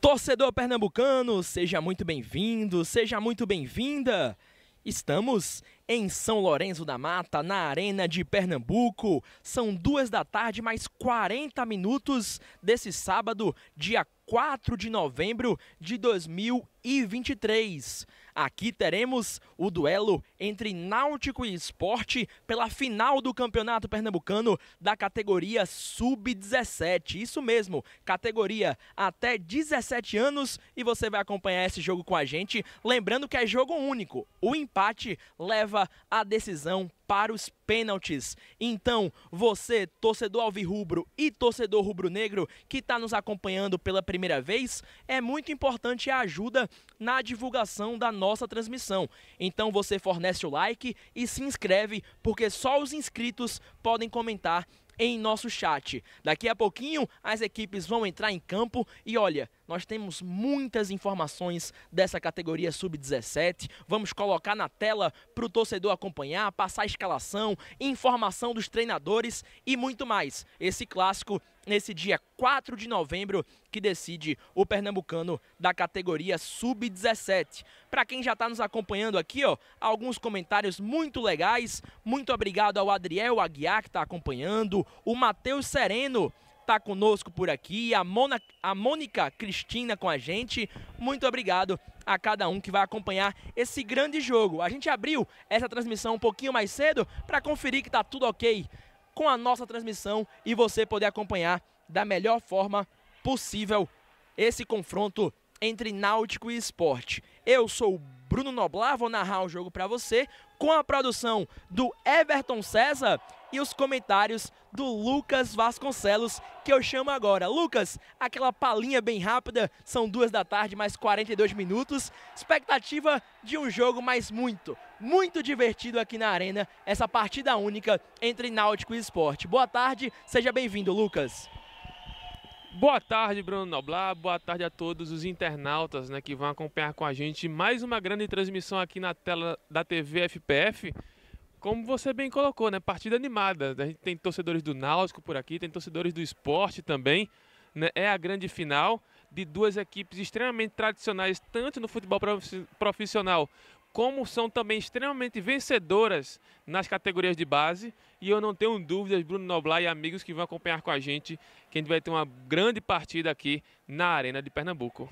Torcedor pernambucano, seja muito bem-vindo, seja muito bem-vinda. Estamos em São Lourenço da Mata, na Arena de Pernambuco. São duas da tarde, mais 40 minutos desse sábado, dia 4 de novembro de 2023. Aqui teremos o duelo entre Náutico e Esporte pela final do Campeonato Pernambucano da categoria Sub-17. Isso mesmo, categoria até 17 anos e você vai acompanhar esse jogo com a gente. Lembrando que é jogo único. O empate leva a decisão para os pênaltis. Então, você, torcedor alvirrubro e torcedor rubro-negro que está nos acompanhando pela primeira vez, é muito importante a ajuda na divulgação da nossa transmissão. Então, você fornece o like e se inscreve, porque só os inscritos podem comentar em nosso chat. Daqui a pouquinho as equipes vão entrar em campo e olha, nós temos muitas informações dessa categoria sub-17. Vamos colocar na tela para o torcedor acompanhar, passar a escalação, informação dos treinadores e muito mais. Esse clássico nesse dia 4 de novembro, que decide o pernambucano da categoria sub-17. Para quem já está nos acompanhando aqui, ó, alguns comentários muito legais. Muito obrigado ao Adriel Aguiar que está acompanhando, o Matheus Sereno está conosco por aqui, a, Mona, a Mônica Cristina com a gente. Muito obrigado a cada um que vai acompanhar esse grande jogo. A gente abriu essa transmissão um pouquinho mais cedo para conferir que está tudo ok com a nossa transmissão e você poder acompanhar da melhor forma possível esse confronto entre Náutico e Esporte. Eu sou o Bruno Noblar, vou narrar o jogo para você com a produção do Everton César e os comentários do Lucas Vasconcelos, que eu chamo agora. Lucas, aquela palinha bem rápida, são duas da tarde, mais 42 minutos. Expectativa de um jogo mais muito, muito divertido aqui na Arena, essa partida única entre Náutico e Esporte. Boa tarde, seja bem-vindo, Lucas. Boa tarde, Bruno Noblar. Boa tarde a todos os internautas né, que vão acompanhar com a gente mais uma grande transmissão aqui na tela da TV FPF. Como você bem colocou, né? Partida animada. A gente tem torcedores do Náutico por aqui, tem torcedores do esporte também. Né? É a grande final de duas equipes extremamente tradicionais, tanto no futebol profissional como são também extremamente vencedoras nas categorias de base. E eu não tenho dúvidas, Bruno Noblar e amigos que vão acompanhar com a gente, que a gente vai ter uma grande partida aqui na Arena de Pernambuco.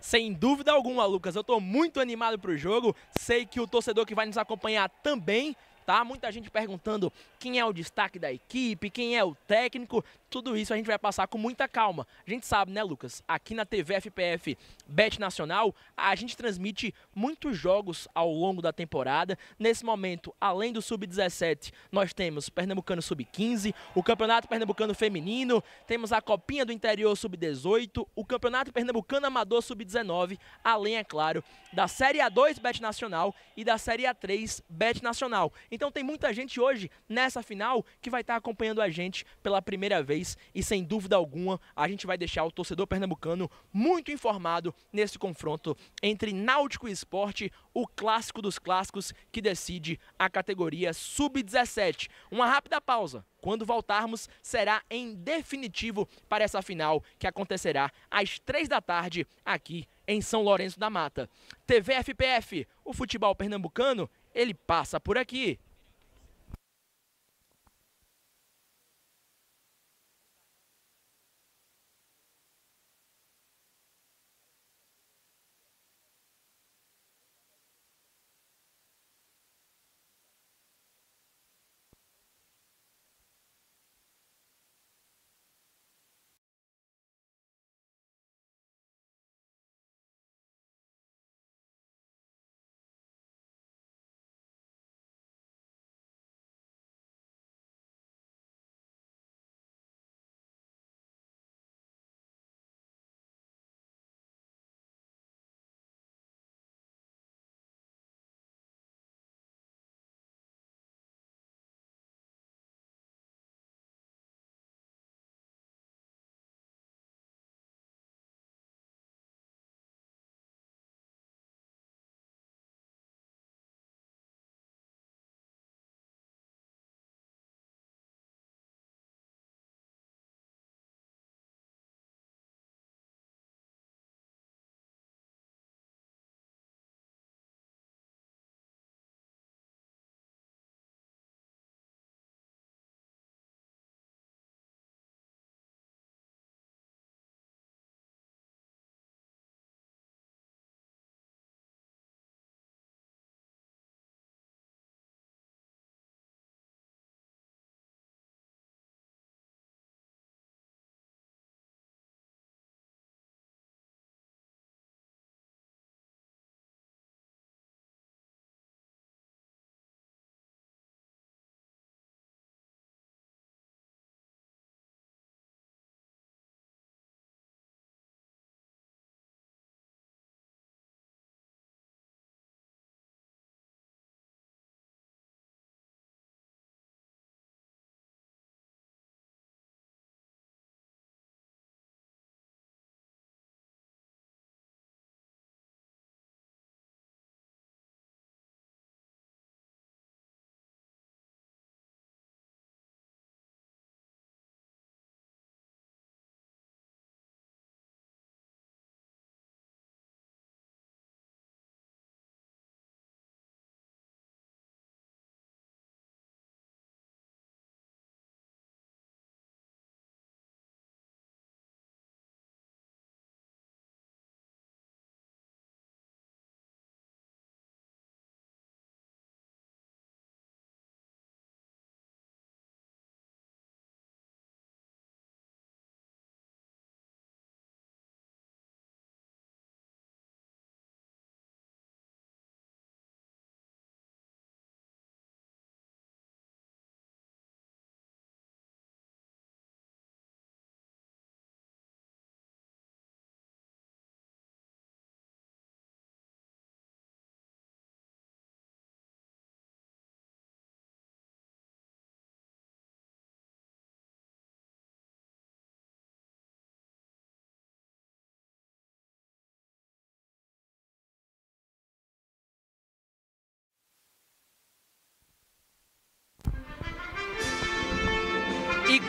Sem dúvida alguma, Lucas. Eu estou muito animado para o jogo. Sei que o torcedor que vai nos acompanhar também tá? Muita gente perguntando quem é o destaque da equipe, quem é o técnico. Tudo isso a gente vai passar com muita calma. A gente sabe, né, Lucas? Aqui na TV FPF Bet Nacional, a gente transmite muitos jogos ao longo da temporada. Nesse momento, além do Sub-17, nós temos Pernambucano Sub-15, o Campeonato Pernambucano Feminino, temos a Copinha do Interior Sub-18, o Campeonato Pernambucano Amador Sub-19, além, é claro, da Série A2 Bet Nacional e da Série A3 Bet Nacional. Então tem muita gente hoje nessa final que vai estar acompanhando a gente pela primeira vez e sem dúvida alguma a gente vai deixar o torcedor pernambucano muito informado nesse confronto entre Náutico e Esporte, o clássico dos clássicos que decide a categoria Sub-17. Uma rápida pausa. Quando voltarmos, será em definitivo para essa final que acontecerá às três da tarde aqui em São Lourenço da Mata. TV FPF, o futebol pernambucano, ele passa por aqui.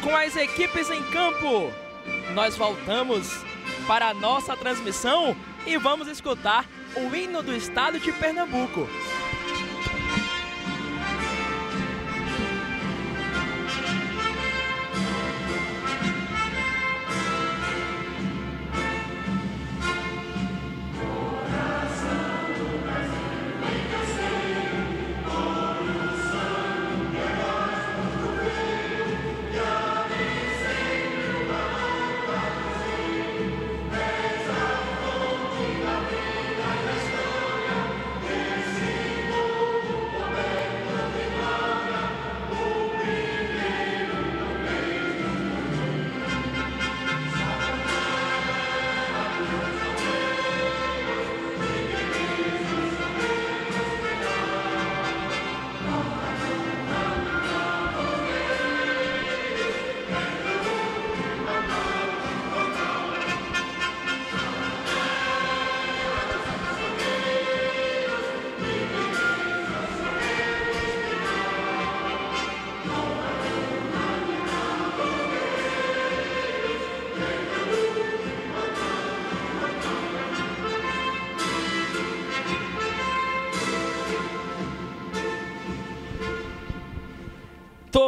Com as equipes em campo. Nós voltamos para a nossa transmissão e vamos escutar o hino do estado de Pernambuco.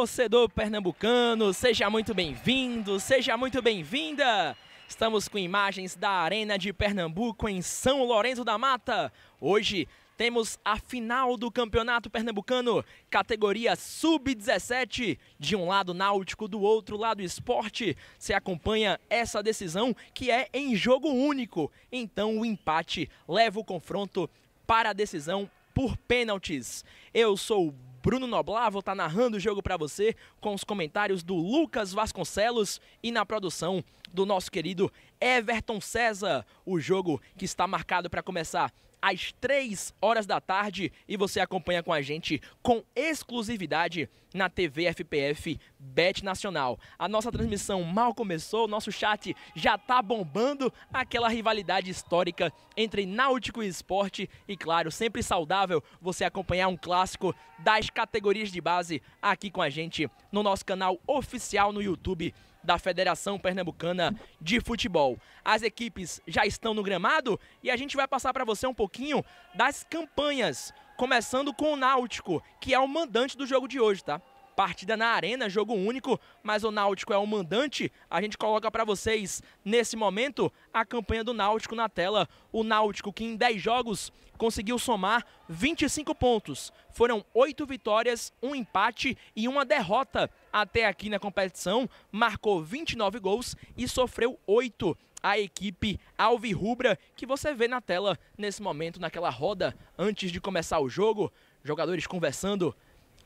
Torcedor pernambucano, seja muito bem-vindo, seja muito bem-vinda. Estamos com imagens da Arena de Pernambuco em São Lourenço da Mata. Hoje temos a final do Campeonato Pernambucano, categoria Sub-17. De um lado Náutico, do outro lado Esporte. Você acompanha essa decisão que é em jogo único. Então o empate leva o confronto para a decisão por pênaltis. Eu sou o Bruno Noblar, vou estar narrando o jogo para você com os comentários do Lucas Vasconcelos e na produção do nosso querido Everton César. O jogo que está marcado para começar às 3 horas da tarde. E você acompanha com a gente com exclusividade na TV FPF Bet Nacional. A nossa transmissão mal começou, nosso chat já tá bombando, aquela rivalidade histórica entre Náutico e Esporte. E claro, sempre saudável você acompanhar um clássico das categorias de base aqui com a gente no nosso canal oficial no YouTube da Federação Pernambucana de Futebol. As equipes já estão no gramado e a gente vai passar para você um pouquinho das campanhas, começando com o Náutico, que é o mandante do jogo de hoje, tá? Partida na arena, jogo único, mas o Náutico é o mandante. A gente coloca para vocês, nesse momento, a campanha do Náutico na tela. O Náutico, que em 10 jogos conseguiu somar 25 pontos. Foram 8 vitórias, um empate e uma derrota até aqui na competição. Marcou 29 gols e sofreu 8 a equipe Alvirrubra, que você vê na tela nesse momento, naquela roda antes de começar o jogo. Jogadores conversando,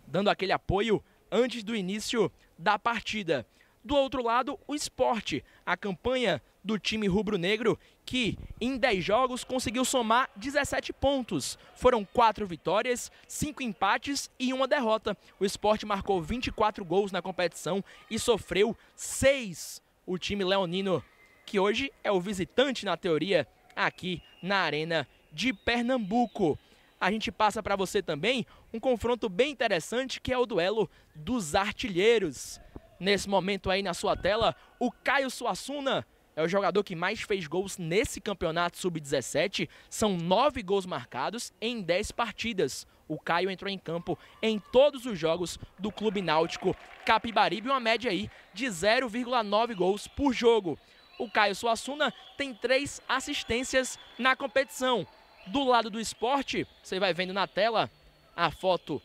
dando aquele apoio antes do início da partida. Do outro lado, o esporte, a campanha do time rubro-negro, que em 10 jogos conseguiu somar 17 pontos. Foram 4 vitórias, 5 empates e uma derrota. O esporte marcou 24 gols na competição e sofreu 6. O time leonino, que hoje é o visitante na teoria aqui na Arena de Pernambuco a gente passa para você também um confronto bem interessante que é o duelo dos artilheiros. Nesse momento aí na sua tela, o Caio Suassuna é o jogador que mais fez gols nesse campeonato sub-17. São nove gols marcados em dez partidas. O Caio entrou em campo em todos os jogos do Clube Náutico Capibaribe, uma média aí de 0,9 gols por jogo. O Caio Suassuna tem três assistências na competição. Do lado do esporte, você vai vendo na tela a foto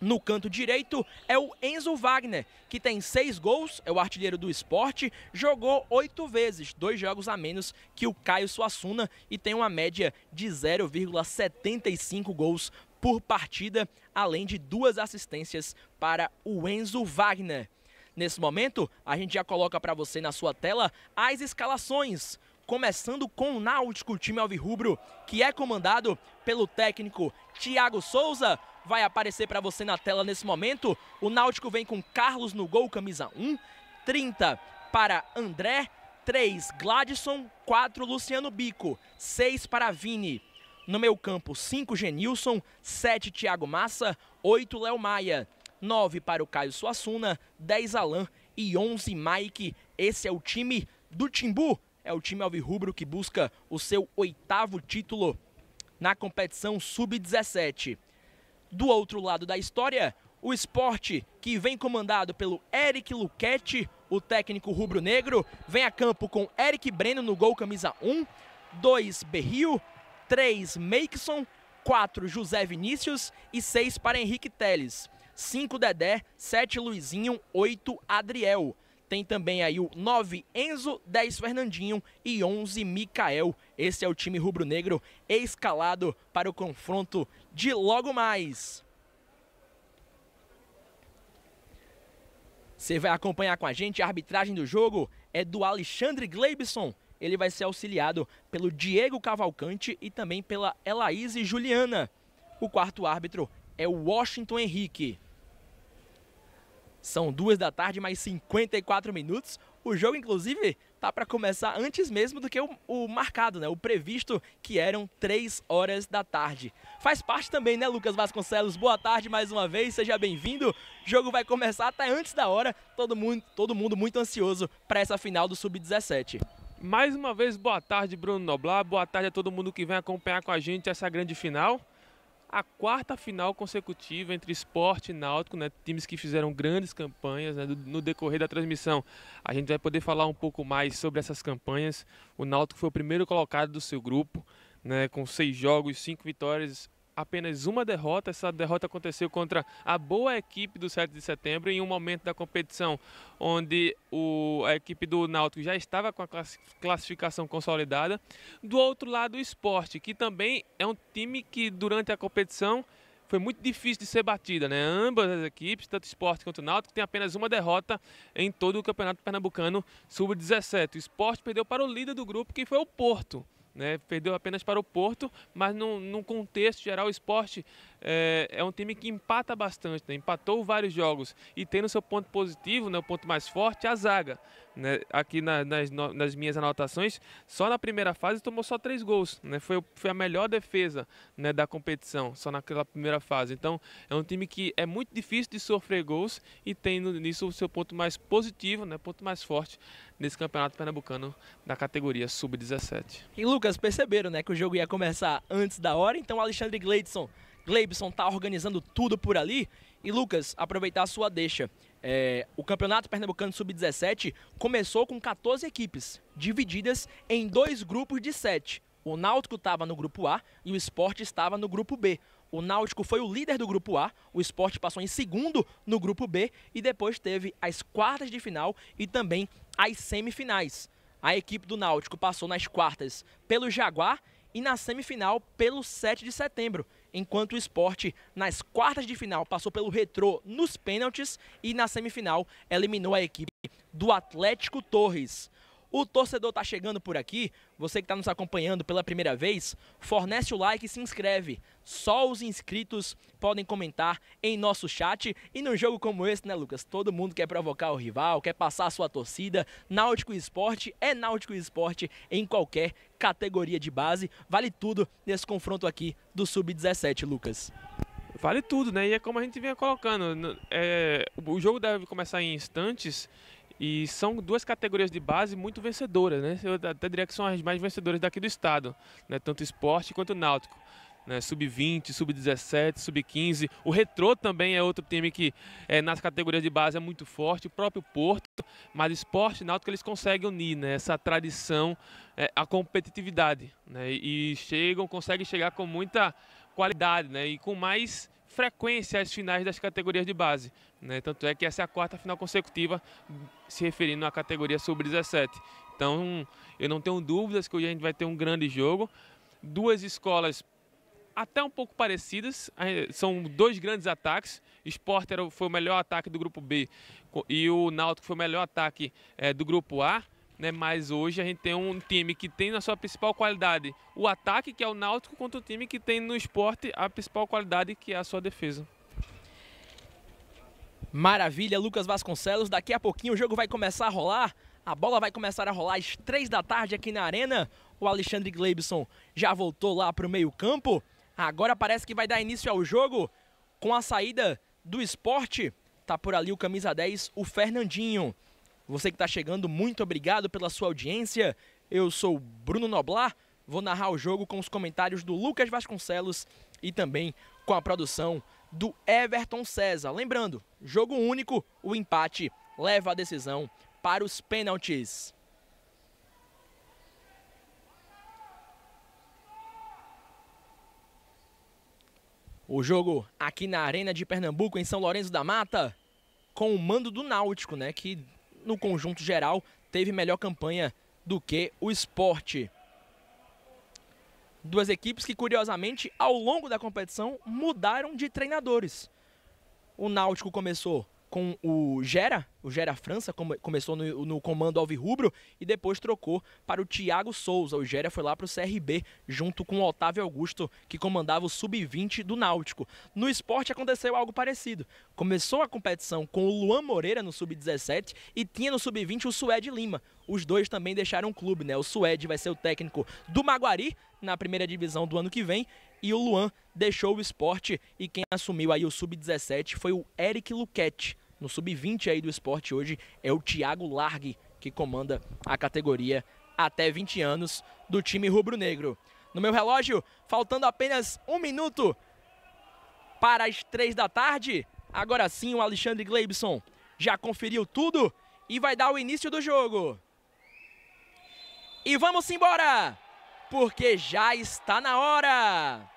no canto direito é o Enzo Wagner, que tem seis gols, é o artilheiro do esporte, jogou oito vezes, dois jogos a menos que o Caio Suassuna e tem uma média de 0,75 gols por partida, além de duas assistências para o Enzo Wagner. Nesse momento, a gente já coloca para você na sua tela as escalações começando com o Náutico, o time alvirrubro, que é comandado pelo técnico Thiago Souza. Vai aparecer para você na tela nesse momento. O Náutico vem com Carlos no gol, camisa 1, 30 para André, 3 Gladson, 4 Luciano Bico, 6 para Vini. No meio campo, 5 Genilson, 7 Thiago Massa, 8 Léo Maia, 9 para o Caio Suassuna, 10 Alain e 11 Mike. Esse é o time do Timbu. É o time alvirrubro que busca o seu oitavo título na competição sub-17. Do outro lado da história, o esporte, que vem comandado pelo Eric Luquete, o técnico rubro-negro, vem a campo com Eric Breno no gol camisa 1, 2 Berrio, 3 Makeson, 4 José Vinícius e 6 para Henrique Teles. 5 Dedé, 7 Luizinho, 8 Adriel. Tem também aí o 9 Enzo, 10 Fernandinho e 11 Mikael. Esse é o time rubro-negro escalado para o confronto de logo mais. Você vai acompanhar com a gente a arbitragem do jogo é do Alexandre Gleibson. Ele vai ser auxiliado pelo Diego Cavalcante e também pela Elaíse Juliana. O quarto árbitro é o Washington Henrique. São duas da tarde, mais 54 minutos. O jogo, inclusive, tá para começar antes mesmo do que o, o, marcado, né? O previsto, que eram 3 horas da tarde. Faz parte também, né, Lucas Vasconcelos? Boa tarde mais uma vez, seja bem-vindo. O jogo vai começar até antes da hora. Todo mundo, todo mundo muito ansioso para essa final do Sub-17. Mais uma vez, boa tarde, Bruno Noblar. Boa tarde a todo mundo que vem acompanhar com a gente essa grande final a quarta final consecutiva entre esporte e náutico, né, times que fizeram grandes campanhas né, no decorrer da transmissão. A gente vai poder falar um pouco mais sobre essas campanhas. O náutico foi o primeiro colocado do seu grupo, né, com seis jogos, cinco vitórias, apenas uma derrota. Essa derrota aconteceu contra a boa equipe do 7 de setembro em um momento da competição onde o, a equipe do Náutico já estava com a classificação consolidada. Do outro lado, o esporte, que também é um time que durante a competição foi muito difícil de ser batida, né? Ambas as equipes, tanto o Esporte quanto o Náutico, têm apenas uma derrota em todo o Campeonato Pernambucano Sub-17. O Esporte perdeu para o líder do grupo, que foi o Porto. Né, perdeu apenas para o Porto, mas num, num contexto geral, o esporte é, é, um time que empata bastante, né, empatou vários jogos e tem no seu ponto positivo, né, o ponto mais forte, a zaga. Né, aqui na, nas, nas, minhas anotações, só na primeira fase tomou só três gols. Né, foi, foi a melhor defesa né, da competição, só naquela primeira fase. Então é um time que é muito difícil de sofrer gols e tem nisso o seu ponto mais positivo, né, ponto mais forte nesse campeonato pernambucano da categoria sub-17. E Lucas, perceberam né, que o jogo ia começar antes da hora, então Alexandre Gleidson, Gleibson tá organizando tudo por ali. E Lucas, aproveitar a sua deixa. É, o Campeonato Pernambucano Sub-17 começou com 14 equipes, divididas em dois grupos de 7. O Náutico estava no grupo A e o Esporte estava no grupo B. O Náutico foi o líder do grupo A, o Esporte passou em segundo no grupo B e depois teve as quartas de final e também as semifinais. A equipe do Náutico passou nas quartas pelo Jaguar e na semifinal pelo 7 de setembro, enquanto o esporte nas quartas de final passou pelo Retrô nos pênaltis e na semifinal eliminou a equipe do Atlético Torres. O torcedor está chegando por aqui, você que está nos acompanhando pela primeira vez, fornece o like e se inscreve. Só os inscritos podem comentar em nosso chat. E num jogo como esse, né, Lucas? Todo mundo quer provocar o rival, quer passar a sua torcida. Náutico Esporte é Náutico Esporte em qualquer categoria de base. Vale tudo nesse confronto aqui do Sub-17, Lucas. Vale tudo, né? E é como a gente vinha colocando. É, o jogo deve começar em instantes. E são duas categorias de base muito vencedoras, né? Eu até diria que são as mais vencedoras daqui do estado, né? Tanto esporte quanto náutico. Né? Sub-20, sub-17, sub-15. O Retrô também é outro time que é, nas categorias de base é muito forte, o próprio Porto, mas esporte e náutico eles conseguem unir né? essa tradição, é, a competitividade. Né? E chegam, conseguem chegar com muita qualidade né? e com mais frequência às finais das categorias de base. Né? Tanto é que essa é a quarta final consecutiva se referindo à categoria sub-17. Então, eu não tenho dúvidas que hoje a gente vai ter um grande jogo. Duas escolas até um pouco parecidas, são dois grandes ataques. Sport foi o melhor ataque do grupo B e o Náutico foi o melhor ataque é, do grupo A né? Mas hoje a gente tem um time que tem na sua principal qualidade o ataque, que é o Náutico, contra o time que tem no esporte a principal qualidade, que é a sua defesa. Maravilha, Lucas Vasconcelos. Daqui a pouquinho o jogo vai começar a rolar. A bola vai começar a rolar às três da tarde aqui na Arena. O Alexandre Gleibson já voltou lá para o meio-campo. Agora parece que vai dar início ao jogo com a saída do esporte. Tá por ali o camisa 10, o Fernandinho. Você que está chegando, muito obrigado pela sua audiência. Eu sou Bruno Noblar, vou narrar o jogo com os comentários do Lucas Vasconcelos e também com a produção do Everton César. Lembrando, jogo único, o empate leva a decisão para os pênaltis. O jogo aqui na Arena de Pernambuco, em São Lourenço da Mata, com o mando do Náutico, né, que no conjunto geral teve melhor campanha do que o esporte. Duas equipes que, curiosamente, ao longo da competição mudaram de treinadores. O Náutico começou com o Gera, o Gera França, começou no, no comando Alvirrubro e depois trocou para o Thiago Souza. O Gera foi lá para o CRB, junto com o Otávio Augusto, que comandava o Sub-20 do Náutico. No esporte aconteceu algo parecido. Começou a competição com o Luan Moreira no Sub-17 e tinha no Sub-20 o Suede Lima. Os dois também deixaram o clube, né? O Suede vai ser o técnico do Maguari na primeira divisão do ano que vem e o Luan deixou o esporte e quem assumiu aí o sub-17 foi o Eric Luquete. No sub-20 aí do esporte hoje é o Thiago Largue que comanda a categoria até 20 anos do time rubro-negro. No meu relógio, faltando apenas um minuto para as três da tarde. Agora sim, o Alexandre Gleibson já conferiu tudo e vai dar o início do jogo. E vamos embora! porque já está na hora.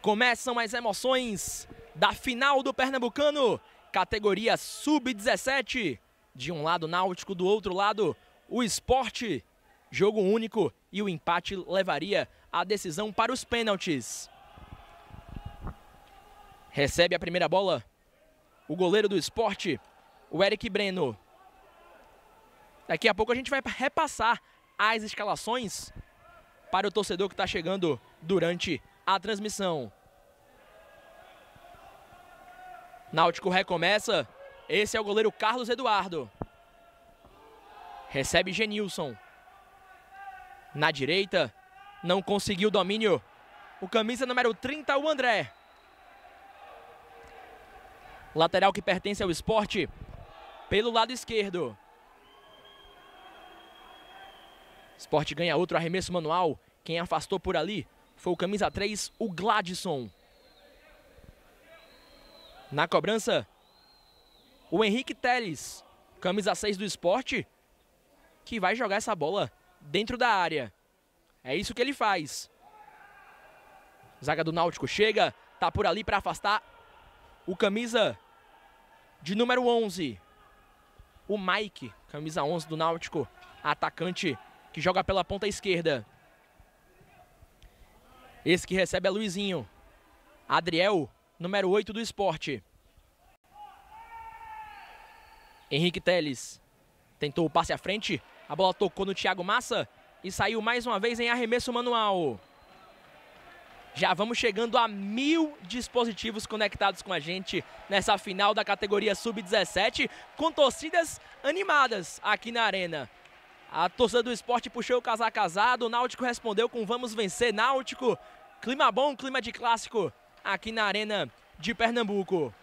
Começam as emoções da final do Pernambucano, categoria sub-17. De um lado Náutico, do outro lado o Esporte. Jogo único e o empate levaria a decisão para os pênaltis. Recebe a primeira bola o goleiro do Esporte, o Eric Breno. Daqui a pouco a gente vai repassar as escalações para o torcedor que está chegando durante a transmissão. Náutico recomeça. Esse é o goleiro Carlos Eduardo. Recebe Genilson. Na direita, não conseguiu domínio. O camisa número 30, o André. Lateral que pertence ao esporte. Pelo lado esquerdo. Esporte ganha outro arremesso manual. Quem afastou por ali foi o camisa 3, o Gladson. Na cobrança, o Henrique Teles, camisa 6 do esporte, que vai jogar essa bola dentro da área. É isso que ele faz. Zaga do Náutico chega, tá por ali para afastar o camisa de número 11. O Mike, camisa 11 do Náutico, atacante que joga pela ponta esquerda. Esse que recebe é Luizinho. Adriel, número 8 do esporte. Henrique Teles tentou o passe à frente. A bola tocou no Thiago Massa e saiu mais uma vez em arremesso manual. Já vamos chegando a mil dispositivos conectados com a gente nessa final da categoria Sub-17, com torcidas animadas aqui na arena. A torcida do esporte puxou o casar casado, o Náutico respondeu com vamos vencer, Náutico. Clima bom, clima de clássico aqui na arena de Pernambuco.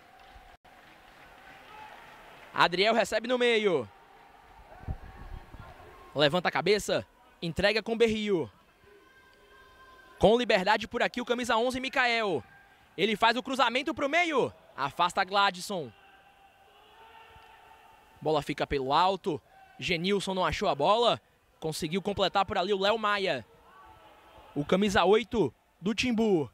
Adriel recebe no meio. Levanta a cabeça, entrega com Berrio. Com liberdade por aqui o camisa 11, Mikael. Ele faz o cruzamento para o meio. Afasta Gladson. Bola fica pelo alto. Genilson não achou a bola. Conseguiu completar por ali o Léo Maia. O camisa 8 do Timbu.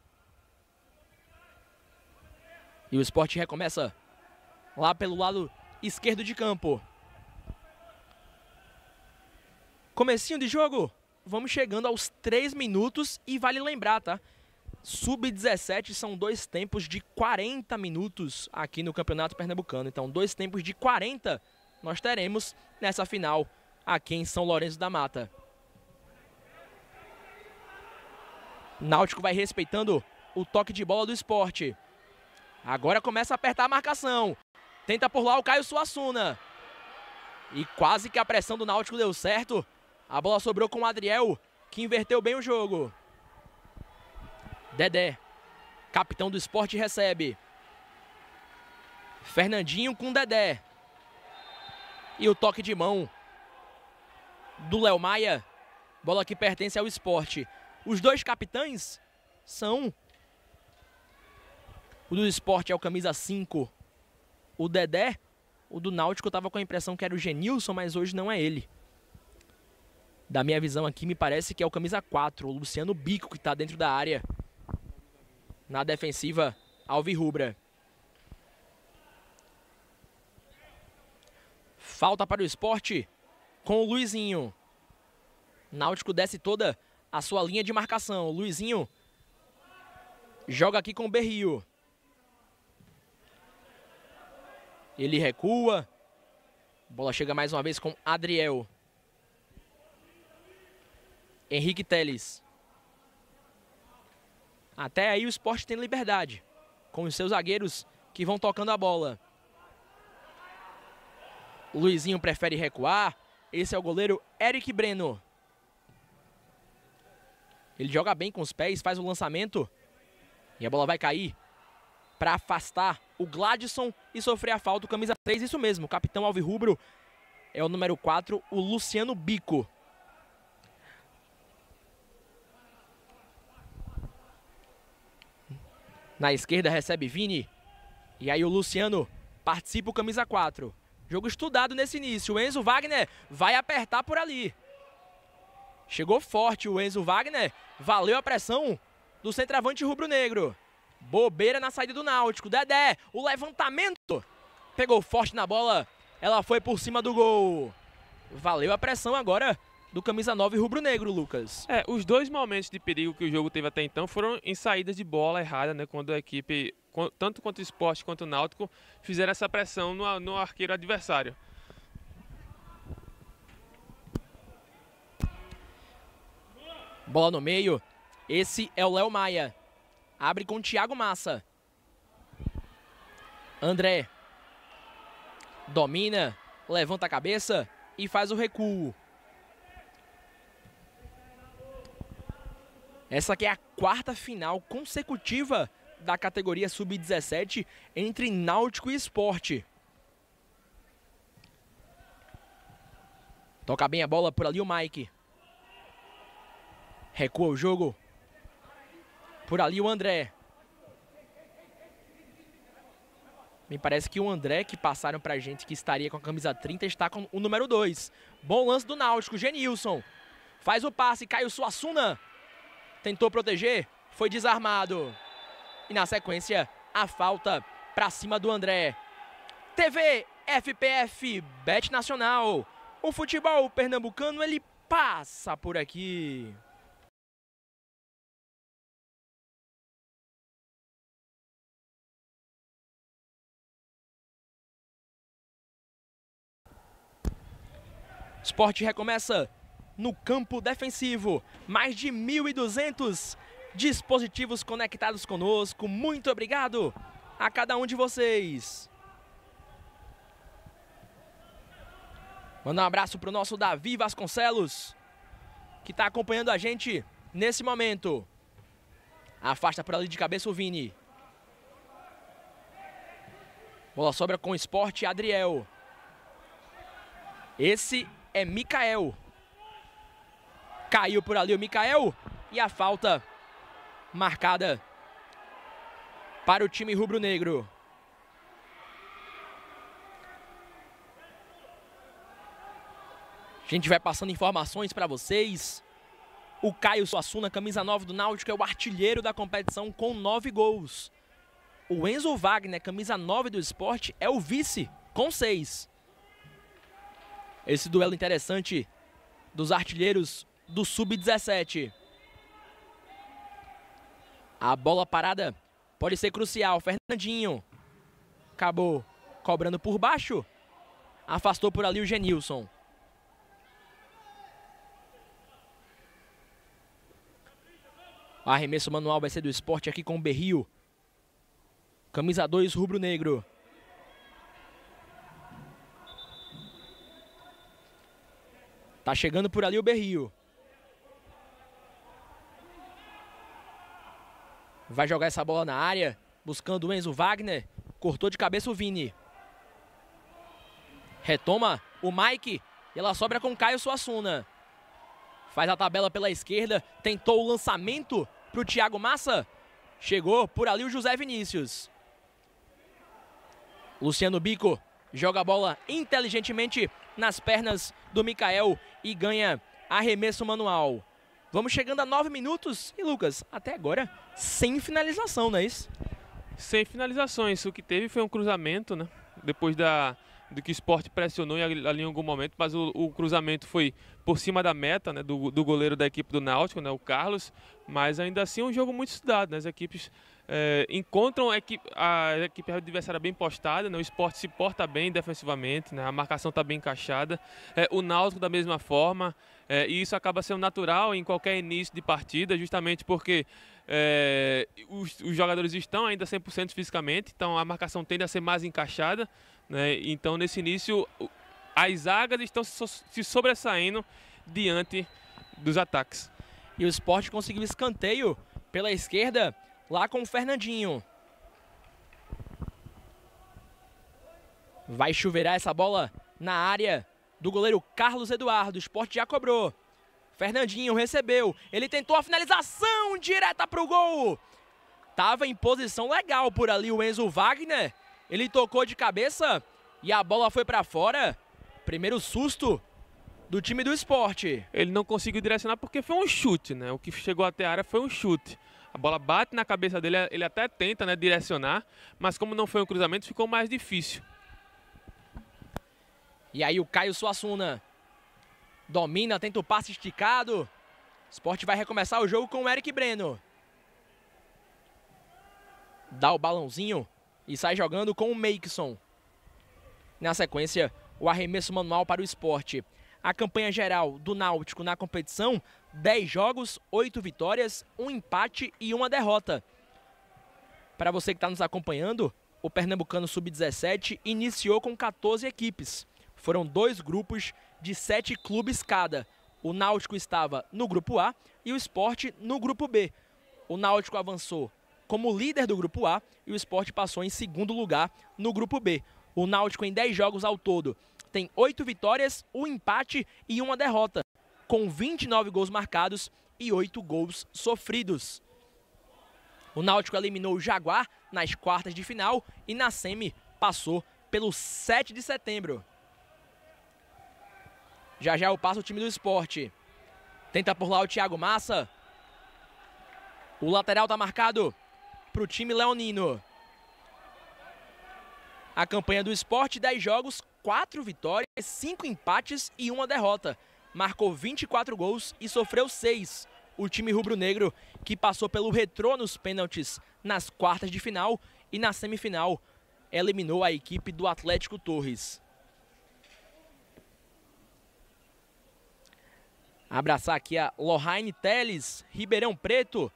E o esporte recomeça lá pelo lado esquerdo de campo. Comecinho de jogo. Vamos chegando aos 3 minutos e vale lembrar, tá? Sub-17 são dois tempos de 40 minutos aqui no Campeonato Pernambucano. Então, dois tempos de 40 minutos nós teremos nessa final aqui em São Lourenço da Mata. Náutico vai respeitando o toque de bola do esporte. Agora começa a apertar a marcação. Tenta por lá o Caio Suassuna. E quase que a pressão do Náutico deu certo. A bola sobrou com o Adriel, que inverteu bem o jogo. Dedé, capitão do esporte, recebe. Fernandinho com Dedé. E o toque de mão do Léo Maia. Bola que pertence ao esporte. Os dois capitães são. O do esporte é o camisa 5, o Dedé. O do Náutico tava com a impressão que era o Genilson, mas hoje não é ele. Da minha visão aqui, me parece que é o camisa 4, o Luciano Bico, que está dentro da área. Na defensiva, Alvirrubra. Falta para o esporte com o Luizinho. Náutico desce toda a sua linha de marcação. O Luizinho joga aqui com o Berrio. Ele recua. Bola chega mais uma vez com Adriel. Henrique Teles. Até aí o esporte tem liberdade. Com os seus zagueiros que vão tocando a bola. O Luizinho prefere recuar. Esse é o goleiro Eric Breno. Ele joga bem com os pés, faz o lançamento. E a bola vai cair para afastar o Gladson e sofrer a falta. O camisa 3, isso mesmo, o capitão Alvirrubro é o número 4, o Luciano Bico. Na esquerda recebe Vini. E aí o Luciano participa o camisa 4. Jogo estudado nesse início. O Enzo Wagner vai apertar por ali. Chegou forte o Enzo Wagner. Valeu a pressão do centroavante rubro-negro. Bobeira na saída do Náutico. Dedé, o levantamento. Pegou forte na bola. Ela foi por cima do gol. Valeu a pressão agora do camisa 9 rubro-negro, Lucas. É, os dois momentos de perigo que o jogo teve até então foram em saídas de bola errada, né? Quando a equipe, tanto quanto o esporte quanto o Náutico, fizeram essa pressão no, no arqueiro adversário. Bola no meio. Esse é o Léo Maia. Abre com o Thiago Massa. André. Domina, levanta a cabeça e faz o recuo. Essa aqui é a quarta final consecutiva da categoria sub-17 entre Náutico e Esporte. Toca bem a bola por ali o Mike. Recua o jogo. Por ali o André. Me parece que o André, que passaram pra gente que estaria com a camisa 30, está com o número 2. Bom lance do Náutico, Genilson. Faz o passe, Caio Suassuna. Tentou proteger, foi desarmado. E na sequência, a falta pra cima do André. TV FPF Bet Nacional. O futebol pernambucano, ele passa por aqui. Esporte recomeça no campo defensivo. Mais de 1.200 dispositivos conectados conosco. Muito obrigado a cada um de vocês. Manda um abraço para o nosso Davi Vasconcelos, que está acompanhando a gente nesse momento. Afasta por ali de cabeça o Vini. Bola sobra com o esporte Adriel. Esse é Mikael. Caiu por ali o Mikael. E a falta marcada para o time rubro-negro. A gente vai passando informações para vocês. O Caio Suassuna, camisa 9 do Náutico, é o artilheiro da competição com 9 gols. O Enzo Wagner, camisa 9 do esporte, é o vice com 6. Esse duelo interessante dos artilheiros do Sub-17. A bola parada pode ser crucial. Fernandinho acabou cobrando por baixo. Afastou por ali o Genilson. O arremesso manual vai ser do esporte aqui com o Berrio. Camisa 2, rubro-negro. Tá chegando por ali o Berrio. Vai jogar essa bola na área, buscando o Enzo Wagner. Cortou de cabeça o Vini. Retoma o Mike. E ela sobra com Caio Suassuna. Faz a tabela pela esquerda. Tentou o lançamento para o Thiago Massa. Chegou por ali o José Vinícius. Luciano Bico joga a bola inteligentemente nas pernas do Mikael e ganha arremesso manual. Vamos chegando a nove minutos e, Lucas, até agora, sem finalização, não é isso? Sem finalizações. O que teve foi um cruzamento, né? Depois da, do que o esporte pressionou ali em algum momento, mas o, o cruzamento foi por cima da meta né, do, do, goleiro da equipe do Náutico, né, o Carlos, mas ainda assim é um jogo muito estudado, né, as equipes é, encontram a equipe, a equipe adversária bem postada, né, o esporte se porta bem defensivamente, né, a marcação está bem encaixada, é, o Náutico da mesma forma, é, e isso acaba sendo natural em qualquer início de partida, justamente porque é, os, os, jogadores estão ainda 100% fisicamente, então a marcação tende a ser mais encaixada. Né? Então, nesse início, as zagas estão se sobressaindo diante dos ataques. E o esporte conseguiu escanteio pela esquerda, lá com o Fernandinho. Vai chuveirar essa bola na área do goleiro Carlos Eduardo. O esporte já cobrou. Fernandinho recebeu. Ele tentou a finalização direta para o gol. Tava em posição legal por ali o Enzo Wagner. Ele tocou de cabeça e a bola foi para fora. Primeiro susto do time do esporte. Ele não conseguiu direcionar porque foi um chute, né? O que chegou até a área foi um chute. A bola bate na cabeça dele, ele até tenta né, direcionar, mas como não foi um cruzamento, ficou mais difícil. E aí o Caio Suassuna domina, tenta o passe esticado. O esporte vai recomeçar o jogo com o Eric Breno. Dá o balãozinho e sai jogando com o Makeson. Na sequência, o arremesso manual para o esporte. A campanha geral do Náutico na competição: 10 jogos, 8 vitórias, um empate e uma derrota. Para você que está nos acompanhando, o Pernambucano Sub-17 iniciou com 14 equipes. Foram dois grupos de sete clubes cada. O Náutico estava no grupo A e o Esporte no grupo B. O Náutico avançou como líder do grupo A e o Esporte passou em segundo lugar no grupo B. O Náutico em 10 jogos ao todo tem 8 vitórias, um empate e uma derrota, com 29 gols marcados e 8 gols sofridos. O Náutico eliminou o Jaguar nas quartas de final e na semi passou pelo 7 de setembro. Já já eu passo o time do esporte. Tenta por lá o Thiago Massa. O lateral tá marcado para o time leonino. A campanha do esporte, 10 jogos, 4 vitórias, 5 empates e uma derrota. Marcou 24 gols e sofreu 6. O time rubro-negro que passou pelo retrô nos pênaltis nas quartas de final e na semifinal eliminou a equipe do Atlético Torres. Abraçar aqui a Lohane Teles, Ribeirão Preto,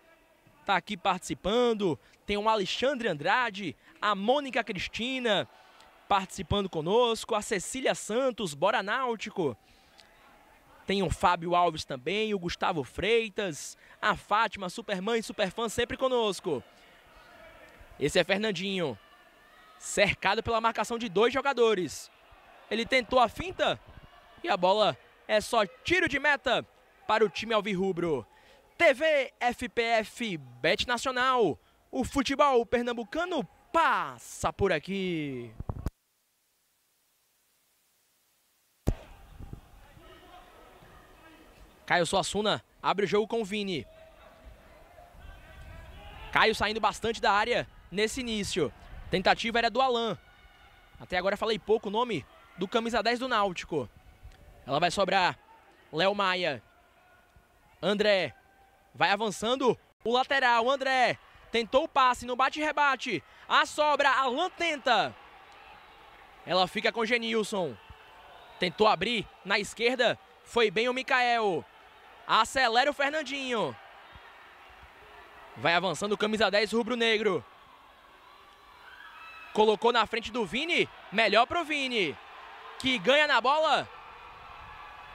está aqui participando. Tem o Alexandre Andrade, a Mônica Cristina participando conosco, a Cecília Santos, Bora Náutico. Tem o Fábio Alves também, o Gustavo Freitas, a Fátima, Supermãe, Superfã sempre conosco. Esse é Fernandinho, cercado pela marcação de dois jogadores. Ele tentou a finta e a bola é só tiro de meta para o time alvirrubro. TV FPF Bet Nacional. O futebol pernambucano passa por aqui. Caio Suassuna abre o jogo com o Vini. Caio saindo bastante da área nesse início. Tentativa era do Alan. Até agora falei pouco o nome do camisa 10 do Náutico. Ela vai sobrar. Léo Maia. André. Vai avançando. O lateral, André. Tentou o passe no bate-rebate. A sobra, Alan tenta. Ela fica com Genilson. Tentou abrir na esquerda. Foi bem o Mikael. Acelera o Fernandinho. Vai avançando o camisa 10 rubro-negro. Colocou na frente do Vini. Melhor pro Vini. Que ganha na bola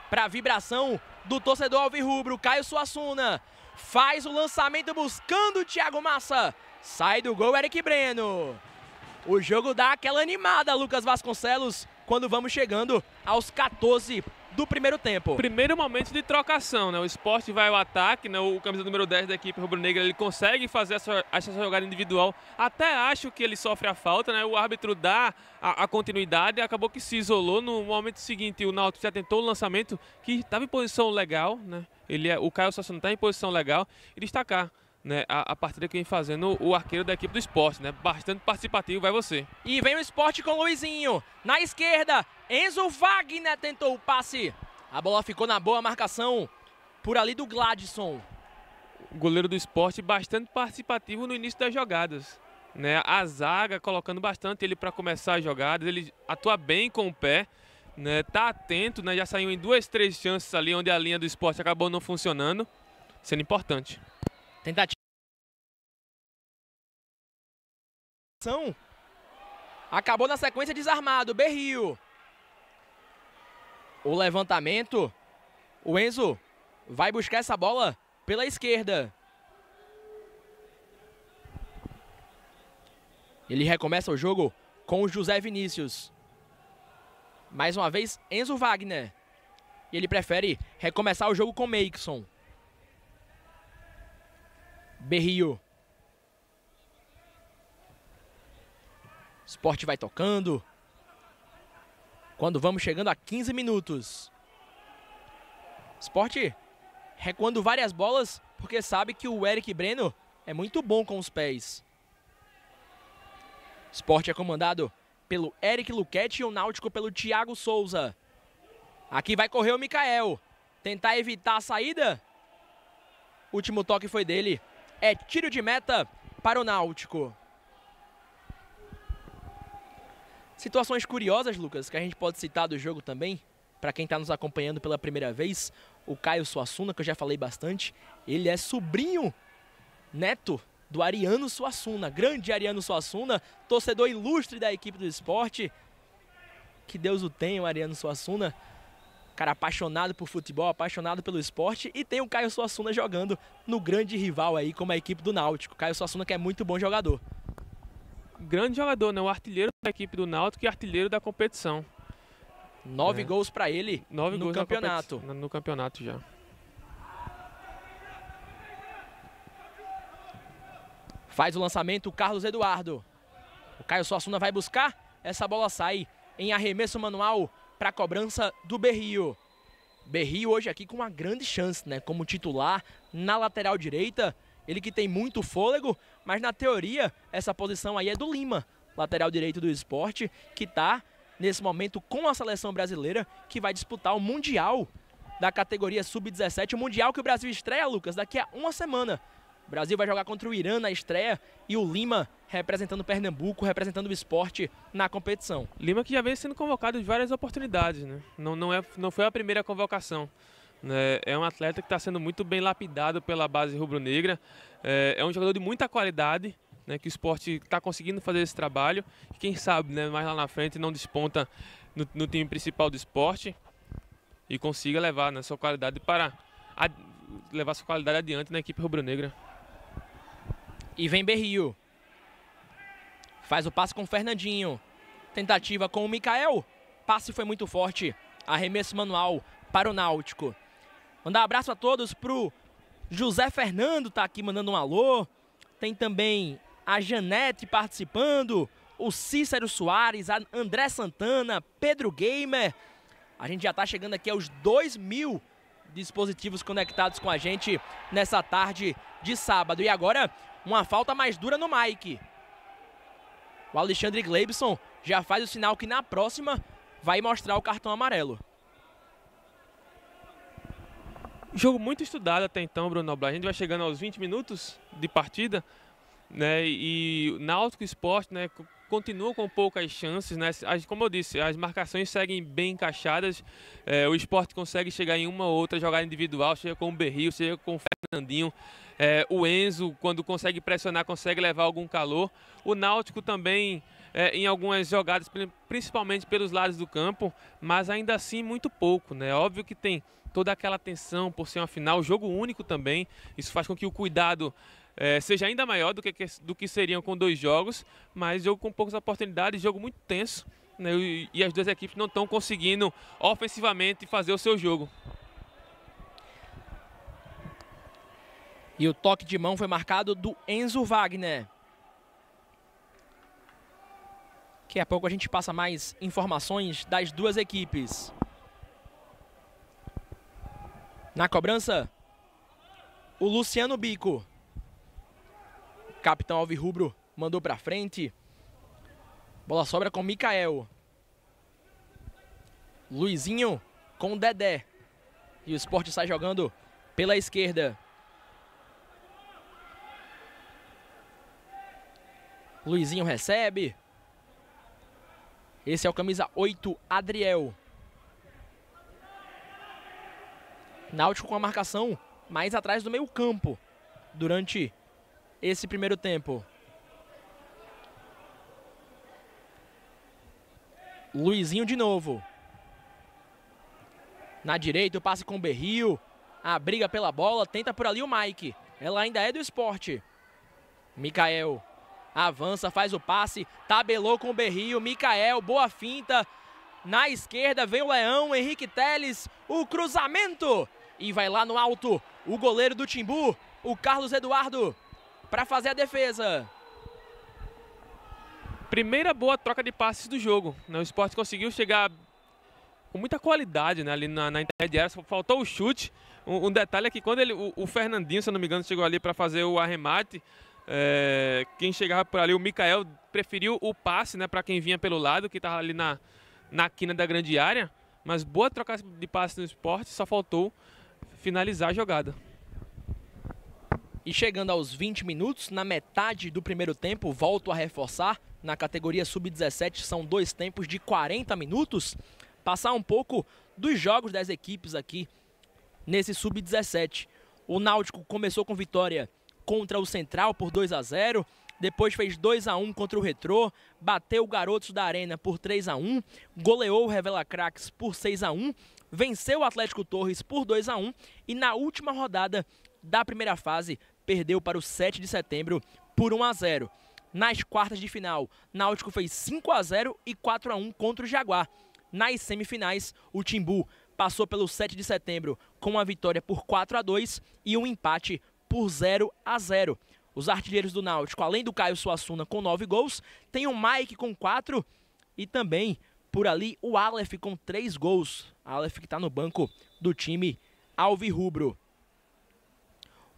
para a vibração do torcedor alvirrubro, Caio Suassuna. Faz o lançamento buscando o Thiago Massa. Sai do gol Eric Breno. O jogo dá aquela animada, Lucas Vasconcelos, quando vamos chegando aos 14 do primeiro tempo. Primeiro momento de trocação, né? O esporte vai ao ataque, né? O camisa número 10 da equipe rubro-negra, ele consegue fazer essa, essa, jogada individual. Até acho que ele sofre a falta, né? O árbitro dá a, a continuidade, acabou que se isolou. No momento seguinte, o Náutico já tentou o lançamento, que estava em posição legal, né? Ele é, o Caio Sassano está em posição legal e destacar né, a, a, partida que vem fazendo o arqueiro da equipe do esporte, né? Bastante participativo, vai você. E vem o esporte com o Luizinho. Na esquerda, Enzo Wagner tentou o passe. A bola ficou na boa marcação por ali do Gladson. O goleiro do esporte bastante participativo no início das jogadas. Né? A zaga colocando bastante ele para começar as jogadas. Ele atua bem com o pé. Né? Tá atento, né? já saiu em duas, três chances ali onde a linha do esporte acabou não funcionando. Sendo importante. Tentativa. Acabou na sequência desarmado. Berrio. O levantamento. O Enzo vai buscar essa bola pela esquerda. Ele recomeça o jogo com o José Vinícius. Mais uma vez, Enzo Wagner. E ele prefere recomeçar o jogo com Makeson. Berrio. Esporte vai tocando. Quando vamos chegando a 15 minutos. Esporte recuando várias bolas, porque sabe que o Eric Breno é muito bom com os pés. Esporte é comandado pelo Eric Luquete e o Náutico pelo Thiago Souza. Aqui vai correr o Mikael. Tentar evitar a saída. Último toque foi dele. É tiro de meta para o Náutico. Situações curiosas, Lucas, que a gente pode citar do jogo também, para quem está nos acompanhando pela primeira vez, o Caio Suassuna, que eu já falei bastante, ele é sobrinho neto do Ariano Suassuna, grande Ariano Suassuna, torcedor ilustre da equipe do esporte. Que Deus o tenha, o Ariano Suassuna. Cara apaixonado por futebol, apaixonado pelo esporte e tem o Caio Suassuna jogando no grande rival aí como a equipe do Náutico. Caio Suassuna que é muito bom jogador grande jogador, né? O artilheiro da equipe do Náutico e artilheiro da competição. Nove é. gols para ele Nove no gols campeonato. No campeonato já. Faz o lançamento o Carlos Eduardo. O Caio Suassuna vai buscar. Essa bola sai em arremesso manual para a cobrança do Berrio. Berrio hoje aqui com uma grande chance, né? Como titular na lateral direita. Ele que tem muito fôlego, mas na teoria essa posição aí é do Lima, lateral direito do esporte, que está nesse momento com a seleção brasileira, que vai disputar o Mundial da categoria Sub-17, o Mundial que o Brasil estreia, Lucas, daqui a uma semana. O Brasil vai jogar contra o Irã na estreia e o Lima representando Pernambuco, representando o esporte na competição. Lima que já vem sendo convocado em várias oportunidades, né? Não, não, é, não foi a primeira convocação. Né? É um atleta que está sendo muito bem lapidado pela base rubro-negra. É, é, um jogador de muita qualidade, né? que o esporte está conseguindo fazer esse trabalho. Quem sabe, né? mais lá na frente, não desponta no, no time principal do esporte e consiga levar né, sua qualidade para a, levar sua qualidade adiante na equipe rubro-negra. E vem Berrio. Faz o passe com o Fernandinho. Tentativa com o Mikael. Passe foi muito forte. Arremesso manual para o Náutico. Mandar um abraço a todos pro José Fernando, tá aqui mandando um alô. Tem também a Janete participando, o Cícero Soares, a André Santana, Pedro Gamer. A gente já está chegando aqui aos 2 mil dispositivos conectados com a gente nessa tarde de sábado. E agora, uma falta mais dura no Mike. O Alexandre Gleibson já faz o sinal que na próxima vai mostrar o cartão amarelo. Jogo muito estudado até então, Bruno Noblar. A gente vai chegando aos 20 minutos de partida, né? E Náutico Esporte, né, continua com poucas chances, né? As, como eu disse, as marcações seguem bem encaixadas. É, o esporte consegue chegar em uma ou outra jogada individual, chega com o Berril, chega com o Fernandinho. É, o Enzo, quando consegue pressionar, consegue levar algum calor. O Náutico também, é, em algumas jogadas, principalmente pelos lados do campo, mas ainda assim muito pouco, né? Óbvio que tem toda aquela tensão por ser uma final, jogo único também. Isso faz com que o cuidado é, seja ainda maior do que, do que seriam com dois jogos, mas jogo com poucas oportunidades, jogo muito tenso. né, e as duas equipes não estão conseguindo ofensivamente fazer o seu jogo. E o toque de mão foi marcado do Enzo Wagner. Daqui a pouco a gente passa mais informações das duas equipes. Na cobrança, o Luciano Bico. Capitão Alvirrubro mandou para frente. Bola sobra com Mikael. Luizinho com Dedé. E o esporte sai jogando pela esquerda. Luizinho recebe. Esse é o camisa 8, Adriel. Náutico com a marcação mais atrás do meio campo durante esse primeiro tempo. Luizinho de novo. Na direita, o passe com o Berrio. A briga pela bola, tenta por ali o Mike. Ela ainda é do esporte. Mikael avança, faz o passe, tabelou com o Berrio. Mikael, boa finta. Na esquerda vem o Leão, Henrique Teles, o cruzamento. E vai lá no alto o goleiro do Timbu, o Carlos Eduardo, para fazer a defesa. Primeira boa troca de passes do jogo. Né? O esporte conseguiu chegar com muita qualidade né? ali na, na intermediária, só faltou o chute. Um, um, detalhe é que quando ele, o, o, Fernandinho, se não me engano, chegou ali para fazer o arremate, é, quem chegava por ali, o Mikael, preferiu o passe né, para quem vinha pelo lado, que estava ali na, na quina da grande área. Mas boa troca de passe no esporte, só faltou finalizar a jogada. E chegando aos 20 minutos, na metade do primeiro tempo, volto a reforçar, na categoria sub-17 são dois tempos de 40 minutos. Passar um pouco dos jogos das equipes aqui nesse sub-17. O Náutico começou com vitória contra o Central por 2 a 0, depois fez 2 a 1 contra o Retrô, bateu o Garotos da Arena por 3 a 1, goleou o Revela Cracks por 6 a 1, venceu o Atlético Torres por 2 a 1 e na última rodada da primeira fase perdeu para o 7 de setembro por 1 a 0. Nas quartas de final, Náutico fez 5 a 0 e 4 a 1 contra o Jaguar. Nas semifinais, o Timbu passou pelo 7 de setembro com uma vitória por 4 a 2 e um empate por 0 a 0. Os artilheiros do Náutico, além do Caio Suassuna com 9 gols, tem o Mike com 4 e também por ali o Aleph com 3 gols. Aleph que está no banco do time Alvirrubro.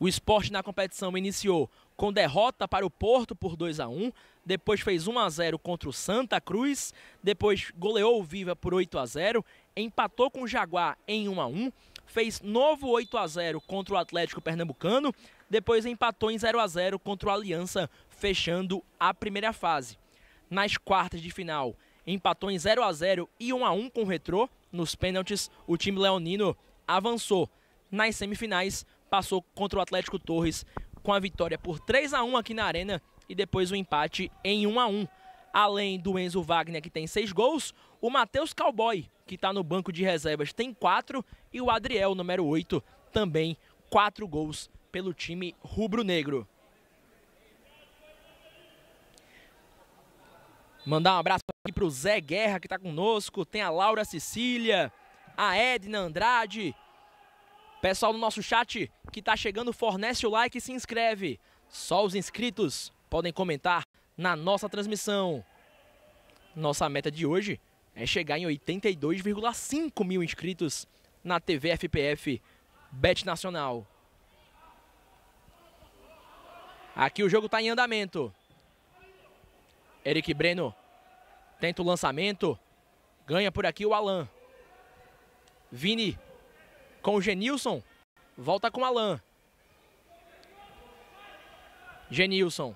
O esporte na competição iniciou com derrota para o Porto por 2 a 1 depois fez 1 a 0 contra o Santa Cruz, depois goleou o Viva por 8 a 0 empatou com o Jaguar em 1 a 1 fez novo 8 a 0 contra o Atlético Pernambucano, depois empatou em 0 a 0 contra o Aliança, fechando a primeira fase. Nas quartas de final, empatou em 0 a 0 e 1 a 1 com o Retrô. Nos pênaltis, o time leonino avançou. Nas semifinais, passou contra o Atlético Torres com a vitória por 3 a 1 aqui na Arena e depois o empate em 1 a 1. Além do Enzo Wagner, que tem 6 gols, o Matheus Cowboy, que está no banco de reservas, tem 4 e o Adriel, número 8, também 4 gols pelo time rubro-negro. Mandar um abraço aqui para o Zé Guerra, que está conosco, tem a Laura Cecília, a Edna Andrade, Pessoal do nosso chat que está chegando, fornece o like e se inscreve. Só os inscritos podem comentar na nossa transmissão. Nossa meta de hoje é chegar em 82,5 mil inscritos na TV FPF Bet Nacional. Aqui o jogo está em andamento. Eric Breno tenta o lançamento. Ganha por aqui o Alan. Vini com o Genilson. Volta com Alan. Genilson.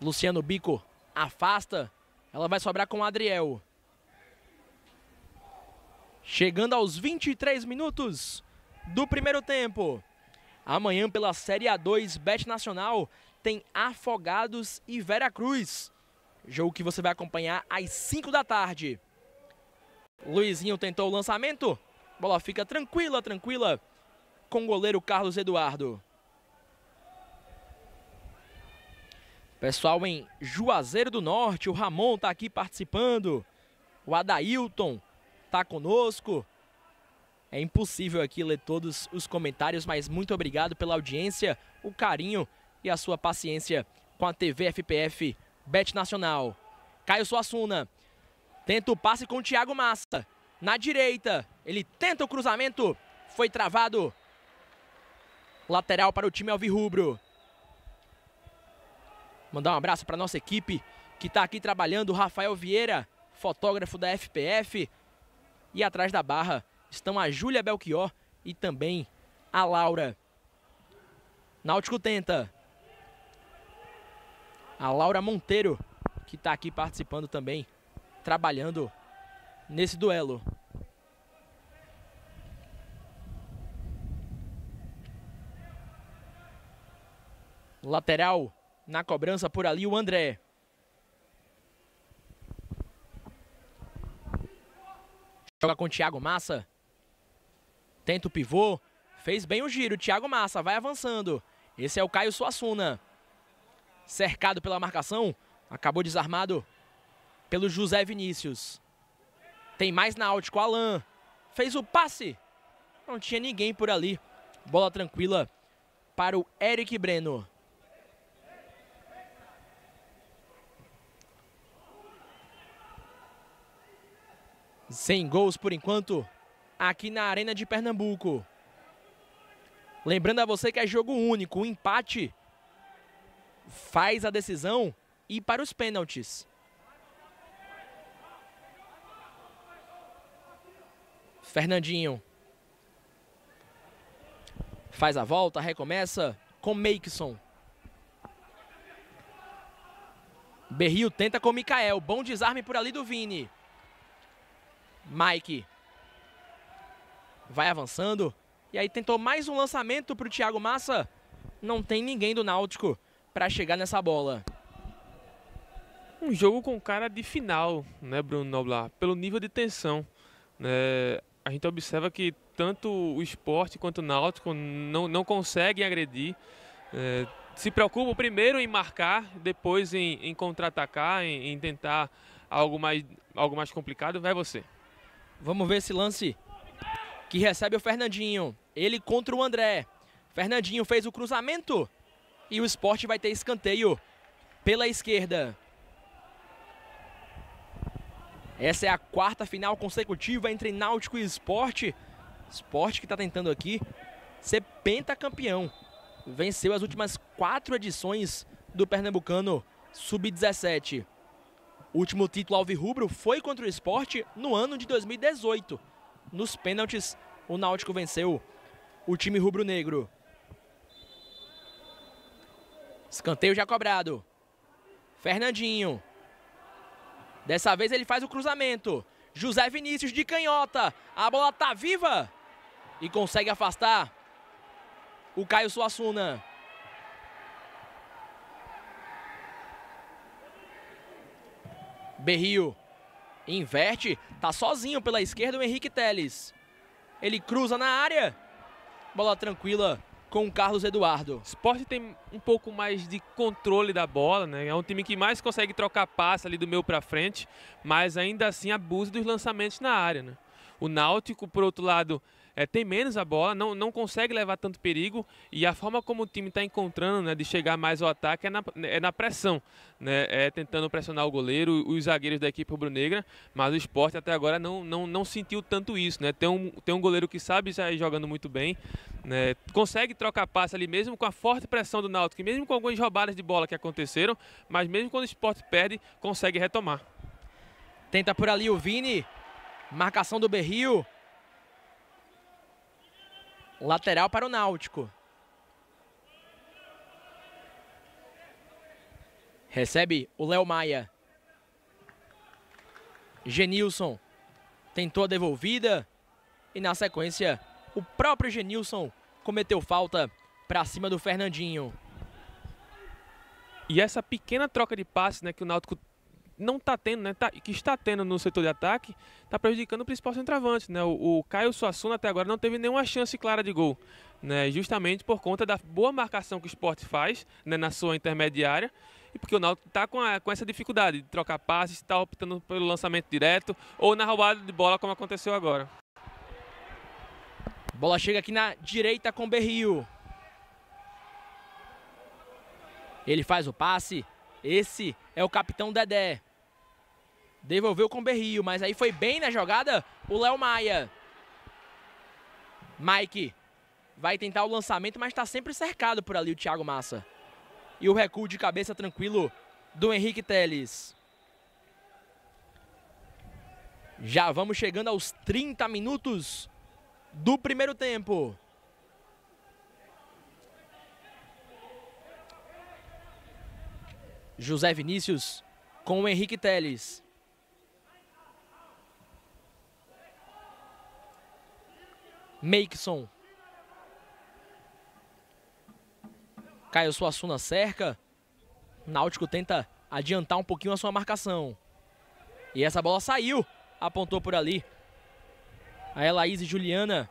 Luciano Bico afasta. Ela vai sobrar com o Adriel. Chegando aos 23 minutos do primeiro tempo. Amanhã pela Série A2 Bet Nacional tem Afogados e Vera Cruz. Jogo que você vai acompanhar às 5 da tarde. Luizinho tentou o lançamento. Bola fica tranquila, tranquila com o goleiro Carlos Eduardo. Pessoal em Juazeiro do Norte, o Ramon está aqui participando. O Adailton tá conosco. É impossível aqui ler todos os comentários, mas muito obrigado pela audiência, o carinho e a sua paciência com a TV FPF Bet Nacional. Caio Suassuna tenta o passe com o Thiago Massa. Na direita, ele tenta o cruzamento, foi travado. Lateral para o time alvirrubro. Mandar um abraço para nossa equipe que está aqui trabalhando, Rafael Vieira, fotógrafo da FPF. E atrás da barra estão a Júlia Belchior e também a Laura. Náutico tenta. A Laura Monteiro, que está aqui participando também, trabalhando nesse duelo. Lateral na cobrança por ali o André. Joga com o Thiago Massa. Tenta o pivô. Fez bem o giro. Thiago Massa vai avançando. Esse é o Caio Suassuna. Cercado pela marcação. Acabou desarmado pelo José Vinícius. Tem mais náutico. Alan. Fez o passe. Não tinha ninguém por ali. Bola tranquila para o Eric Breno. Sem gols por enquanto aqui na Arena de Pernambuco. Lembrando a você que é jogo único, o empate faz a decisão e para os pênaltis. Fernandinho faz a volta, recomeça com Makeson. Berril tenta com Mikael, bom desarme por ali do Vini. Mike. Vai avançando. E aí tentou mais um lançamento para o Thiago Massa. Não tem ninguém do Náutico para chegar nessa bola. Um jogo com cara de final, né, Bruno Noblar? Pelo nível de tensão. Né? A gente observa que tanto o esporte quanto o Náutico não, não conseguem agredir. É, se preocupam primeiro em marcar, depois em, em contra-atacar, em, em tentar algo mais, algo mais complicado. Vai você. Vamos ver esse lance que recebe o Fernandinho. Ele contra o André. Fernandinho fez o cruzamento e o esporte vai ter escanteio pela esquerda. Essa é a quarta final consecutiva entre Náutico e Esporte. Esporte que está tentando aqui ser pentacampeão. Venceu as últimas quatro edições do Pernambucano Sub-17. O último título alvirrubro foi contra o esporte no ano de 2018. Nos pênaltis, o Náutico venceu o time rubro-negro. Escanteio já cobrado. Fernandinho. Dessa vez ele faz o cruzamento. José Vinícius de canhota. A bola tá viva. E consegue afastar o Caio Suassuna. Berrio inverte, tá sozinho pela esquerda o Henrique Teles. Ele cruza na área. Bola tranquila com o Carlos Eduardo. Sport tem um pouco mais de controle da bola, né? É um time que mais consegue trocar passe ali do meio para frente, mas ainda assim abusa dos lançamentos na área, né? O Náutico, por outro lado, é, tem menos a bola, não, não consegue levar tanto perigo e a forma como o time está encontrando né, de chegar mais ao ataque é na, é na pressão, né, é tentando pressionar o goleiro, os zagueiros da equipe rubro-negra, mas o esporte até agora não, não, não sentiu tanto isso. Né, tem, um, tem um goleiro que sabe sair jogando muito bem, né, consegue trocar passe ali mesmo com a forte pressão do Náutico, mesmo com algumas roubadas de bola que aconteceram, mas mesmo quando o esporte perde, consegue retomar. Tenta por ali o Vini, marcação do Berrio, Lateral para o Náutico. Recebe o Léo Maia. Genilson tentou a devolvida e na sequência o próprio Genilson cometeu falta para cima do Fernandinho. E essa pequena troca de passes né, que o Náutico não está tendo, né, tá, que está tendo no setor de ataque, está prejudicando o principal centroavante. Né? O, o Caio Suassuna até agora não teve nenhuma chance clara de gol, né? justamente por conta da boa marcação que o esporte faz né, na sua intermediária e porque o Náutico está com, com essa dificuldade de trocar passes, está optando pelo lançamento direto ou na roubada de bola, como aconteceu agora. Bola chega aqui na direita com Berrio. Ele faz o passe. Esse é o capitão Dedé. Devolveu com Berrio, mas aí foi bem na jogada o Léo Maia. Mike vai tentar o lançamento, mas está sempre cercado por ali o Thiago Massa. E o recuo de cabeça tranquilo do Henrique Teles. Já vamos chegando aos 30 minutos do primeiro tempo. José Vinícius com o Henrique Teles. Makeson. Caio Suassuna cerca. Náutico tenta adiantar um pouquinho a sua marcação. E essa bola saiu. Apontou por ali. A Elaís Juliana.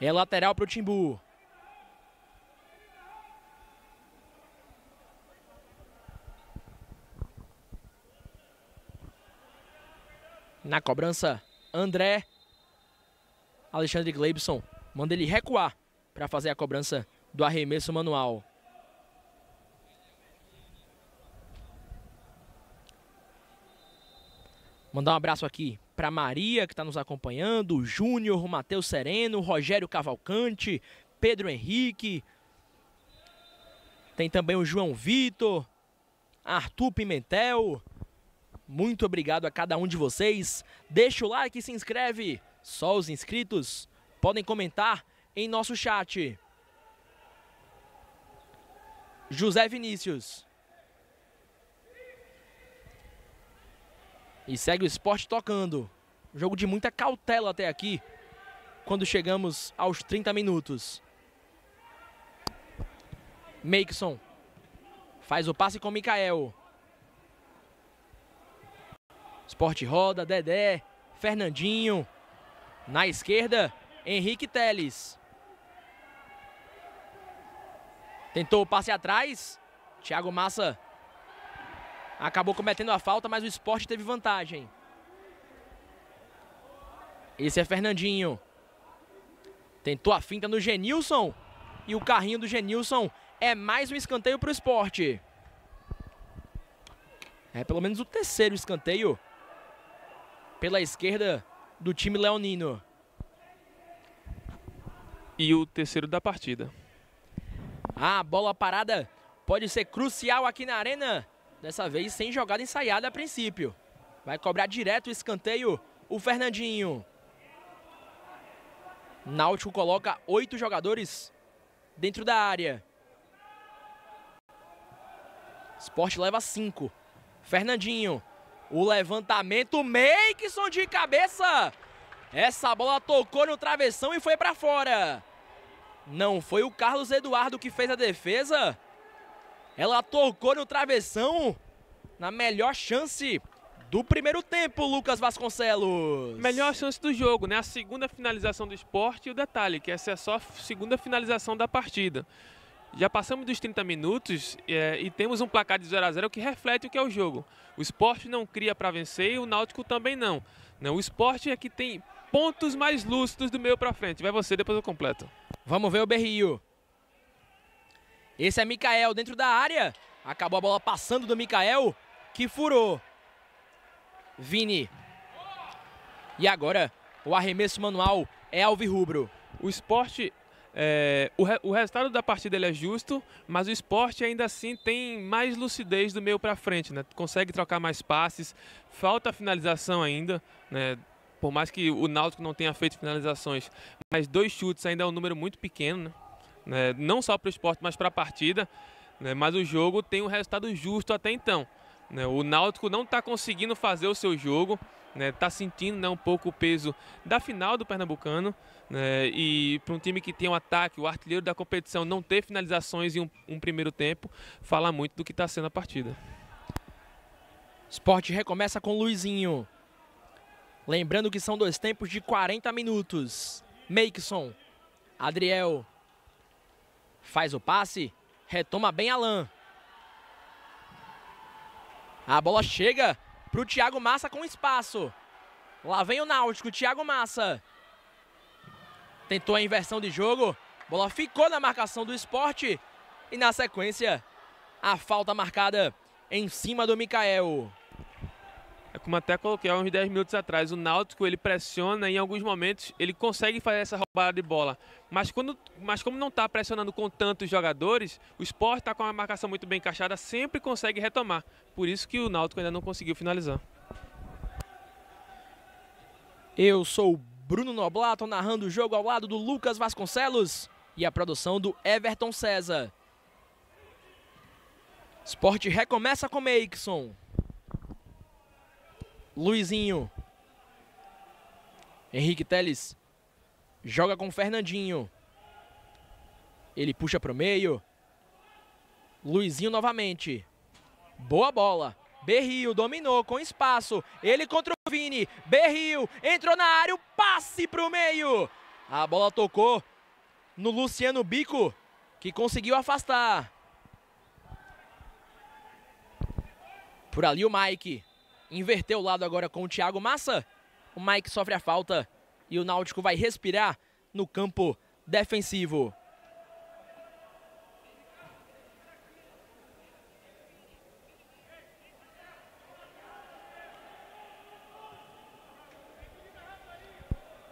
É lateral para o Timbu. Na cobrança, André. Alexandre Gleibson manda ele recuar para fazer a cobrança do arremesso manual. Mandar um abraço aqui para Maria, que está nos acompanhando, o Júnior, o Matheus Sereno, o Rogério Cavalcante, Pedro Henrique. Tem também o João Vitor, Arthur Pimentel. Muito obrigado a cada um de vocês. Deixa o like e se inscreve. Só os inscritos podem comentar em nosso chat. José Vinícius. E segue o esporte tocando. Jogo de muita cautela até aqui. Quando chegamos aos 30 minutos. Makeson. Faz o passe com Mikael. Esporte roda, Dedé, Fernandinho. Na esquerda, Henrique Teles. Tentou o passe atrás. Thiago Massa acabou cometendo a falta, mas o esporte teve vantagem. Esse é Fernandinho. Tentou a finta no Genilson. E o carrinho do Genilson é mais um escanteio para o esporte. É pelo menos o terceiro escanteio pela esquerda do time leonino. E o terceiro da partida. A bola parada pode ser crucial aqui na arena. Dessa vez sem jogada ensaiada a princípio. Vai cobrar direto o escanteio o Fernandinho. Náutico coloca oito jogadores dentro da área. Esporte leva cinco. Fernandinho o levantamento, Makeson de cabeça. Essa bola tocou no travessão e foi para fora. Não foi o Carlos Eduardo que fez a defesa. Ela tocou no travessão na melhor chance do primeiro tempo, Lucas Vasconcelos. Melhor chance do jogo, né? A segunda finalização do esporte e o detalhe, que essa é só a segunda finalização da partida. Já passamos dos 30 minutos é, e temos um placar de 0 a 0 que reflete o que é o jogo. O esporte não cria para vencer e o Náutico também não. não. Né? O esporte é que tem pontos mais lúcidos do meio para frente. Vai você, depois eu completo. Vamos ver o Berrio. Esse é Mikael dentro da área. Acabou a bola passando do Mikael, que furou. Vini. E agora, o arremesso manual é Alvirrubro. O esporte é, o, re, o, resultado da partida é justo, mas o esporte ainda assim tem mais lucidez do meio para frente, né? consegue trocar mais passes, falta finalização ainda, né? por mais que o Náutico não tenha feito finalizações, mas dois chutes ainda é um número muito pequeno, né? né? não só para o esporte, mas para a partida, né? mas o jogo tem um resultado justo até então. Né? O Náutico não está conseguindo fazer o seu jogo, está né? Sentindo né, um pouco o peso da final do Pernambucano. Né? E para um time que tem um ataque, o artilheiro da competição, não ter finalizações em um, um primeiro tempo, fala muito do que está sendo a partida. Esporte recomeça com Luizinho. Lembrando que são dois tempos de 40 minutos. Makeson, Adriel, faz o passe, Retoma bem Alan. A bola chega para o Thiago Massa com espaço. Lá vem o Náutico, Thiago Massa. Tentou a inversão de jogo. Bola ficou na marcação do esporte. E na sequência, a falta marcada em cima do Mikael. É como até coloquei há uns 10 minutos atrás, o Náutico ele pressiona em alguns momentos ele consegue fazer essa roubada de bola. Mas, quando, mas como não está pressionando com tantos jogadores, o Sport está com uma marcação muito bem encaixada, sempre consegue retomar. Por isso que o Náutico ainda não conseguiu finalizar. Eu sou o Bruno Noblato narrando o jogo ao lado do Lucas Vasconcelos e a produção do Everton César. Sport recomeça com Makeson. Luizinho. Henrique Teles joga com Fernandinho. Ele puxa para o meio. Luizinho novamente. Boa bola. Berrio dominou com espaço. Ele contra o Vini. Berrio entrou na área. O passe para o meio. A bola tocou no Luciano Bico, que conseguiu afastar. Por ali o Mike. Inverteu o lado agora com o Thiago Massa. O Mike sofre a falta e o Náutico vai respirar no campo defensivo.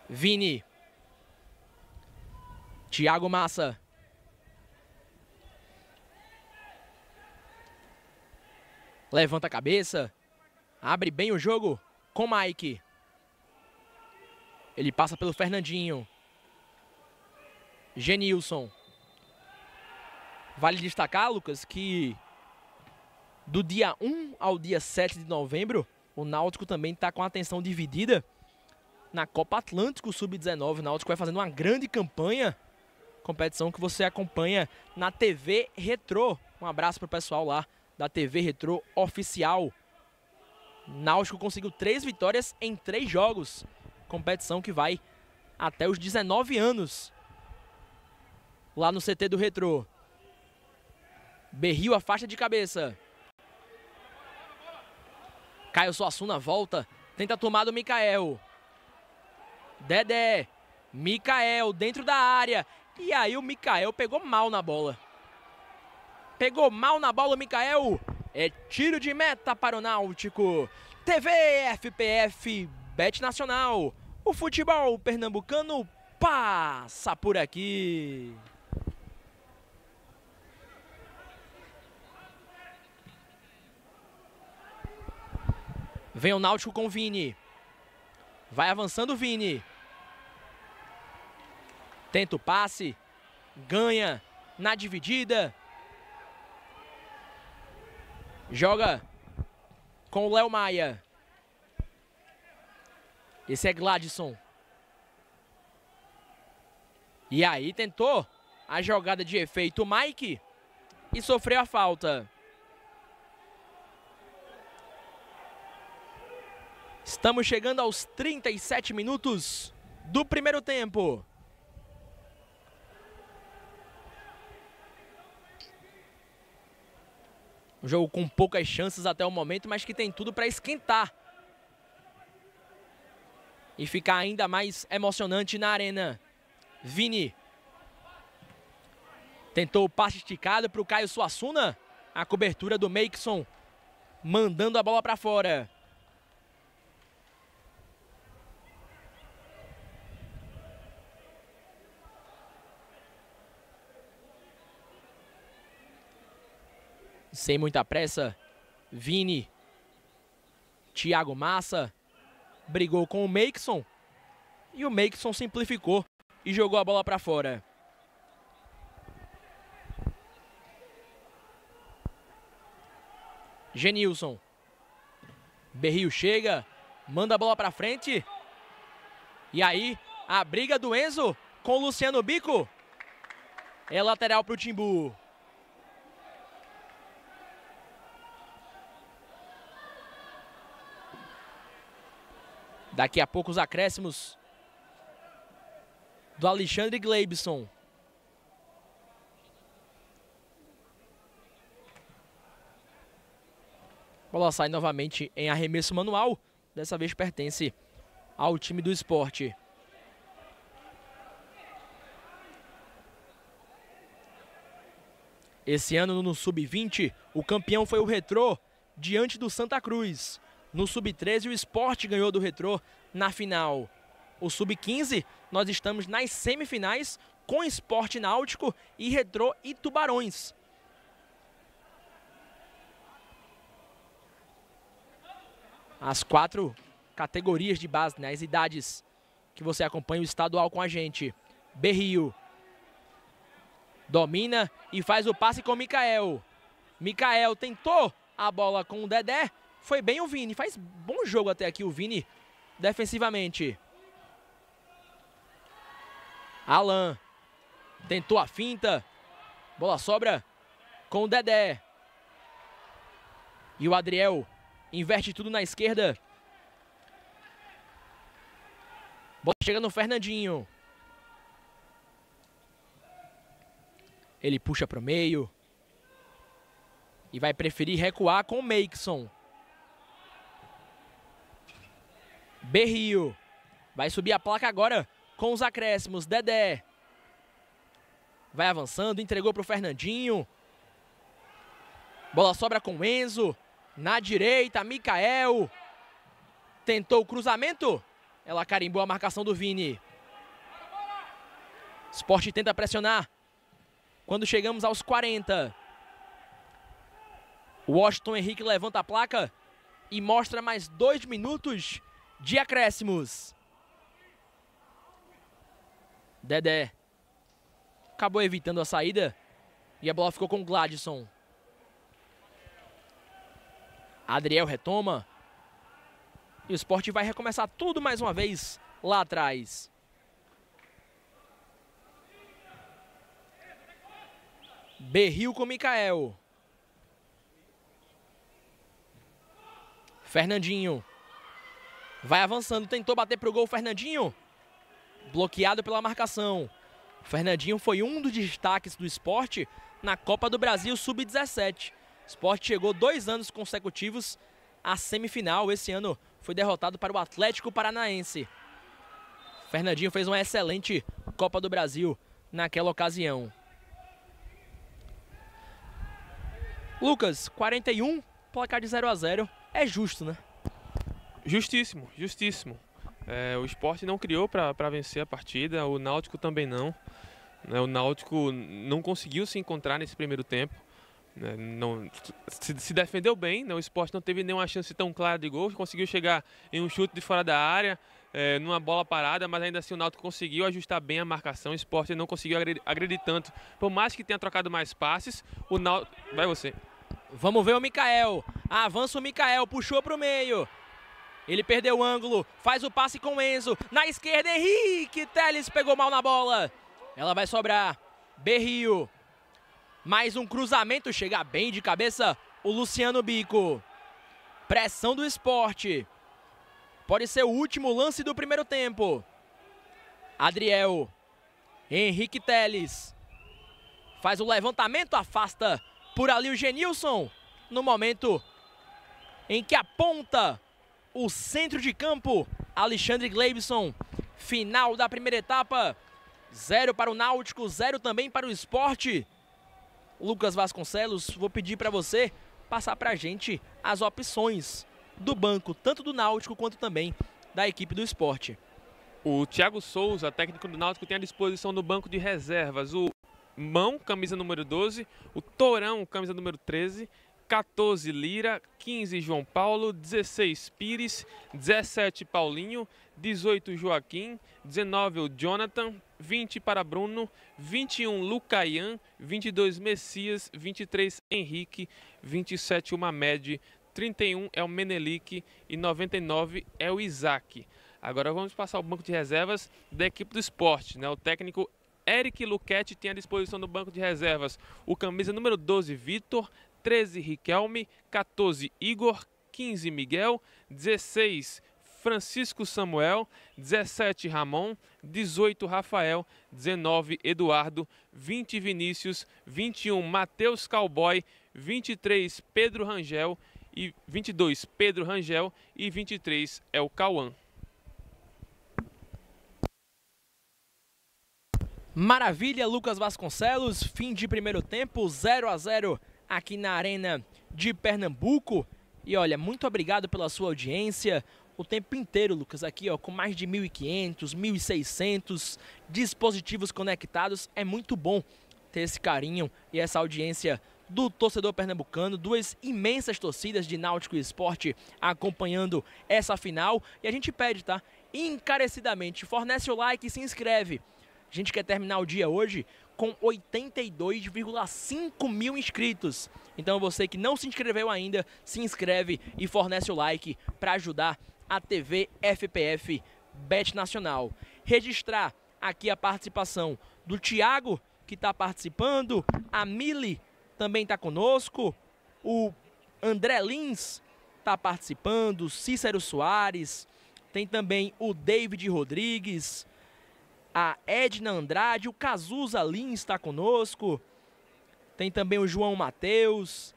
Vini. Thiago Massa. Levanta a cabeça. Abre bem o jogo com Mike. Ele passa pelo Fernandinho. Genilson. Vale destacar, Lucas, que do dia 1 ao dia 7 de novembro, o Náutico também está com a atenção dividida na Copa Atlântico Sub-19. O Náutico vai fazendo uma grande campanha, competição que você acompanha na TV Retro. Um abraço para o pessoal lá da TV Retro Oficial. Náutico conseguiu três vitórias em três jogos. Competição que vai até os 19 anos. Lá no CT do Retro. Berril a faixa de cabeça. Caio Suassuna volta. Tenta tomar do Mikael. Dedé. Mikael dentro da área. E aí o Mikael pegou mal na bola. Pegou mal na bola o Mikael. É tiro de meta para o Náutico. TV FPF Bet Nacional. O futebol pernambucano passa por aqui. Vem o Náutico com o Vini. Vai avançando o Vini. Tenta o passe. Ganha na dividida. Joga com o Léo Maia. Esse é Gladson. E aí tentou a jogada de efeito Mike e sofreu a falta. Estamos chegando aos 37 minutos do primeiro tempo. Um jogo com poucas chances até o momento, mas que tem tudo para esquentar. E ficar ainda mais emocionante na arena. Vini. Tentou o passe esticado para o Caio Suassuna. A cobertura do Makeson. Mandando a bola para fora. Sem muita pressa, Vini, Thiago Massa, brigou com o Makeson e o Makeson simplificou e jogou a bola para fora. Genilson. Berrio chega, manda a bola para frente. E aí, a briga do Enzo com o Luciano Bico. É lateral para o Timbu. Daqui a pouco os acréscimos do Alexandre Gleibson. Bola sai novamente em arremesso manual. Dessa vez pertence ao time do esporte. Esse ano no Sub-20, o campeão foi o Retrô, diante do Santa Cruz. No Sub-13, o Esporte ganhou do Retrô na final. O Sub-15, nós estamos nas semifinais com Esporte Náutico e Retrô e Tubarões. As quatro categorias de base, né, as idades que você acompanha o estadual com a gente. Berrio. Domina e faz o passe com o Mikael. Mikael tentou a bola com o Dedé. Foi bem o Vini. Faz bom jogo até aqui o Vini defensivamente. Alan. Tentou a finta. Bola sobra com o Dedé. E o Adriel inverte tudo na esquerda. Bola chega no Fernandinho. Ele puxa para o meio. E vai preferir recuar com o Makeson. Berrio. Vai subir a placa agora com os acréscimos. Dedé. Vai avançando, entregou para o Fernandinho. Bola sobra com Enzo. Na direita, Mikael. Tentou o cruzamento. Ela carimbou a marcação do Vini. Sport tenta pressionar. Quando chegamos aos 40. Washington Henrique levanta a placa e mostra mais dois minutos de acréscimos. Dedé acabou evitando a saída e a bola ficou com Gladson. Adriel retoma. E o esporte vai recomeçar tudo mais uma vez lá atrás. Berril com Mikael. Fernandinho. Vai avançando, tentou bater para o gol Fernandinho. Bloqueado pela marcação. Fernandinho foi um dos destaques do esporte na Copa do Brasil Sub-17. O esporte chegou dois anos consecutivos à semifinal. Esse ano foi derrotado para o Atlético Paranaense. Fernandinho fez uma excelente Copa do Brasil naquela ocasião. Lucas, 41, placar de 0 a 0 é justo, né? Justíssimo, justíssimo. É, o esporte não criou para vencer a partida, o Náutico também não. Né? O Náutico não conseguiu se encontrar nesse primeiro tempo. Né? Não, se, se, defendeu bem, né? o esporte não teve nenhuma chance tão clara de gol, conseguiu chegar em um chute de fora da área, é, numa bola parada, mas ainda assim o Náutico conseguiu ajustar bem a marcação, o esporte não conseguiu agredir, agredir tanto. Por mais que tenha trocado mais passes, o Náutico... Vai você. Vamos ver o Mikael. Avança o Mikael, puxou para o meio. Ele perdeu o ângulo, faz o passe com Enzo. Na esquerda, Henrique Teles pegou mal na bola. Ela vai sobrar. Berrio. Mais um cruzamento, chega bem de cabeça o Luciano Bico. Pressão do esporte. Pode ser o último lance do primeiro tempo. Adriel. Henrique Teles. Faz o levantamento, afasta por ali o Genilson. No momento em que aponta o centro de campo, Alexandre Gleibson. Final da primeira etapa. Zero para o Náutico, zero também para o esporte. Lucas Vasconcelos, vou pedir para você passar para a gente as opções do banco, tanto do Náutico quanto também da equipe do esporte. O Thiago Souza, técnico do Náutico, tem à disposição no banco de reservas o Mão, camisa número 12, o Torão, camisa número 13, 14 Lira, 15 João Paulo, 16 Pires, 17 Paulinho, 18 Joaquim, 19 o Jonathan, 20 para Bruno, 21 Lucaian, 22 Messias, 23 Henrique, 27 o Mamed, 31 é o Menelik e 99 é o Isaac. Agora vamos passar o banco de reservas da equipe do esporte. Né? O técnico Eric Luquete tem à disposição no banco de reservas o camisa número 12, Vitor, 13, Riquelme, 14, Igor, 15, Miguel, 16, Francisco Samuel, 17, Ramon, 18, Rafael, 19, Eduardo, 20, Vinícius, 21, Matheus Cowboy, 23, Pedro Rangel e 22 Pedro Rangel e 23 é o Cauã. Maravilha, Lucas Vasconcelos, fim de primeiro tempo, 0 a 0 aqui na Arena de Pernambuco. E olha, muito obrigado pela sua audiência. O tempo inteiro, Lucas, aqui ó, com mais de 1.500, 1.600 dispositivos conectados. É muito bom ter esse carinho e essa audiência do torcedor pernambucano, duas imensas torcidas de Náutico e Esporte acompanhando essa final. E a gente pede, tá? Encarecidamente, fornece o like e se inscreve. A gente quer terminar o dia hoje com 82,5 mil inscritos. Então você que não se inscreveu ainda, se inscreve e fornece o like para ajudar a TV FPF Bet Nacional. Registrar aqui a participação do Thiago, que está participando, a Mili também está conosco, o André Lins está participando, Cícero Soares, tem também o David Rodrigues, a Edna Andrade, o Cazuza Lins está conosco. Tem também o João Mateus,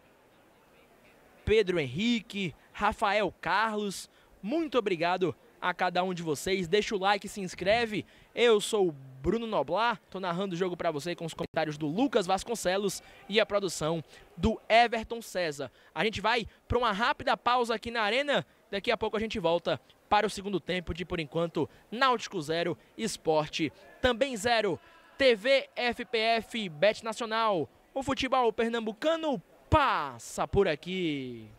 Pedro Henrique, Rafael Carlos. Muito obrigado a cada um de vocês. Deixa o like, se inscreve. Eu sou o Bruno Noblar, tô narrando o jogo para você com os comentários do Lucas Vasconcelos e a produção do Everton César. A gente vai para uma rápida pausa aqui na arena. Daqui a pouco a gente volta para o segundo tempo de, por enquanto, Náutico 0, Esporte também 0. TV FPF Bet Nacional. O futebol pernambucano passa por aqui.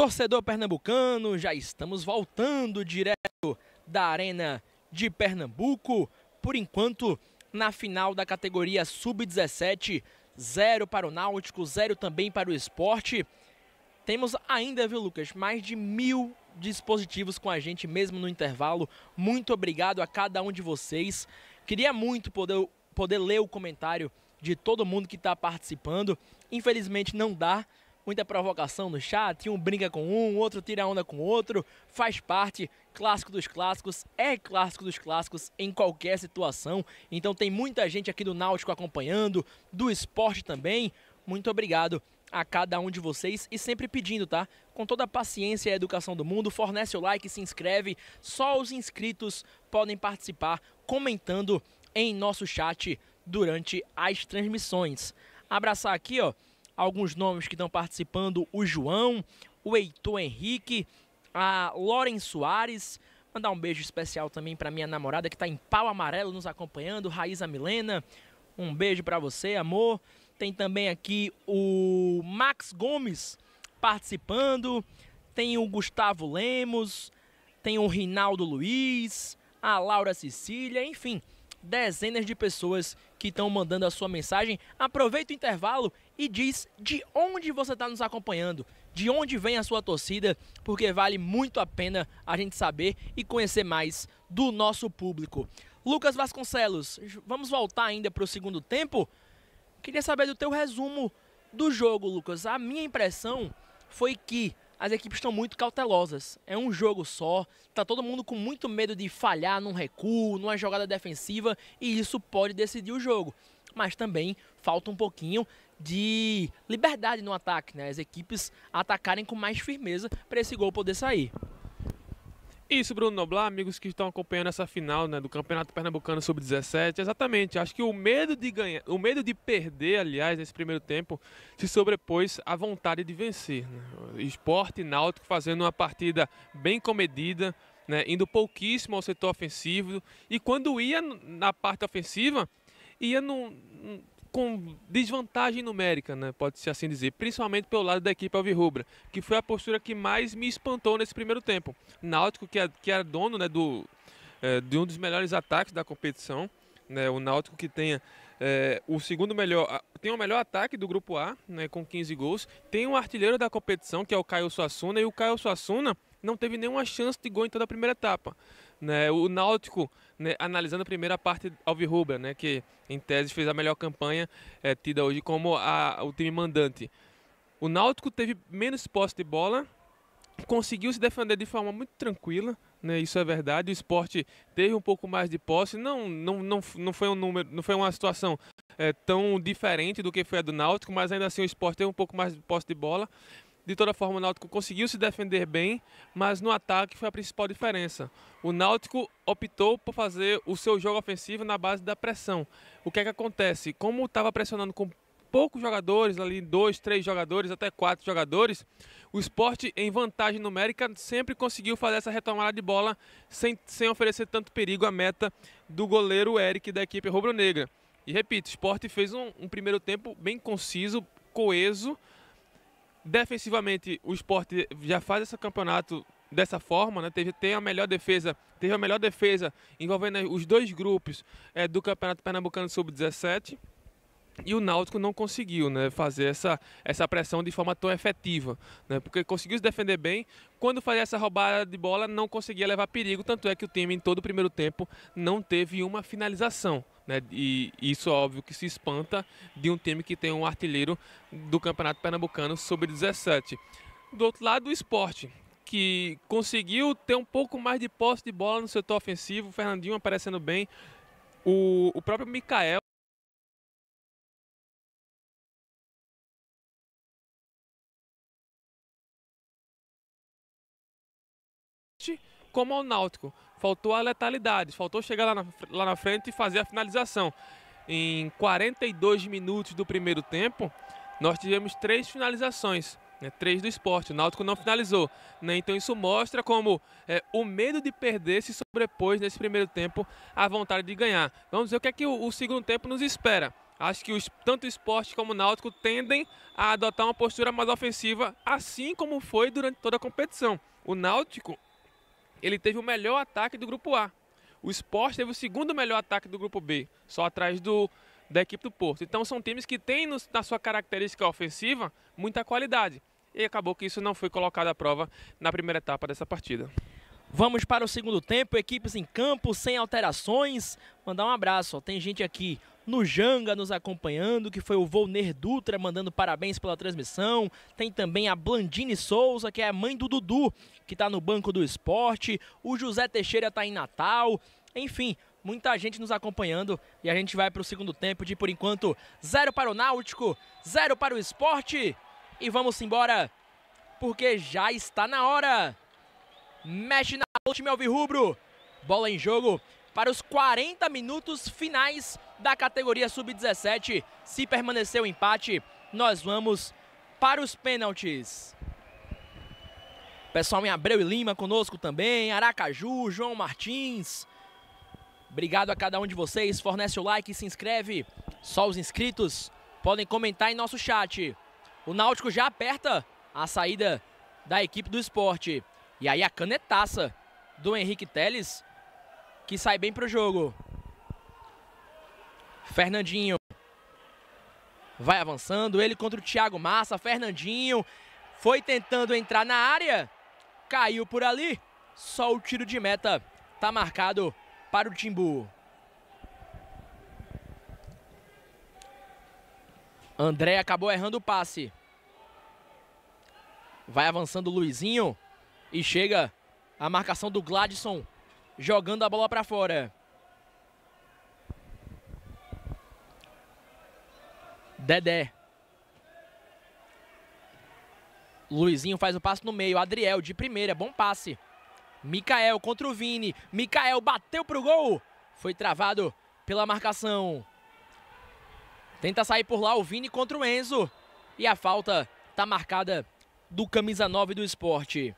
Torcedor pernambucano, já estamos voltando direto da Arena de Pernambuco. Por enquanto, na final da categoria Sub-17, zero para o Náutico, zero também para o esporte. Temos ainda, viu, Lucas, mais de mil dispositivos com a gente mesmo no intervalo. Muito obrigado a cada um de vocês. Queria muito poder, poder ler o comentário de todo mundo que está participando. Infelizmente não dá. Muita provocação no chat, um brinca com um, outro tira onda com outro, faz parte, clássico dos clássicos, é clássico dos clássicos em qualquer situação. Então tem muita gente aqui do Náutico acompanhando, do esporte também. Muito obrigado a cada um de vocês e sempre pedindo, tá? Com toda a paciência e a educação do mundo, fornece o like, se inscreve. Só os inscritos podem participar comentando em nosso chat durante as transmissões. Abraçar aqui, ó, alguns nomes que estão participando: o João, o Heitor Henrique, a Loren Soares. Mandar um beijo especial também para minha namorada que está em pau amarelo nos acompanhando, Raíza Milena. Um beijo para você, amor. Tem também aqui o Max Gomes participando. Tem o Gustavo Lemos. Tem o Rinaldo Luiz. A Laura Cecília. Enfim, dezenas de pessoas que estão mandando a sua mensagem. Aproveita o intervalo e diz de onde você está nos acompanhando, de onde vem a sua torcida, porque vale muito a pena a gente saber e conhecer mais do nosso público. Lucas Vasconcelos, vamos voltar ainda para o segundo tempo? Queria saber do teu resumo do jogo, Lucas. A minha impressão foi que as equipes estão muito cautelosas. É um jogo só, tá todo mundo com muito medo de falhar num recuo, numa jogada defensiva, e isso pode decidir o jogo. Mas também falta um pouquinho de liberdade no ataque, né? As equipes atacarem com mais firmeza para esse gol poder sair. Isso, Bruno Noblar, amigos que estão acompanhando essa final né, do Campeonato Pernambucano Sub-17, exatamente. Acho que o medo de ganhar, o medo de perder, aliás, nesse primeiro tempo, se sobrepôs à vontade de vencer. Né? Esporte Náutico fazendo uma partida bem comedida, né, indo pouquíssimo ao setor ofensivo. E quando ia na parte ofensiva, ia num, com desvantagem numérica, né, pode-se assim dizer, principalmente pelo lado da equipe alvirrubra, que foi a postura que mais me espantou nesse primeiro tempo. Náutico, que, é, que era dono né, do, é, de um dos melhores ataques da competição, né, o Náutico que tenha é, o segundo melhor, tem o melhor ataque do grupo A, né, com 15 gols, tem um artilheiro da competição, que é o Caio Suassuna, e o Caio Suassuna não teve nenhuma chance de gol em toda a primeira etapa. Né? O Náutico, né, analisando a primeira parte alvirrubra, né, que em tese fez a melhor campanha é, tida hoje como a, o time mandante. O Náutico teve menos posse de bola, conseguiu se defender de forma muito tranquila, né, isso é verdade. O esporte teve um pouco mais de posse, não, não, não, não foi um número, não foi uma situação é, tão diferente do que foi a do Náutico, mas ainda assim o esporte teve um pouco mais de posse de bola. De toda forma, o Náutico conseguiu se defender bem, mas no ataque foi a principal diferença. O Náutico optou por fazer o seu jogo ofensivo na base da pressão. O que é que acontece? Como estava pressionando com poucos jogadores, ali dois, três jogadores, até quatro jogadores, o esporte em vantagem numérica sempre conseguiu fazer essa retomada de bola sem, sem oferecer tanto perigo à meta do goleiro Eric da equipe rubro-negra. E repito, o esporte fez um, um primeiro tempo bem conciso, coeso, Defensivamente, o esporte já faz esse campeonato dessa forma, né? Teve, tem a melhor defesa, teve a melhor defesa envolvendo os dois grupos é, do Campeonato Pernambucano Sub-17 e o Náutico não conseguiu né, fazer essa, essa pressão de forma tão efetiva, né, porque conseguiu se defender bem. Quando fazia essa roubada de bola, não conseguia levar perigo. Tanto é que o time, em todo o primeiro tempo, não teve uma finalização. Né, e isso óbvio que se espanta de um time que tem um artilheiro do Campeonato Pernambucano sobre 17. Do outro lado, o esporte, que conseguiu ter um pouco mais de posse de bola no setor ofensivo. O Fernandinho aparecendo bem. O, o próprio Mikael como ao Náutico. Faltou a letalidade, faltou chegar lá na, lá na frente e fazer a finalização. Em 42 minutos do primeiro tempo, nós tivemos três finalizações. Né, três do esporte, o Náutico não finalizou. Né, então isso mostra como é, o medo de perder se sobrepôs nesse primeiro tempo à vontade de ganhar. Vamos ver o que é que o, o segundo tempo nos espera. Acho que os, tanto o esporte como o náutico tendem a adotar uma postura mais ofensiva, assim como foi durante toda a competição. O náutico ele teve o melhor ataque do grupo A. O esporte teve o segundo melhor ataque do grupo B, só atrás do, da equipe do Porto. Então são times que têm no, na sua característica ofensiva muita qualidade. E acabou que isso não foi colocado à prova na primeira etapa dessa partida. Vamos para o segundo tempo, equipes em campo, sem alterações. Mandar um abraço, tem gente aqui no Janga nos acompanhando, que foi o Volner Dutra mandando parabéns pela transmissão. Tem também a Blandine Souza, que é a mãe do Dudu, que está no banco do esporte. O José Teixeira está em Natal. Enfim, muita gente nos acompanhando e a gente vai para o segundo tempo de, por enquanto, zero para o Náutico, zero para o esporte. E vamos embora, porque já está na hora. Mexe na time Alvirrubro. Bola em jogo para os 40 minutos finais da categoria sub-17. Se permanecer o empate, nós vamos para os pênaltis. Pessoal em Abreu e Lima conosco também, Aracaju, João Martins. Obrigado a cada um de vocês. Fornece o like, se inscreve. Só os inscritos podem comentar em nosso chat. O Náutico já aperta a saída da equipe do esporte. E aí a canetaça do Henrique Teles, que sai bem pro jogo. Fernandinho vai avançando, ele contra o Thiago Massa, Fernandinho foi tentando entrar na área, caiu por ali, só o tiro de meta tá marcado para o Timbu. André acabou errando o passe. Vai avançando o Luizinho e chega a marcação do Gladson jogando a bola para fora. Dedé. Luizinho faz o passe no meio. Adriel de primeira, bom passe. Mikael contra o Vini. Mikael bateu pro gol. Foi travado pela marcação. Tenta sair por lá o Vini contra o Enzo. E a falta tá marcada do camisa 9 do esporte.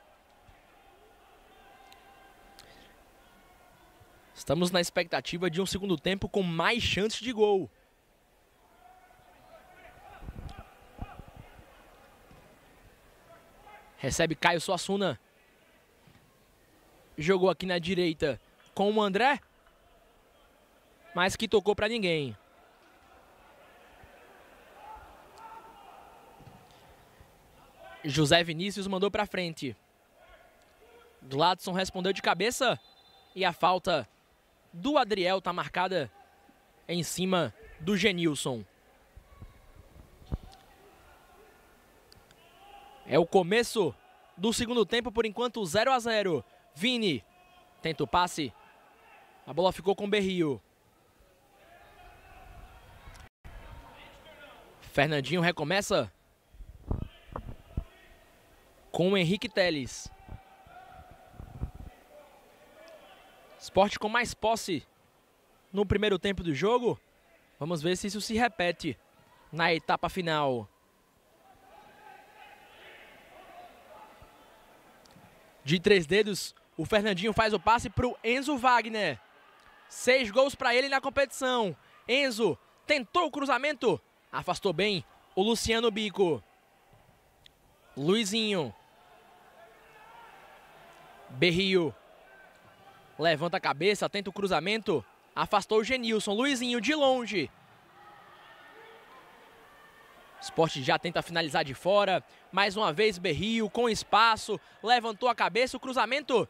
Estamos na expectativa de um segundo tempo com mais chances de gol. Recebe Caio Suassuna. Jogou aqui na direita com o André. Mas que tocou para ninguém. José Vinícius mandou para frente. Gladson respondeu de cabeça. E a falta do Adriel está marcada em cima do Genilson. É o começo do segundo tempo, por enquanto 0 a 0. Vini tenta o passe. A bola ficou com Berrio. Fernandinho recomeça com o Henrique Teles. Esporte com mais posse no primeiro tempo do jogo. Vamos ver se isso se repete na etapa final. De três dedos, o Fernandinho faz o passe para o Enzo Wagner. Seis gols para ele na competição. Enzo tentou o cruzamento, afastou bem o Luciano Bico. Luizinho. Berrio. Levanta a cabeça, tenta o cruzamento. Afastou o Genilson. Luizinho de longe. Esporte já tenta finalizar de fora. Mais uma vez Berrio com espaço. Levantou a cabeça. O cruzamento.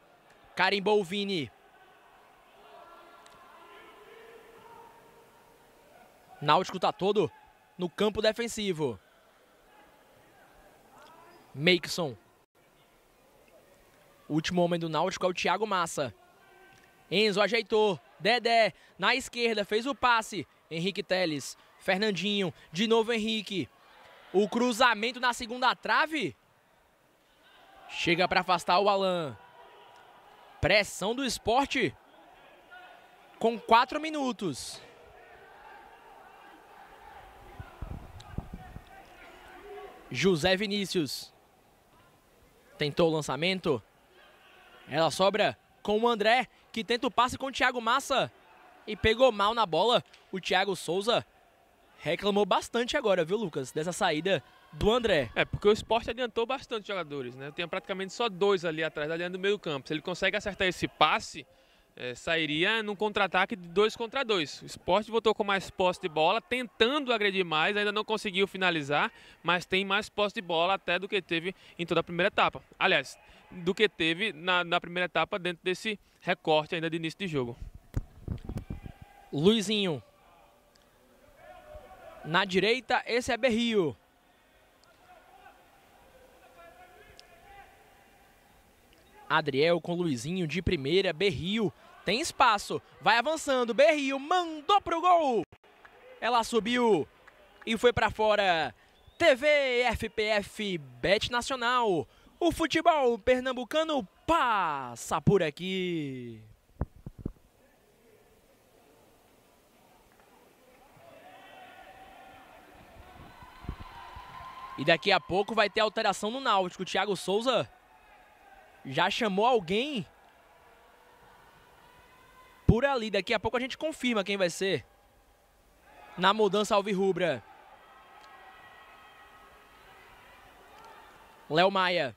Carimbou o Vini. Náutico tá todo no campo defensivo. Makeson. Último homem do Náutico é o Thiago Massa. Enzo ajeitou. Dedé na esquerda fez o passe. Henrique Teles. Fernandinho. De novo Henrique. O cruzamento na segunda trave. Chega para afastar o Alan. Pressão do esporte. Com quatro minutos. José Vinícius. Tentou o lançamento. Ela sobra com o André, que tenta o passe com o Thiago Massa. E pegou mal na bola. O Thiago Souza reclamou bastante agora, viu, Lucas, dessa saída do André. É, porque o esporte adiantou bastante jogadores, né? Tem praticamente só dois ali atrás, da linha do meio campo. Se ele consegue acertar esse passe, é, sairia num contra-ataque de dois contra dois. O esporte voltou com mais posse de bola, tentando agredir mais, ainda não conseguiu finalizar, mas tem mais posse de bola até do que teve em toda a primeira etapa. Aliás, do que teve na, na primeira etapa dentro desse recorte ainda de início de jogo. Luizinho. Na direita, esse é Berrio. Adriel com Luizinho de primeira, Berrio tem espaço, vai avançando, Berrio mandou pro gol. Ela subiu e foi para fora. TV FPF Bet Nacional. O futebol pernambucano passa por aqui. E daqui a pouco vai ter alteração no Náutico. Thiago Souza já chamou alguém por ali. Daqui a pouco a gente confirma quem vai ser na mudança alvirrubra. Léo Maia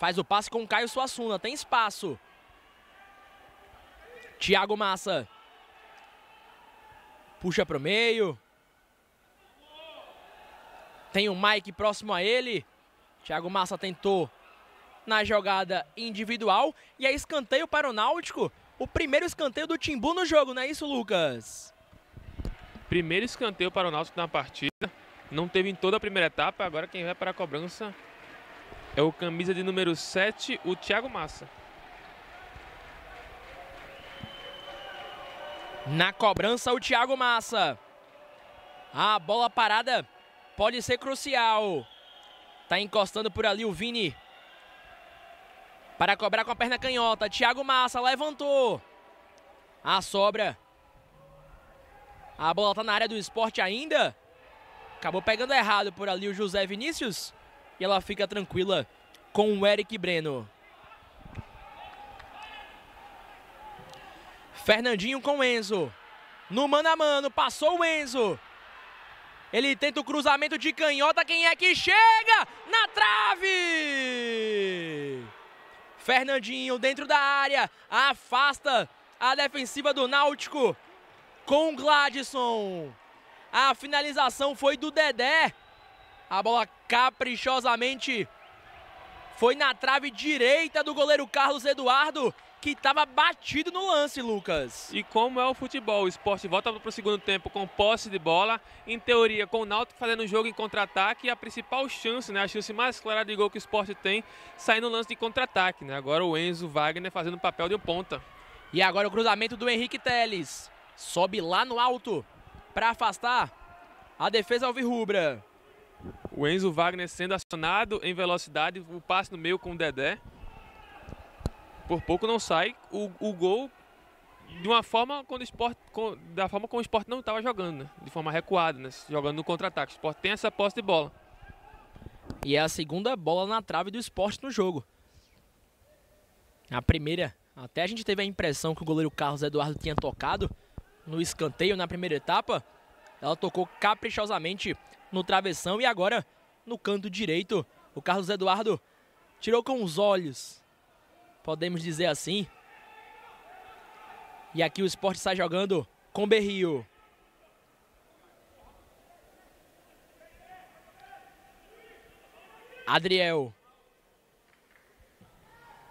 faz o passe com o Caio Suassuna. Tem espaço. Thiago Massa. Puxa para o meio. Tem o Mike próximo a ele. Thiago Massa tentou na jogada individual. E é escanteio para o Náutico. O primeiro escanteio do Timbu no jogo, não é isso, Lucas? Primeiro escanteio para o Náutico na partida. Não teve em toda a primeira etapa. Agora quem vai para a cobrança é o camisa de número 7, o Thiago Massa. Na cobrança, o Thiago Massa. A bola parada pode ser crucial. Tá encostando por ali o Vini. Para cobrar com a perna canhota. Thiago Massa levantou. A sobra. A bola tá na área do esporte ainda. Acabou pegando errado por ali o José Vinícius. E ela fica tranquila com o Eric Breno. Fernandinho com o Enzo. No mano a mano, passou o Enzo. Ele tenta o cruzamento de canhota. Quem é que chega? Na trave! Fernandinho dentro da área. Afasta a defensiva do Náutico. Com o Gladson. A finalização foi do Dedé. A bola caprichosamente foi na trave direita do goleiro Carlos Eduardo que estava batido no lance, Lucas. E como é o futebol, o esporte volta para o segundo tempo com posse de bola, em teoria com o Náutico fazendo o jogo em contra-ataque e a principal chance, né, a chance mais clara de gol que o esporte tem, sair no lance de contra-ataque. Né? Agora o Enzo Wagner fazendo o papel de ponta. E agora o cruzamento do Henrique Teles. Sobe lá no alto para afastar a defesa alvirrubra. O Enzo Wagner sendo acionado em velocidade, o passe no meio com o Dedé por pouco não sai o, o gol de uma forma quando o esporte, da forma como o esporte não estava jogando, né? de forma recuada, né? jogando no contra-ataque. O esporte tem essa posse de bola. E é a segunda bola na trave do esporte no jogo. A primeira, até a gente teve a impressão que o goleiro Carlos Eduardo tinha tocado no escanteio na primeira etapa. Ela tocou caprichosamente no travessão e agora no canto direito. O Carlos Eduardo tirou com os olhos podemos dizer assim. E aqui o esporte está jogando com Berrio. Adriel.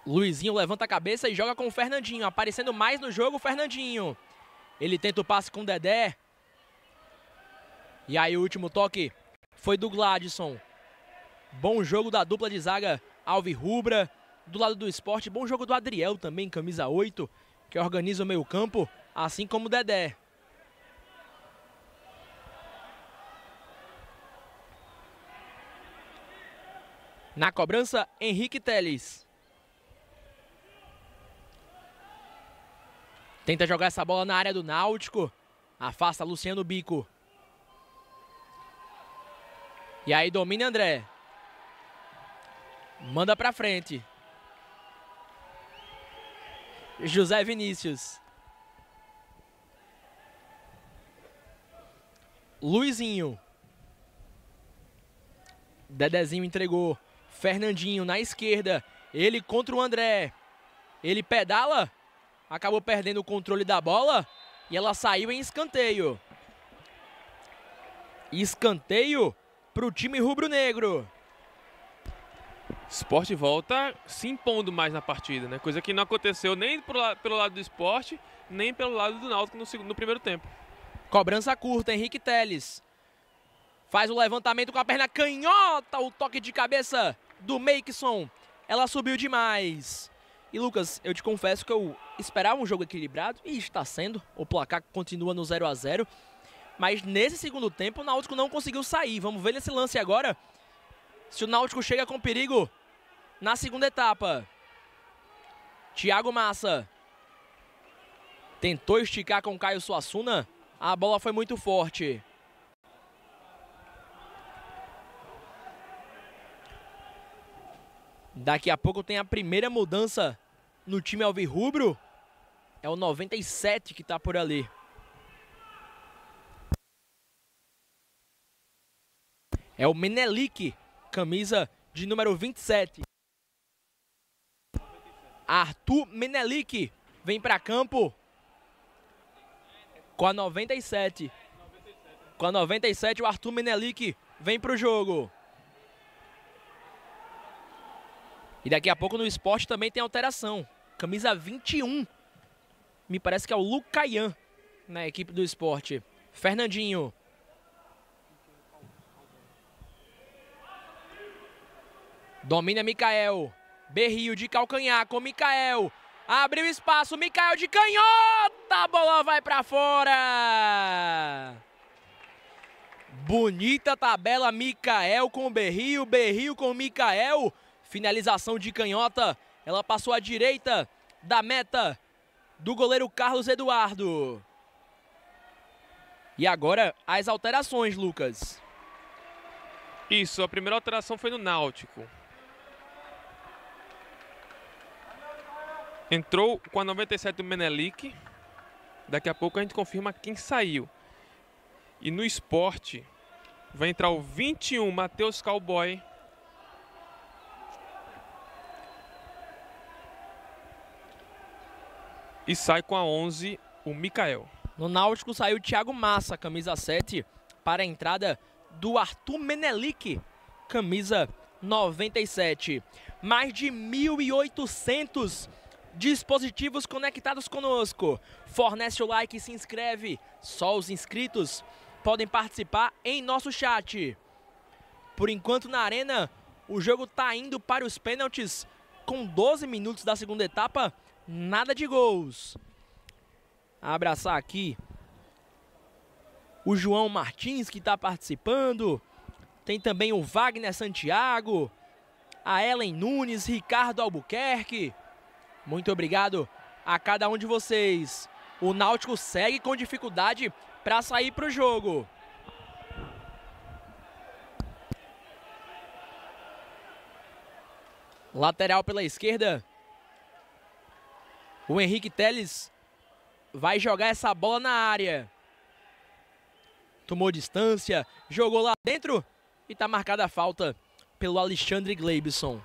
Luizinho levanta a cabeça e joga com o Fernandinho. Aparecendo mais no jogo, o Fernandinho. Ele tenta o passe com o Dedé. E aí o último toque foi do Gladson. Bom jogo da dupla de zaga Alvi Rubra do lado do esporte, bom jogo do Adriel também, camisa 8, que organiza o meio campo, assim como o Dedé. Na cobrança, Henrique Teles. Tenta jogar essa bola na área do Náutico. Afasta Luciano Bico. E aí domina André. Manda pra frente. José Vinícius. Luizinho. Dedezinho entregou. Fernandinho na esquerda. Ele contra o André. Ele pedala. Acabou perdendo o controle da bola. E ela saiu em escanteio. Escanteio para o time rubro-negro. Esporte volta se impondo mais na partida, né? Coisa que não aconteceu nem pelo lado do esporte, nem pelo lado do Náutico no, segundo, no primeiro tempo. Cobrança curta, Henrique Teles. Faz o levantamento com a perna canhota, o toque de cabeça do Makeson. Ela subiu demais. E Lucas, eu te confesso que eu esperava um jogo equilibrado e está sendo. O placar continua no 0 a 0 Mas nesse segundo tempo o Náutico não conseguiu sair. Vamos ver nesse lance agora se o Náutico chega com perigo na segunda etapa. Thiago Massa. Tentou esticar com Caio Suassuna. A bola foi muito forte. Daqui a pouco tem a primeira mudança no time alvirrubro. É o 97 que está por ali. É o Menelik, camisa de número 27. Arthur Menelik vem para campo com a 97. Com a 97, o Arthur Menelik vem para o jogo. E daqui a pouco no esporte também tem alteração. Camisa 21. Me parece que é o Lucaian na equipe do esporte. Fernandinho. Domina Mikael. Berrio de calcanhar com Mikael. Abriu espaço, Mikael de canhota. A bola vai para fora. Bonita tabela, Mikael com Berrio, Berrio com Mikael. Finalização de canhota. Ela passou à direita da meta do goleiro Carlos Eduardo. E agora as alterações, Lucas. Isso, a primeira alteração foi no Náutico. Entrou com a 97 do Menelik. Daqui a pouco a gente confirma quem saiu. E no esporte vai entrar o 21 Matheus Cowboy E sai com a 11 o Mikael. No Náutico saiu o Thiago Massa, camisa 7, para a entrada do Arthur Menelik, camisa 97. Mais de 1.800 dispositivos conectados conosco. Fornece o like e se inscreve. Só os inscritos podem participar em nosso chat. Por enquanto, na arena, o jogo está indo para os pênaltis com 12 minutos da segunda etapa nada de gols. Abraçar aqui o João Martins que está participando. Tem também o Wagner Santiago, a Ellen Nunes, Ricardo Albuquerque. Muito obrigado a cada um de vocês. O Náutico segue com dificuldade para sair para o jogo. Lateral pela esquerda. O Henrique Teles vai jogar essa bola na área. Tomou distância, jogou lá dentro e está marcada a falta pelo Alexandre Gleibson.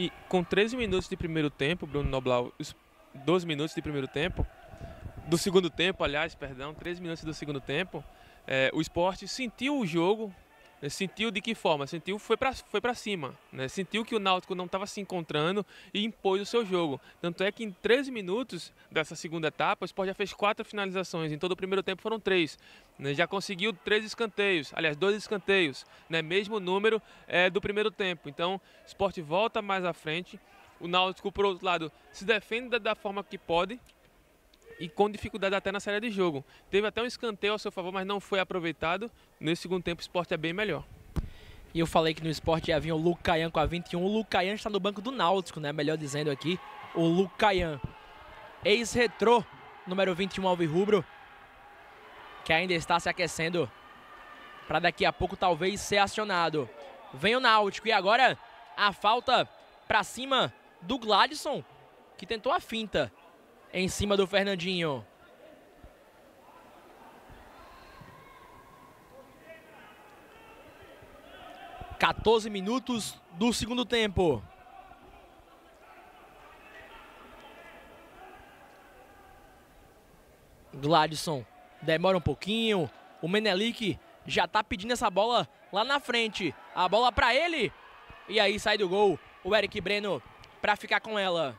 E com 13 minutos de primeiro tempo, Bruno Noblau, 12 minutos de primeiro tempo, do segundo tempo, aliás, perdão, 13 minutos do segundo tempo, é, o esporte sentiu o jogo, sentiu de que forma? Sentiu foi para foi para cima, né? Sentiu que o Náutico não estava se encontrando e impôs o seu jogo. Tanto é que em 13 minutos dessa segunda etapa, o Sport já fez quatro finalizações. Em todo o primeiro tempo foram três. Né? Já conseguiu três escanteios, aliás, dois escanteios, né? Mesmo número é, do primeiro tempo. Então, o Sport volta mais à frente. O Náutico, por outro lado, se defende da forma que pode, e com dificuldade até na série de jogo. Teve até um escanteio ao seu favor, mas não foi aproveitado. Nesse segundo tempo, o esporte é bem melhor. E eu falei que no esporte vinha o Lucayan com a 21. O Lucayan está no banco do Náutico, né? Melhor dizendo aqui, o Lucayan. Ex-retrô, número 21 Alvirrubro, que ainda está se aquecendo para daqui a pouco talvez ser acionado. Vem o Náutico e agora a falta para cima do Gladson, que tentou a finta em cima do Fernandinho. Quatorze minutos do segundo tempo. Gladson demora um pouquinho. O Menelik já tá pedindo essa bola lá na frente. A bola para ele. E aí sai do gol o Eric Breno para ficar com ela.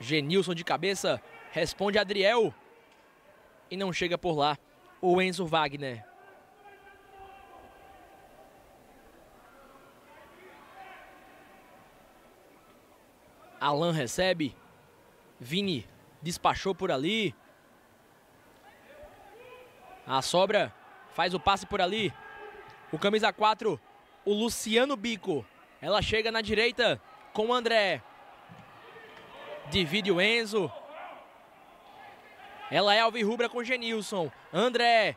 Genilson de cabeça responde Adriel. E não chega por lá o Enzo Wagner. Alan recebe. Vini despachou por ali. A sobra faz o passe por ali. O camisa 4, o Luciano Bico. Ela chega na direita com o André. Divide o Enzo. Ela é alvirrubra com Genilson. André.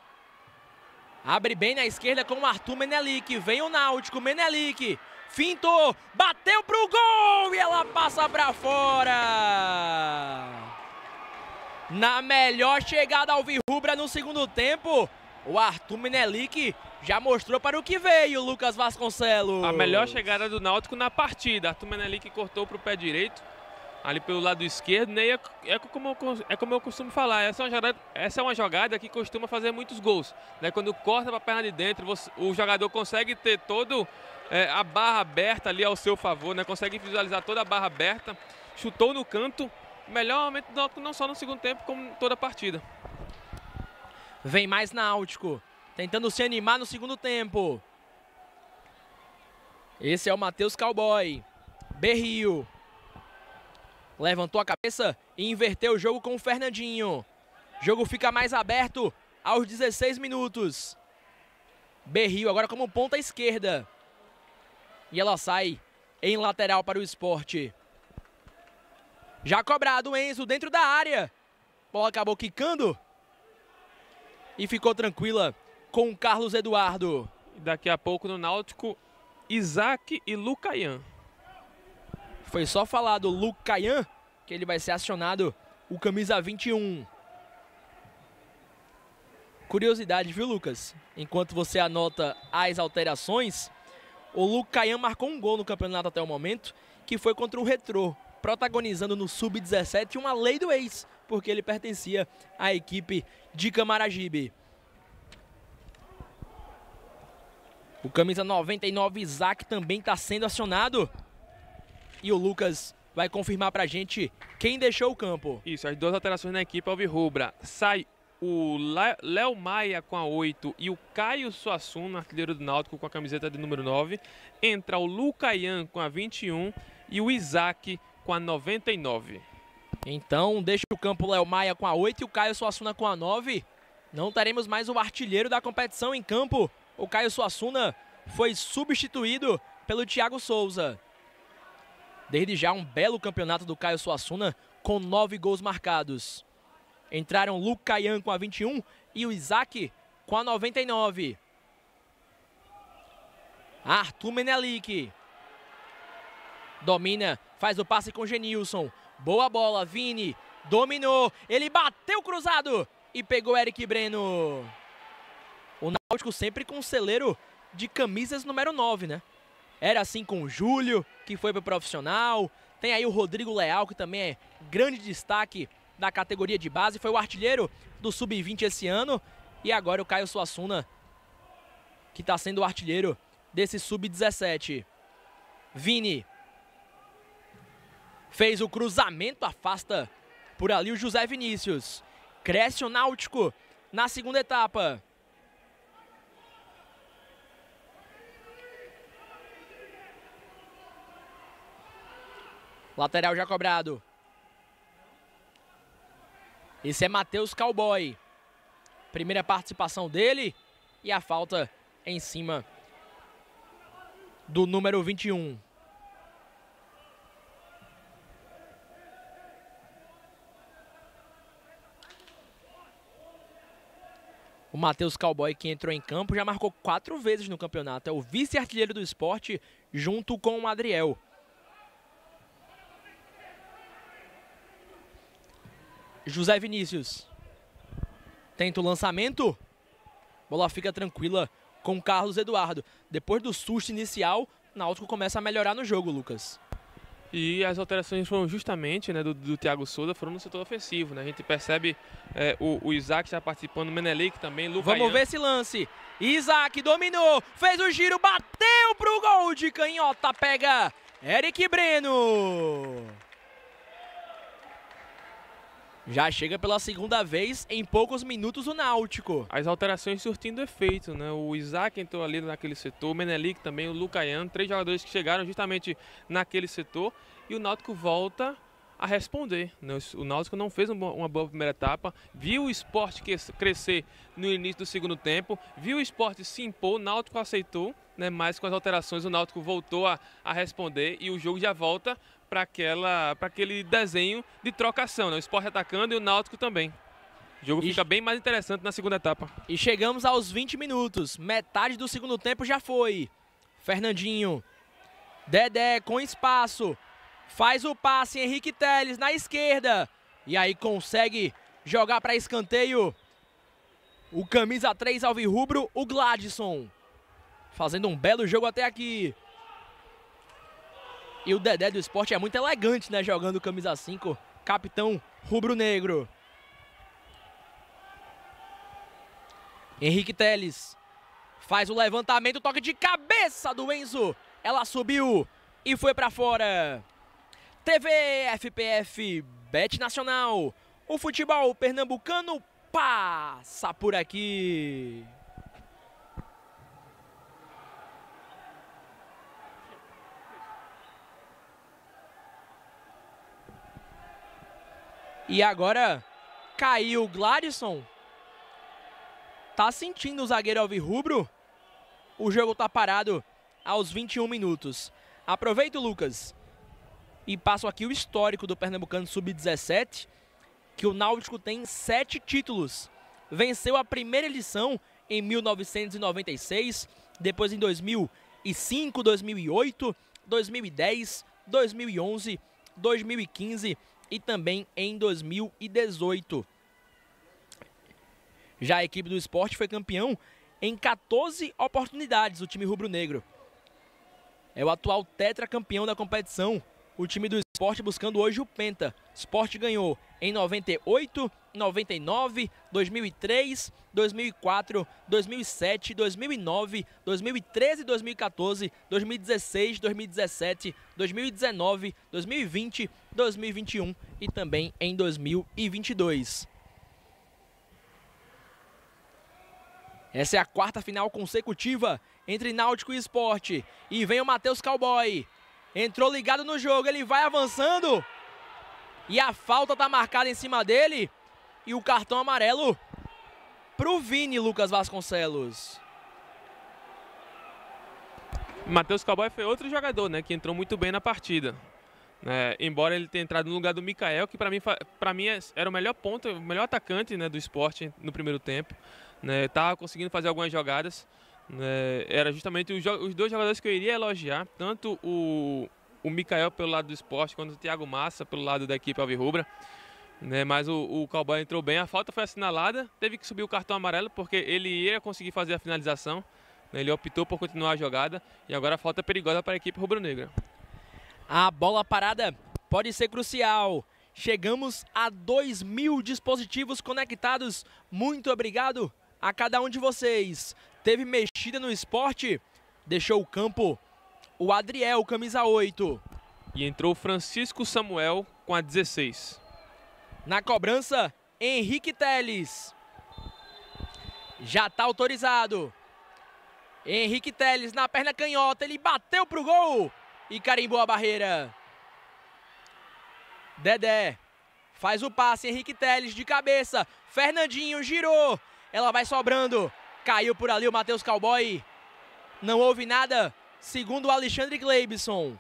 Abre bem na esquerda com o Arthur Menelik. Vem o Náutico. Menelik. Fintou. Bateu pro gol. E ela passa pra fora. Na melhor chegada alvirrubra no segundo tempo, o Arthur Menelik já mostrou para o que veio, Lucas Vasconcelos. A melhor chegada do Náutico na partida. Arthur Menelik cortou para o pé direito, ali pelo lado esquerdo, né? É, é, como eu, é como eu costumo falar, essa é, uma jogada, essa é uma jogada que costuma fazer muitos gols. Né? Quando corta para a perna de dentro, você, o jogador consegue ter todo é, a barra aberta ali ao seu favor, né? consegue visualizar toda a barra aberta, chutou no canto, melhor momento do não só no segundo tempo, como toda a partida. Vem mais Náutico, tentando se animar no segundo tempo. Esse é o Matheus Cowboy. Berrio. Levantou a cabeça e inverteu o jogo com o Fernandinho. O jogo fica mais aberto aos 16 minutos. Berrio agora como ponta esquerda. E ela sai em lateral para o esporte. Já cobrado Enzo dentro da área. Bola acabou quicando. E ficou tranquila com o Carlos Eduardo. Daqui a pouco no Náutico, Isaac e Lucaian. Foi só falar do Lucaian que ele vai ser acionado o camisa 21. Curiosidade, viu, Lucas? Enquanto você anota as alterações, o Lucaian marcou um gol no campeonato até o momento, que foi contra o Retrô, protagonizando no Sub-17 uma lei do ex, porque ele pertencia à equipe de Camaragibe. O camisa 99 Isaac também está sendo acionado. E o Lucas vai confirmar para a gente quem deixou o campo. Isso, as duas alterações na equipe Alvirrubra. Sai o Léo Maia com a 8 e o Caio Suassuna, artilheiro do Náutico, com a camiseta de número 9. Entra o Lucaian com a 21 e o Isaac com a 99. Então, deixa o campo Léo Maia com a 8 e o Caio Suassuna com a 9. Não teremos mais o artilheiro da competição em campo. O Caio Suassuna foi substituído pelo Thiago Souza. Desde já um belo campeonato do Caio Suassuna com nove gols marcados. Entraram Lucaian com a 21 e o Isaac com a 99. Arthur Menelik. Domina Faz o passe com Genilson. Boa bola, Vini. Dominou. Ele bateu cruzado. E pegou Eric Breno. O Náutico sempre com o celeiro de camisas número 9, né? Era assim com o Júlio, que foi pro profissional. Tem aí o Rodrigo Leal, que também é grande destaque da categoria de base. Foi o artilheiro do Sub-20 esse ano. E agora o Caio Suassuna, que está sendo o artilheiro desse Sub-17. Vini Fez o cruzamento, afasta por ali o José Vinícius. Cresce o Náutico na segunda etapa. Lateral já cobrado. Esse é Matheus Cowboy. Primeira participação dele e a falta em cima do número 21. O Matheus Cowboy, que entrou em campo, já marcou quatro vezes no campeonato. É o vice-artilheiro do esporte, junto com o Adriel. José Vinícius. Tenta o lançamento. Bola fica tranquila com Carlos Eduardo. Depois do susto inicial, Náutico começa a melhorar no jogo, Lucas. E as alterações foram justamente né, do, do Thiago Souza, foram no setor ofensivo. Né? A gente percebe é, o, o Isaac já participando, o Menelik também, Lucas. Vamos ver esse lance. Isaac dominou, fez o giro, bateu pro gol de canhota, pega Eric Breno. Já chega pela segunda vez em poucos minutos o Náutico. As alterações surtindo efeito, né? O Isaac entrou ali naquele setor, o Menelik também, o Lucaian, três jogadores que chegaram justamente naquele setor e o Náutico volta a responder. Né? O Náutico não fez uma boa primeira etapa, viu o esporte crescer no início do segundo tempo, viu o esporte se impor, o Náutico aceitou, né? mas com as alterações o Náutico voltou a, a responder e o jogo já volta para aquela para aquele desenho de trocação, né? O esporte atacando e o Náutico também. O jogo e fica bem mais interessante na segunda etapa. E chegamos aos 20 minutos. Metade do segundo tempo já foi. Fernandinho. Dedé com espaço. Faz o passe Henrique Teles na esquerda. E aí consegue jogar para escanteio. O camisa 3 alvirrubro, o Gladson. Fazendo um belo jogo até aqui. E o Dedé do esporte é muito elegante, né? Jogando camisa 5, capitão rubro-negro. Henrique Teles faz o levantamento, toque de cabeça do Enzo. Ela subiu e foi para fora. TV FPF Bet Nacional. O futebol pernambucano passa por aqui. E agora caiu o Gladson. Tá sentindo o zagueiro alvirrubro. O jogo tá parado aos 21 minutos. Aproveito, Lucas, e passo aqui o histórico do Pernambucano Sub-17, que o Náutico tem sete títulos. Venceu a primeira edição em 1996, depois em 2005, 2008, 2010, 2011, 2015 e também em 2018. Já a equipe do esporte foi campeão em 14 oportunidades, o time rubro-negro. É o atual tetracampeão da competição. O time do esporte buscando hoje o Penta. Esporte ganhou em 98, 99, 2003, 2004, 2007, 2009, 2013, 2014, 2016, 2017, 2019, 2020, 2021 e também em 2022. Essa é a quarta final consecutiva entre Náutico e Esporte. E vem o Matheus Cowboy. Entrou ligado no jogo, ele vai avançando. E a falta tá marcada em cima dele. E o cartão amarelo pro Vini Lucas Vasconcelos. Matheus Cowboy foi outro jogador, né, que entrou muito bem na partida. É, embora ele tenha entrado no lugar do Mikael, que para mim, mim é, era o melhor ponto, o melhor atacante né, do esporte no primeiro tempo. Né, tava conseguindo fazer algumas jogadas. Né, era justamente os, os, dois jogadores que eu iria elogiar, tanto o, o Mikael pelo lado do esporte, quanto o Thiago Massa pelo lado da equipe Alvirrubra. Né, mas o, o Cowboy entrou bem, a falta foi assinalada, teve que subir o cartão amarelo porque ele ia conseguir fazer a finalização. Né, ele optou por continuar a jogada e agora a falta é perigosa para a equipe rubro-negra. A bola parada pode ser crucial. Chegamos a 2 mil dispositivos conectados. Muito obrigado a cada um de vocês. Teve mexida no esporte, deixou o campo o Adriel, camisa 8. E entrou Francisco Samuel com a 16. Na cobrança, Henrique Teles. Já está autorizado. Henrique Teles na perna canhota, ele bateu pro gol e carimbou a barreira. Dedé faz o passe, Henrique Teles de cabeça. Fernandinho girou, ela vai sobrando. Caiu por ali o Matheus Cowboy. Não houve nada, segundo o Alexandre Gleibson.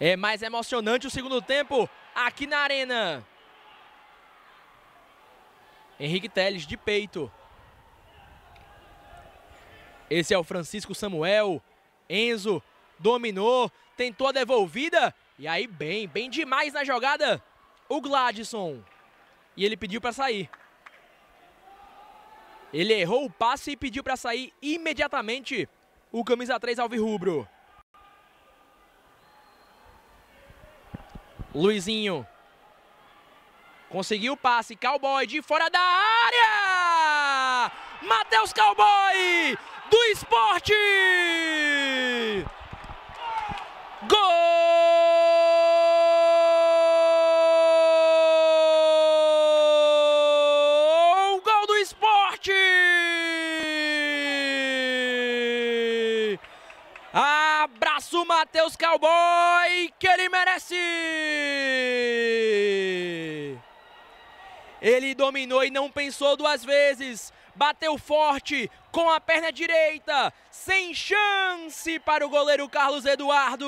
É mais emocionante o segundo tempo aqui na arena. Henrique Teles de peito. Esse é o Francisco Samuel. Enzo dominou, tentou a devolvida E aí, bem, bem demais na jogada, o Gladson. E ele pediu para sair. Ele errou o passe e pediu para sair imediatamente o camisa 3 Alvirrubro. Luizinho. Conseguiu o passe, Cowboy de fora da área! Matheus Cowboy do esporte! Gol! Gol do esporte! Abraço, Matheus Cowboy, que ele merece! Ele dominou e não pensou duas vezes. Bateu forte com a perna direita, sem chance para o goleiro Carlos Eduardo.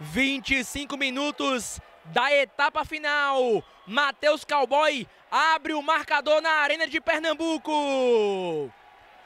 25 minutos da etapa final. Matheus Cowboy abre o marcador na Arena de Pernambuco.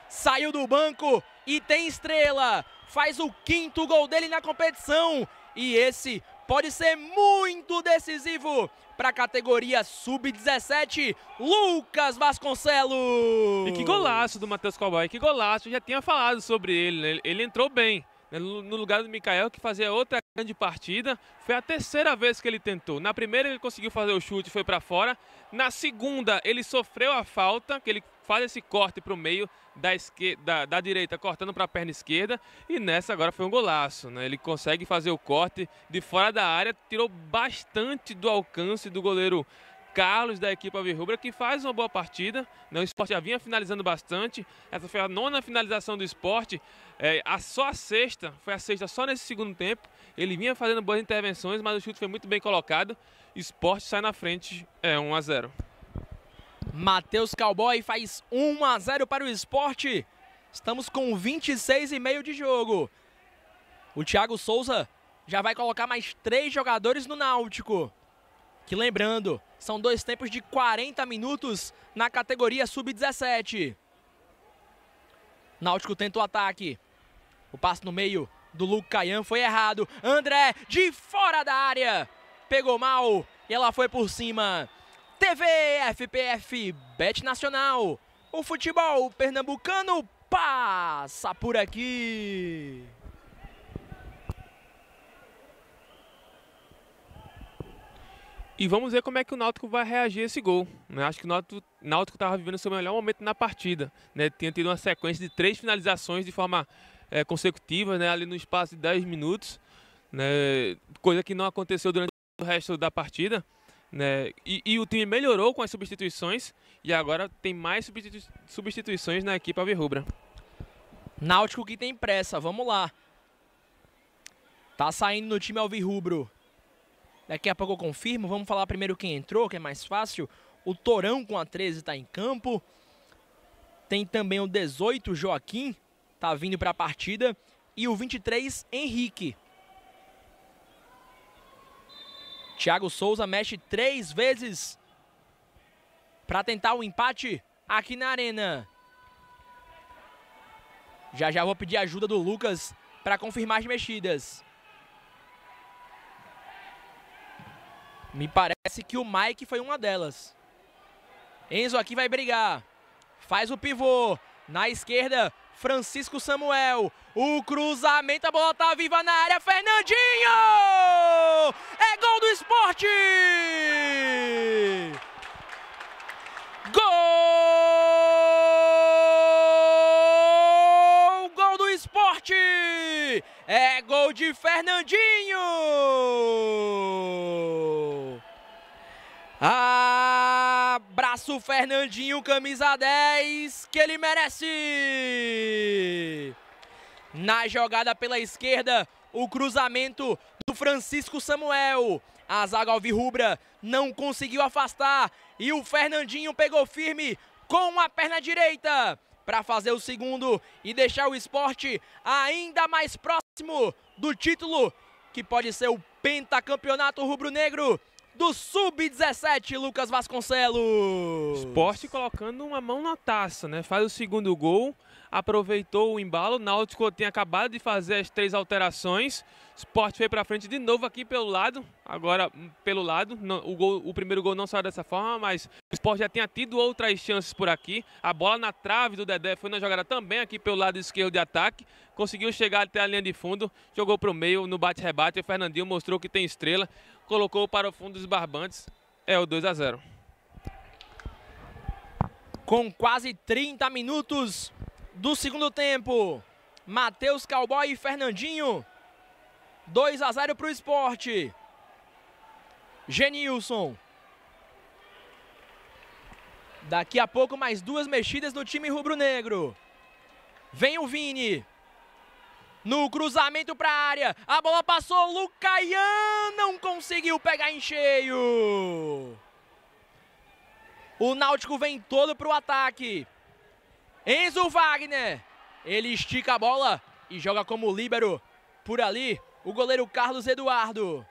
Saiu do banco e tem estrela. Faz o quinto gol dele na competição. E esse pode ser muito decisivo para a categoria sub-17, Lucas Vasconcelos. E que golaço do Matheus Cowboy, que golaço, eu já tinha falado sobre ele, né? ele entrou bem. Né? No lugar do Mikael, que fazia outra grande partida, foi a terceira vez que ele tentou. Na primeira ele conseguiu fazer o chute, foi para fora. Na segunda ele sofreu a falta, que ele faz esse corte para o meio da, esquerda, da, da direita, cortando para a perna esquerda. E nessa agora foi um golaço. Né? Ele consegue fazer o corte de fora da área, tirou bastante do alcance do goleiro Carlos da equipe Alvirrubra, que faz uma boa partida. Né? O esporte já vinha finalizando bastante. Essa foi a nona finalização do esporte. É, a, só a sexta, foi a sexta só nesse segundo tempo. Ele vinha fazendo boas intervenções, mas o chute foi muito bem colocado. Esporte sai na frente, é 1 a 0. Matheus Cowboy faz 1 a 0 para o esporte. Estamos com 26 e meio de jogo. O Thiago Souza já vai colocar mais três jogadores no Náutico. Que lembrando, são dois tempos de 40 minutos na categoria sub-17. Náutico tenta o ataque. O passe no meio do Luke Caian foi errado. André de fora da área. Pegou mal e ela foi por cima. TV FPF Bet Nacional. O futebol pernambucano passa por aqui. E vamos ver como é que o Náutico vai reagir a esse gol. Né? Acho que o Náutico estava vivendo seu melhor momento na partida. Né? Tinha tido uma sequência de três finalizações de forma é, consecutiva, né? ali no espaço de 10 minutos. Né? Coisa que não aconteceu durante o resto da partida. Né? E, e, o time melhorou com as substituições e agora tem mais substitu substituições na equipe alvirrubra. Náutico que tem pressa, vamos lá. Tá saindo no time alvirrubro Daqui a pouco eu confirmo. Vamos falar primeiro quem entrou, que é mais fácil. O Torão com a 13 está em campo. Tem também o 18, Joaquim, tá vindo para a partida. E o 23, Henrique. Thiago Souza mexe três vezes para tentar o empate aqui na arena. Já já vou pedir ajuda do Lucas para confirmar as mexidas. Me parece que o Mike foi uma delas. Enzo aqui vai brigar. Faz o pivô. Na esquerda, Francisco Samuel. O cruzamento, a bola tá viva na área. Fernandinho! É gol do esporte! Gol! Gol do esporte! É gol de Fernandinho! Abraço Fernandinho, camisa 10, que ele merece! Na jogada pela esquerda, o cruzamento Francisco Samuel. A zaga alvirrubra não conseguiu afastar e o Fernandinho pegou firme com a perna direita para fazer o segundo e deixar o esporte ainda mais próximo do título que pode ser o pentacampeonato rubro-negro do Sub-17, Lucas Vasconcelos. Esporte colocando uma mão na taça, né? Faz o segundo gol, aproveitou o embalo. O Náutico tinha acabado de fazer as três alterações. Sport foi para frente de novo aqui pelo lado. Agora hum, pelo lado. O, gol, o primeiro gol não saiu dessa forma, mas o Sport já tinha tido outras chances por aqui. A bola na trave do Dedé foi na jogada também aqui pelo lado esquerdo de ataque. Conseguiu chegar até a linha de fundo, jogou para o meio no bate-rebate. O Fernandinho mostrou que tem estrela, colocou para o fundo dos barbantes. É o 2 a 0 com quase 30 minutos do segundo tempo. Matheus Cowboy e Fernandinho. 2 a 0 para o esporte. Genilson. Daqui a pouco mais duas mexidas no time rubro-negro. Vem o Vini. No cruzamento para a área. A bola passou. Lucaian não conseguiu pegar em cheio. O Náutico vem todo para o ataque. Enzo Wagner. Ele estica a bola e joga como líbero. Por ali, o goleiro Carlos Eduardo.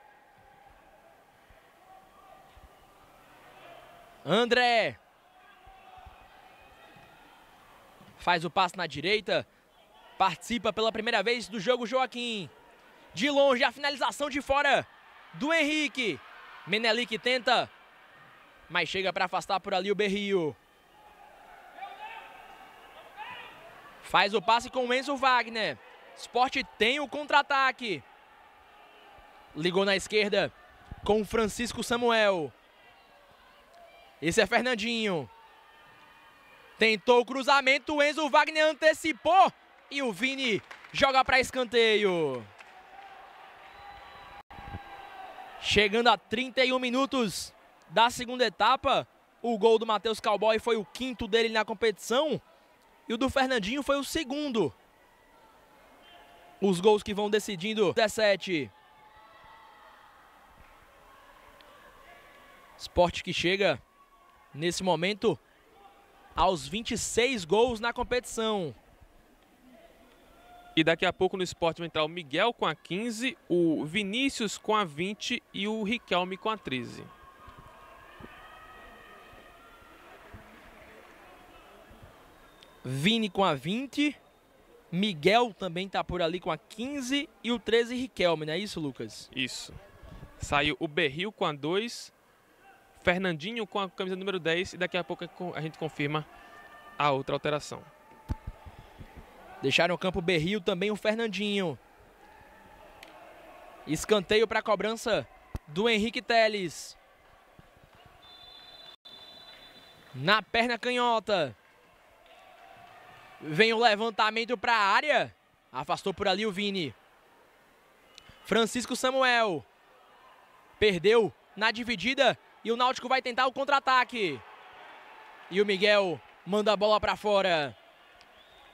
André. Faz o passe na direita. Participa pela primeira vez do jogo Joaquim. De longe, a finalização de fora do Henrique. Menelik tenta mas chega para afastar por ali o Berrio. Faz o passe com o Enzo Wagner. Sport tem o contra-ataque. Ligou na esquerda com o Francisco Samuel. Esse é Fernandinho. Tentou o cruzamento, o Enzo Wagner antecipou e o Vini joga para escanteio. Chegando a 31 minutos da segunda etapa. O gol do Matheus Cowboy foi o quinto dele na competição. E o do Fernandinho foi o segundo. Os gols que vão decidindo 17. Esporte que chega nesse momento aos 26 gols na competição. E daqui a pouco no esporte vai entrar o Miguel com a 15, o Vinícius com a 20 e o Riquelme com a 13. Vini com a 20. Miguel também tá por ali com a 15 e o 13 Riquelme, não é isso, Lucas? Isso. Saiu o Berril com a 2, Fernandinho com a camisa número 10 e daqui a pouco a gente confirma a outra alteração. Deixaram o campo Berril também o Fernandinho. Escanteio para a cobrança do Henrique Teles. Na perna canhota. Vem o levantamento para a área. Afastou por ali o Vini. Francisco Samuel. Perdeu na dividida e o Náutico vai tentar o contra-ataque. E o Miguel manda a bola para fora.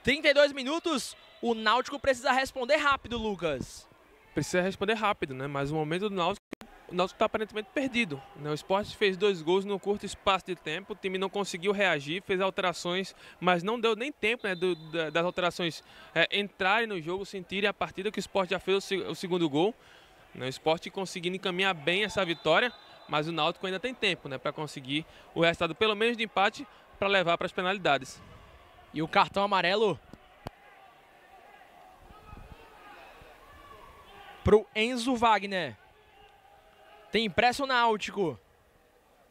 32 minutos. O Náutico precisa responder rápido, Lucas. Precisa responder rápido, né? Mas o momento do Náutico o Náutico está aparentemente perdido. Né? O esporte fez dois gols no curto espaço de tempo, o time não conseguiu reagir, fez alterações, mas não deu nem tempo né, do, das alterações é, entrarem no jogo, sentirem a partida que o esporte já fez o, o segundo gol. Né? O esporte conseguindo encaminhar bem essa vitória, mas o Náutico ainda tem tempo né, para conseguir o resultado, pelo menos de empate, para levar para as penalidades. E o cartão amarelo para o Enzo Wagner. Tem pressa o Náutico.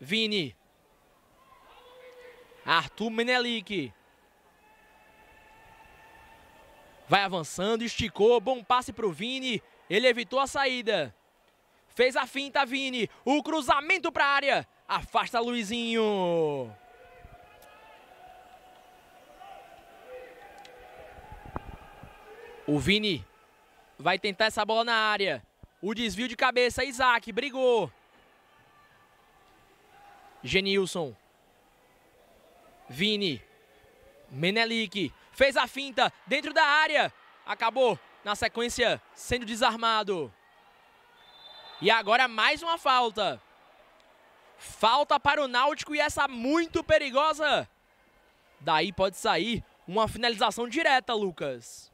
Vini. Arthur Menelik. Vai avançando, esticou, bom passe para o Vini. Ele evitou a saída. Fez a finta, Vini. O cruzamento para a área. Afasta Luizinho. O Vini vai tentar essa bola na área. O desvio de cabeça, Isaac, brigou. Genilson. Vini. Menelik. Fez a finta dentro da área. Acabou, na sequência, sendo desarmado. E agora mais uma falta. Falta para o Náutico e essa muito perigosa. Daí pode sair uma finalização direta, Lucas.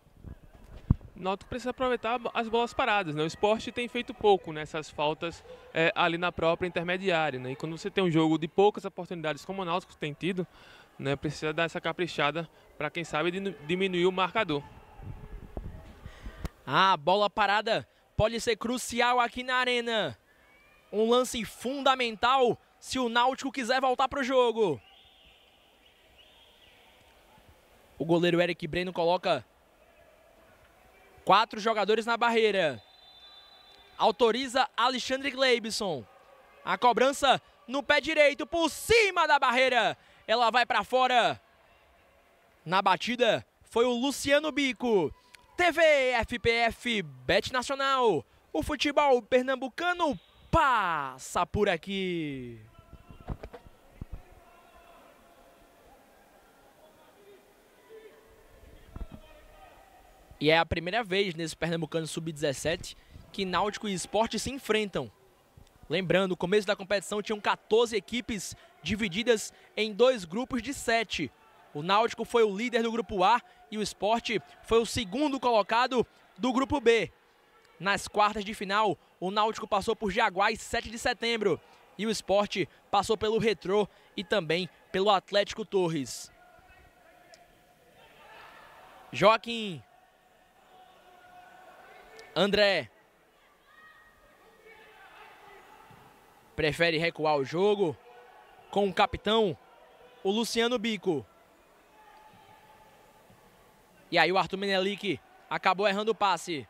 Náutico precisa aproveitar as bolas paradas. Né? O esporte tem feito pouco nessas faltas é, ali na própria intermediária. Né? E quando você tem um jogo de poucas oportunidades, como o Náutico tem tido, né, precisa dar essa caprichada para quem sabe diminuir o marcador. A bola parada pode ser crucial aqui na arena. Um lance fundamental se o Náutico quiser voltar para o jogo. O goleiro Eric Breno coloca quatro jogadores na barreira. Autoriza Alexandre Gleibson. A cobrança no pé direito, por cima da barreira. Ela vai para fora. Na batida foi o Luciano Bico. TV FPF Bet Nacional. O futebol pernambucano passa por aqui. E é a primeira vez nesse Pernambucano Sub-17 que Náutico e Esporte se enfrentam. Lembrando, no começo da competição tinham 14 equipes divididas em dois grupos de 7. O Náutico foi o líder do grupo A e o Esporte foi o segundo colocado do grupo B. Nas quartas de final, o Náutico passou por Jaguais 7 de setembro e o Esporte passou pelo Retrô e também pelo Atlético Torres. Joaquim. André. Prefere recuar o jogo com o capitão, o Luciano Bico. E aí o Arthur Menelik acabou errando o passe.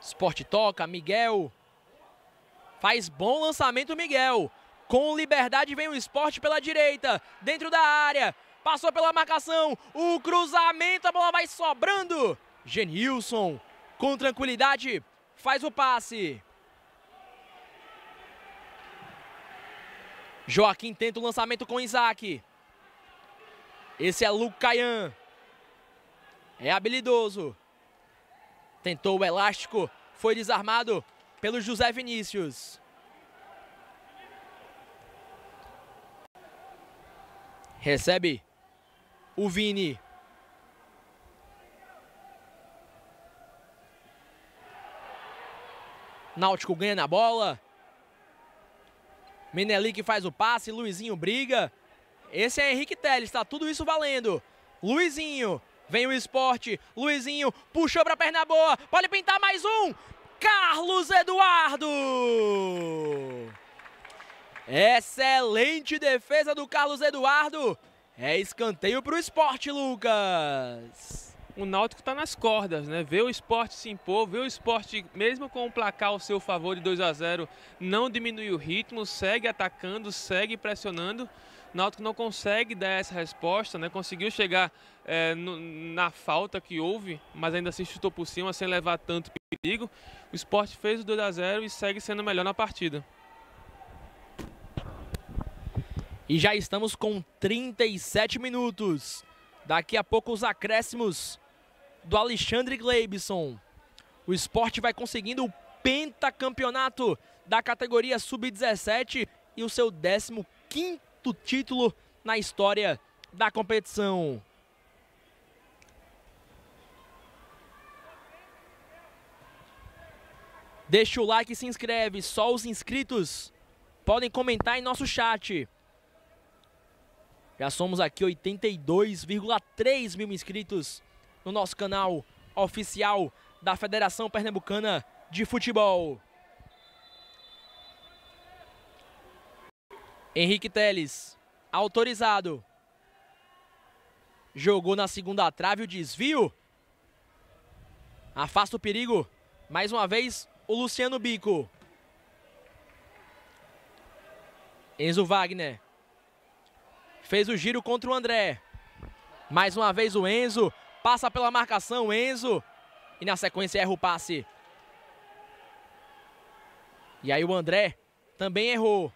Sport toca, Miguel. Faz bom lançamento, Miguel. Com liberdade vem o esporte pela direita, dentro da área. Passou pela marcação, o cruzamento, a bola vai sobrando. Genilson, com tranquilidade, faz o passe. Joaquim tenta o lançamento com Isaac. Esse é Luke Caian. É habilidoso. Tentou o elástico. Foi desarmado pelo José Vinícius. Recebe o Vini. Náutico ganha na bola. Menelik faz o passe, Luizinho briga. Esse é Henrique Teles, está tudo isso valendo. Luizinho, vem o esporte. Luizinho puxou para a perna boa. Pode pintar mais um. Carlos Eduardo. Excelente defesa do Carlos Eduardo. É escanteio para o esporte, Lucas. O Náutico está nas cordas, né? Vê o esporte se impor, vê o esporte, mesmo com o placar ao seu favor de 2 a 0 não diminui o ritmo, segue atacando, segue pressionando. Náutico não consegue dar essa resposta, né? Conseguiu chegar é, no, na falta que houve, mas ainda se chutou por cima sem levar tanto perigo. O esporte fez o 2 a 0 e segue sendo melhor na partida. E já estamos com 37 minutos. Daqui a pouco os acréscimos do Alexandre Gleibson. O esporte vai conseguindo o pentacampeonato da categoria sub-17 e o seu 15 quinto título na história da competição. Deixa o like e se inscreve. Só os inscritos podem comentar em nosso chat. Já somos aqui 82,3 mil inscritos no nosso canal oficial da Federação Pernambucana de Futebol. Henrique Teles, autorizado. Jogou na segunda trave o desvio. Afasta o perigo. Mais uma vez, o Luciano Bico. Enzo Wagner. Fez o giro contra o André. Mais uma vez o Enzo. Passa pela marcação, Enzo. E na sequência erra o passe. E aí o André também errou.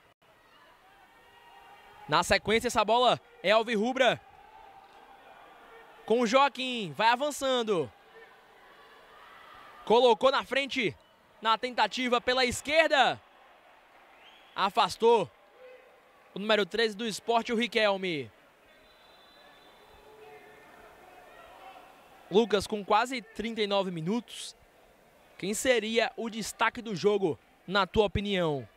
Na sequência, essa bola é Alvirrubra. Com o Joaquim, vai avançando. Colocou na frente, na tentativa pela esquerda. Afastou o número 13 do esporte, o Riquelme. Lucas, com quase 39 minutos, quem seria o destaque do jogo, na tua opinião?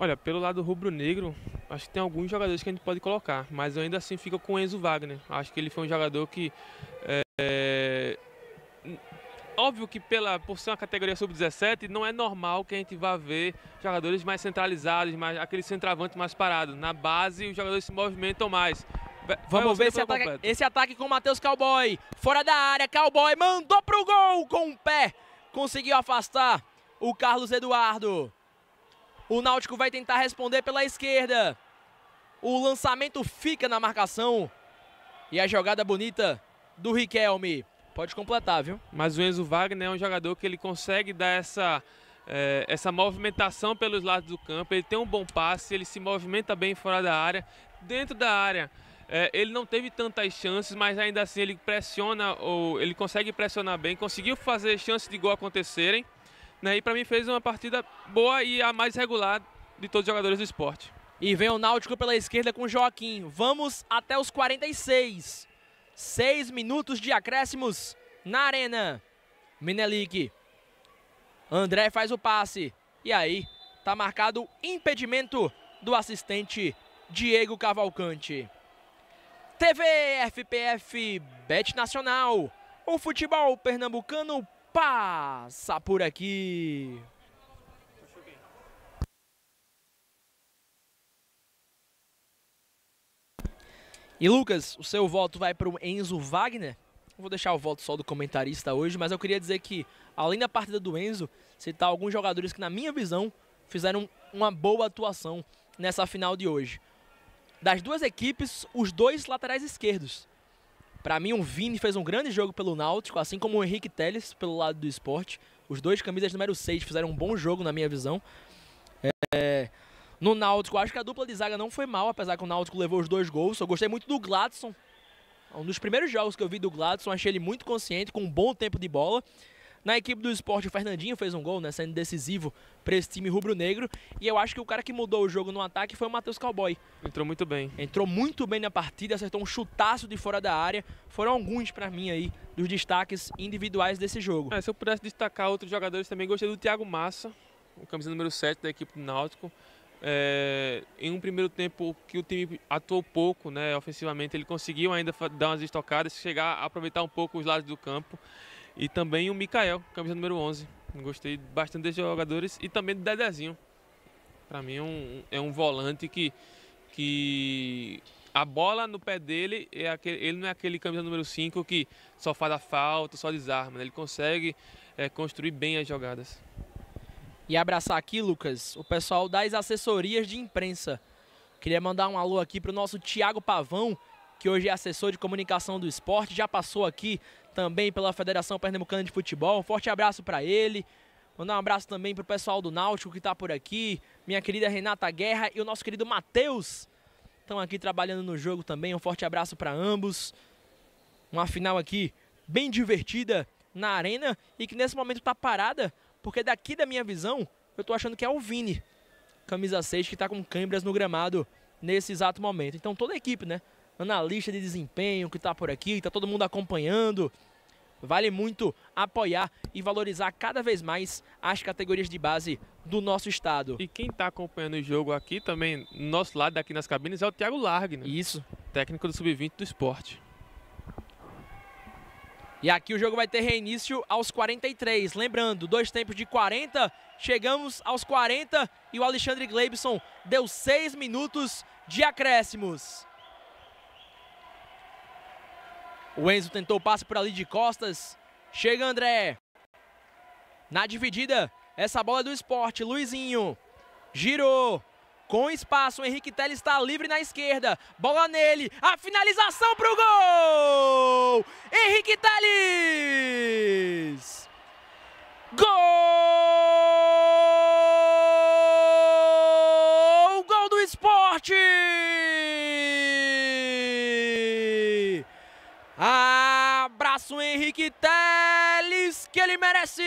Olha, pelo lado rubro-negro, acho que tem alguns jogadores que a gente pode colocar, mas eu ainda assim fico com o Enzo Wagner. Acho que ele foi um jogador que. É, óbvio que pela, por ser uma categoria sub-17, não é normal que a gente vá ver jogadores mais centralizados, mais, aqueles centravantes mais parados. Na base, os jogadores se movimentam mais. Vamos ver esse ataque, esse ataque, com o Matheus Cowboy. Fora da área, Cowboy mandou pro gol com o pé. Conseguiu afastar o Carlos Eduardo. O Náutico vai tentar responder pela esquerda. O lançamento fica na marcação. E a jogada bonita do Riquelme. Pode completar, viu? Mas o Enzo Wagner é um jogador que ele consegue dar essa, é, essa movimentação pelos lados do campo. Ele tem um bom passe, ele se movimenta bem fora da área. Dentro da área, é, ele não teve tantas chances, mas ainda assim ele pressiona, ou ele consegue pressionar bem. Conseguiu fazer chances de gol acontecerem. Né? E para mim fez uma partida boa e a mais regular de todos os jogadores do esporte. E vem o Náutico pela esquerda com o Joaquim. Vamos até os 46. Seis minutos de acréscimos na arena. Menelik. André faz o passe. E aí, tá marcado impedimento do assistente Diego Cavalcante. TV FPF Bet Nacional. O futebol pernambucano passa por aqui. E Lucas, o seu voto vai para o Enzo Wagner? vou deixar o voto só do comentarista hoje, mas eu queria dizer que, além da partida do Enzo, citar alguns jogadores que, na minha visão, fizeram uma boa atuação nessa final de hoje. Das duas equipes, os dois laterais esquerdos. Para mim, o Vini fez um grande jogo pelo Náutico, assim como o Henrique Teles pelo lado do esporte. Os dois camisas número 6 fizeram um bom jogo, na minha visão. É, no Náutico, acho que a dupla de zaga não foi mal, apesar que o Náutico levou os dois gols. Eu gostei muito do Gladson. Um dos primeiros jogos que eu vi do Gladson, achei ele muito consciente, com um bom tempo de bola. Na equipe do esporte, o Fernandinho fez um gol, né, sendo decisivo para esse time rubro-negro. E eu acho que o cara que mudou o jogo no ataque foi o Matheus Cowboy. Entrou muito bem. Entrou muito bem na partida, acertou um chutaço de fora da área. Foram alguns para mim aí dos destaques individuais desse jogo. É, se eu pudesse destacar outros jogadores também, gostei do Thiago Massa, o camisa número 7 da equipe do Náutico. É, em um primeiro tempo que o time atuou pouco, né, ofensivamente, ele conseguiu ainda dar umas estocadas, chegar a aproveitar um pouco os lados do campo. E também o Mikael, camisa número 11. Gostei bastante desses jogadores e também do Dedezinho. Para mim é um, é um volante que, que a bola no pé dele, é aquele, ele não é aquele camisa número 5 que só faz a falta, só desarma. Né? Ele consegue é, construir bem as jogadas. E abraçar aqui, Lucas, o pessoal das assessorias de imprensa. Queria mandar um alô aqui para o nosso Tiago Pavão, que hoje é assessor de comunicação do esporte, já passou aqui também pela Federação Pernambucana de Futebol. Um forte abraço para ele. Mandar um abraço também para o pessoal do Náutico que está por aqui, minha querida Renata Guerra e o nosso querido Matheus. Estão aqui trabalhando no jogo também. Um forte abraço para ambos. Uma final aqui bem divertida na arena e que nesse momento está parada, porque daqui da minha visão, eu estou achando que é o Vini, camisa 6, que está com câimbras no gramado nesse exato momento. Então toda a equipe, né? Analista de desempenho que está por aqui, está todo mundo acompanhando. Vale muito apoiar e valorizar cada vez mais as categorias de base do nosso estado. E quem está acompanhando o jogo aqui também, nosso lado aqui nas cabines, é o Thiago Largue, né? Isso. Técnico do Sub-20 do esporte. E aqui o jogo vai ter reinício aos 43. Lembrando, dois tempos de 40, chegamos aos 40 e o Alexandre Gleibson deu 6 minutos de acréscimos. O Enzo tentou o passe por ali de costas. Chega André. Na dividida, essa bola é do esporte. Luizinho. Girou. Com espaço, o Henrique Teles está livre na esquerda. Bola nele. A finalização para o gol! Henrique Teles! Gol! Gol do esporte! Abraço Henrique Teles, que ele merece!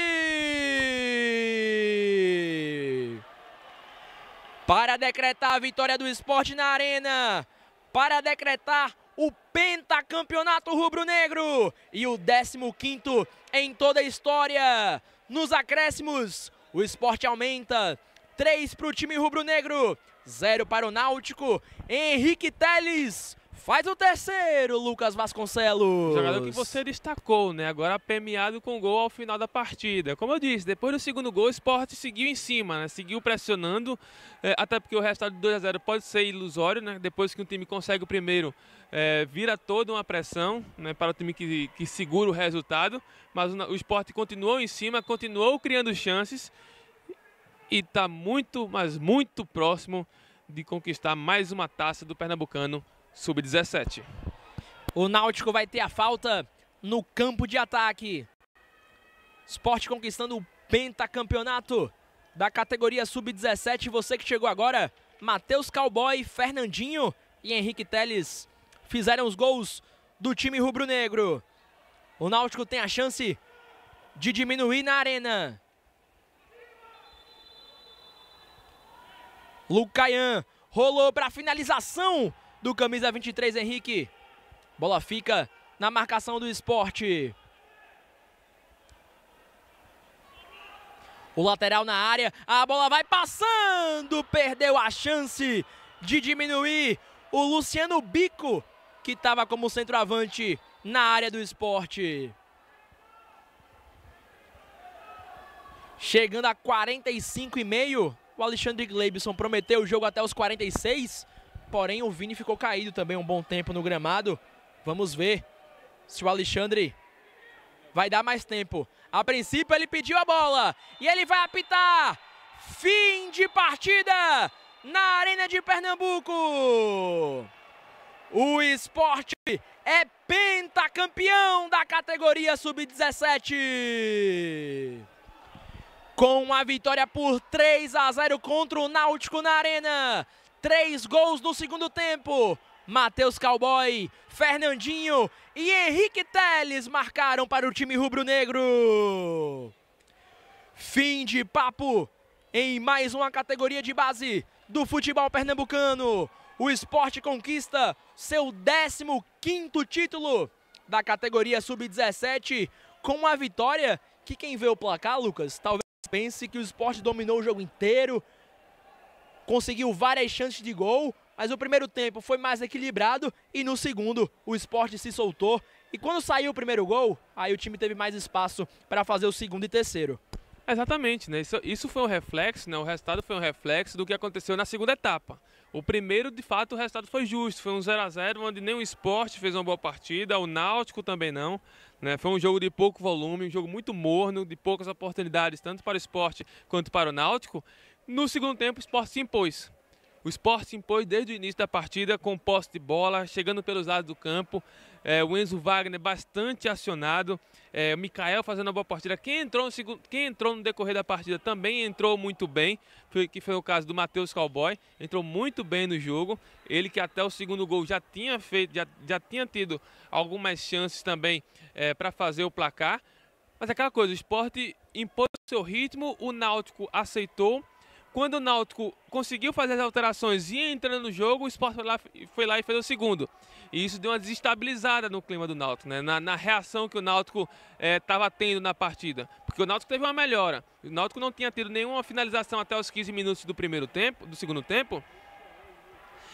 Para decretar a vitória do esporte na arena, para decretar o pentacampeonato rubro-negro e o 15º em toda a história. Nos acréscimos, o esporte aumenta 3 para o time rubro-negro, 0 para o Náutico. Henrique Teles faz o terceiro, Lucas Vasconcelos. Jogador que você destacou, né? Agora premiado com gol ao final da partida. Como eu disse, depois do segundo gol, o esporte seguiu em cima, né? Seguiu pressionando, é, até porque o resultado de 2 a 0 pode ser ilusório, né? Depois que o time consegue o primeiro, é, vira toda uma pressão né? para o time que, que segura o resultado. Mas o, o esporte continuou em cima, continuou criando chances e está muito, mas muito próximo de conquistar mais uma taça do Pernambucano Sub-17. O Náutico vai ter a falta no campo de ataque. Esporte conquistando o pentacampeonato da categoria Sub-17. Você que chegou agora, Matheus Cowboy, Fernandinho e Henrique Teles fizeram os gols do time rubro-negro. O Náutico tem a chance de diminuir na arena. Lucaian rolou para finalização do camisa 23 Henrique. Bola fica na marcação do esporte. O lateral na área, a bola vai passando, perdeu a chance de diminuir o Luciano Bico, que estava como centroavante na área do esporte. Chegando a 45 e meio, o Alexandre Gleibson prometeu o jogo até os 46, porém o Vini ficou caído também um bom tempo no gramado. Vamos ver se o Alexandre vai dar mais tempo. A princípio ele pediu a bola e ele vai apitar. Fim de partida na Arena de Pernambuco. O esporte é pentacampeão da categoria sub-17 com a vitória por 3 a 0 contra o Náutico na Arena. Três gols no segundo tempo. Matheus Cowboy, Fernandinho e Henrique Teles marcaram para o time rubro-negro. Fim de papo em mais uma categoria de base do futebol pernambucano. O esporte conquista seu 15º título da categoria sub-17 com uma vitória que quem vê o placar, Lucas, talvez pense que o esporte dominou o jogo inteiro, conseguiu várias chances de gol, mas o primeiro tempo foi mais equilibrado e no segundo o esporte se soltou. E quando saiu o primeiro gol, aí o time teve mais espaço para fazer o segundo e terceiro. Exatamente, né? Isso, isso foi um reflexo, né? O resultado foi um reflexo do que aconteceu na segunda etapa. O primeiro, de fato, o resultado foi justo. Foi um 0 a 0 onde nem o esporte fez uma boa partida, o Náutico também não. Né? Foi um jogo de pouco volume, um jogo muito morno, de poucas oportunidades, tanto para o esporte quanto para o Náutico. No segundo tempo, o esporte se impôs. O esporte se impôs desde o início da partida com posse de bola, chegando pelos lados do campo. É, o Enzo Wagner bastante acionado. É, o Mikael fazendo uma boa partida. Quem entrou, no segundo, quem entrou no decorrer da partida também entrou muito bem, que foi o caso do Matheus Cowboy. Entrou muito bem no jogo. Ele que até o segundo gol já tinha feito, já, já tinha tido algumas chances também é, para fazer o placar. Mas é aquela coisa, o esporte impôs o seu ritmo, o Náutico aceitou quando o Náutico conseguiu fazer as alterações e entrando no jogo, o Sport foi lá, foi lá e fez o segundo. E isso deu uma desestabilizada no clima do Náutico, né? na, na reação que o Náutico estava é, tendo na partida. Porque o Náutico teve uma melhora. O Náutico não tinha tido nenhuma finalização até os 15 minutos do primeiro tempo, do segundo tempo.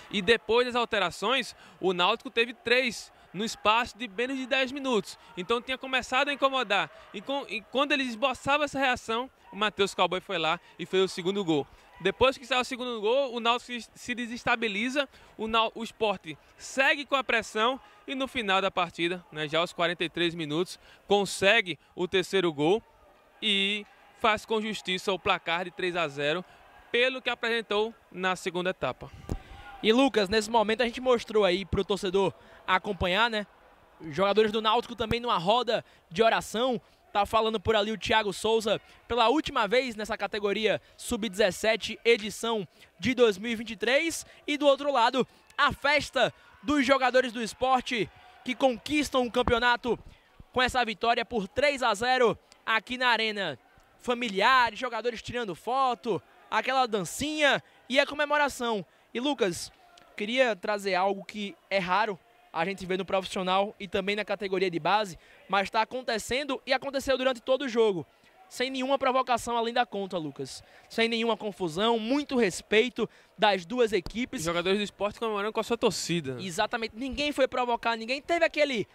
E depois das alterações, o Náutico teve três no espaço de menos de 10 minutos. Então tinha começado a incomodar. E, com, e quando ele esboçava essa reação, o Matheus Cowboy foi lá e fez o segundo gol. Depois que sai o segundo gol, o Náutico se desestabiliza, o, o esporte segue com a pressão e no final da partida, né, já aos 43 minutos, consegue o terceiro gol e faz com justiça o placar de 3 a 0 pelo que apresentou na segunda etapa. E Lucas, nesse momento a gente mostrou aí para o torcedor acompanhar, né? Jogadores do Náutico também numa roda de oração. Tá falando por ali o Thiago Souza pela última vez nessa categoria Sub-17 edição de 2023 e do outro lado a festa dos jogadores do esporte que conquistam o campeonato com essa vitória por 3 a 0 aqui na arena. Familiares, jogadores tirando foto, aquela dancinha e a comemoração. E Lucas, queria trazer algo que é raro a gente vê no profissional e também na categoria de base, mas está acontecendo e aconteceu durante todo o jogo. sem nenhuma provocação além da conta, Lucas. Sem nenhuma confusão, muito respeito das duas equipes. Os jogadores do esporte comemorando com a sua torcida. Exatamente. Ninguém foi provocar ninguém. Teve aquele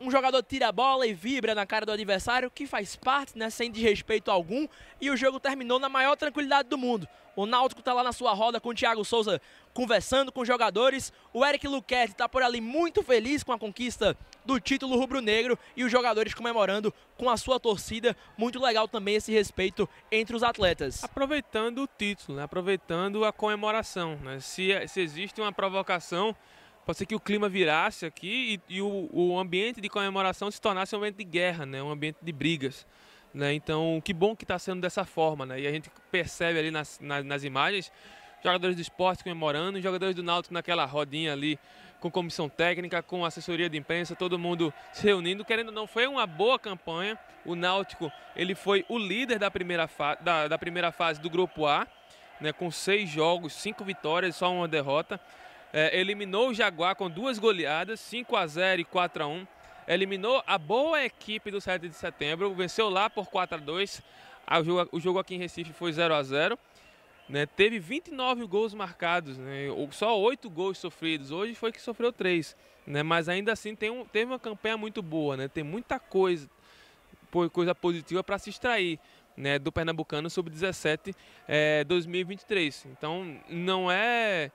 um jogador tira a bola e vibra na cara do adversário, que faz parte, né, sem desrespeito algum, e o jogo terminou na maior tranquilidade do mundo. O Náutico está lá na sua roda com o Thiago Souza conversando com os jogadores. O Eric Luquete está por ali muito feliz com a conquista do título rubro-negro e os jogadores comemorando com a sua torcida. Muito legal também esse respeito entre os atletas. Aproveitando o título, né? aproveitando a comemoração. Né? Se, se existe uma provocação pode ser que o clima virasse aqui e, e o, o, ambiente de comemoração se tornasse um ambiente de guerra, né? um ambiente de brigas. Né? Então, que bom que está sendo dessa forma. Né? E a gente percebe ali nas, nas, nas imagens jogadores do esporte comemorando, jogadores do Náutico naquela rodinha ali com comissão técnica, com assessoria de imprensa, todo mundo se reunindo, querendo ou não, foi uma boa campanha. O Náutico, ele foi o líder da primeira, da, da primeira fase do Grupo A, né, com seis jogos, cinco vitórias, só uma derrota é, eliminou o Jaguar com duas goleadas, 5 a 0 e 4 a 1. Eliminou a boa equipe do 7 de setembro, venceu lá por 4 a 2. O jogo, o jogo aqui em Recife foi 0 a 0. Né, teve 29 gols marcados, né, só 8 gols sofridos. Hoje foi que sofreu 3, né, mas ainda assim tem um, teve uma campanha muito boa, né, tem muita coisa, coisa positiva para se extrair né, do Pernambucano sub-17 é, 2023. Então não é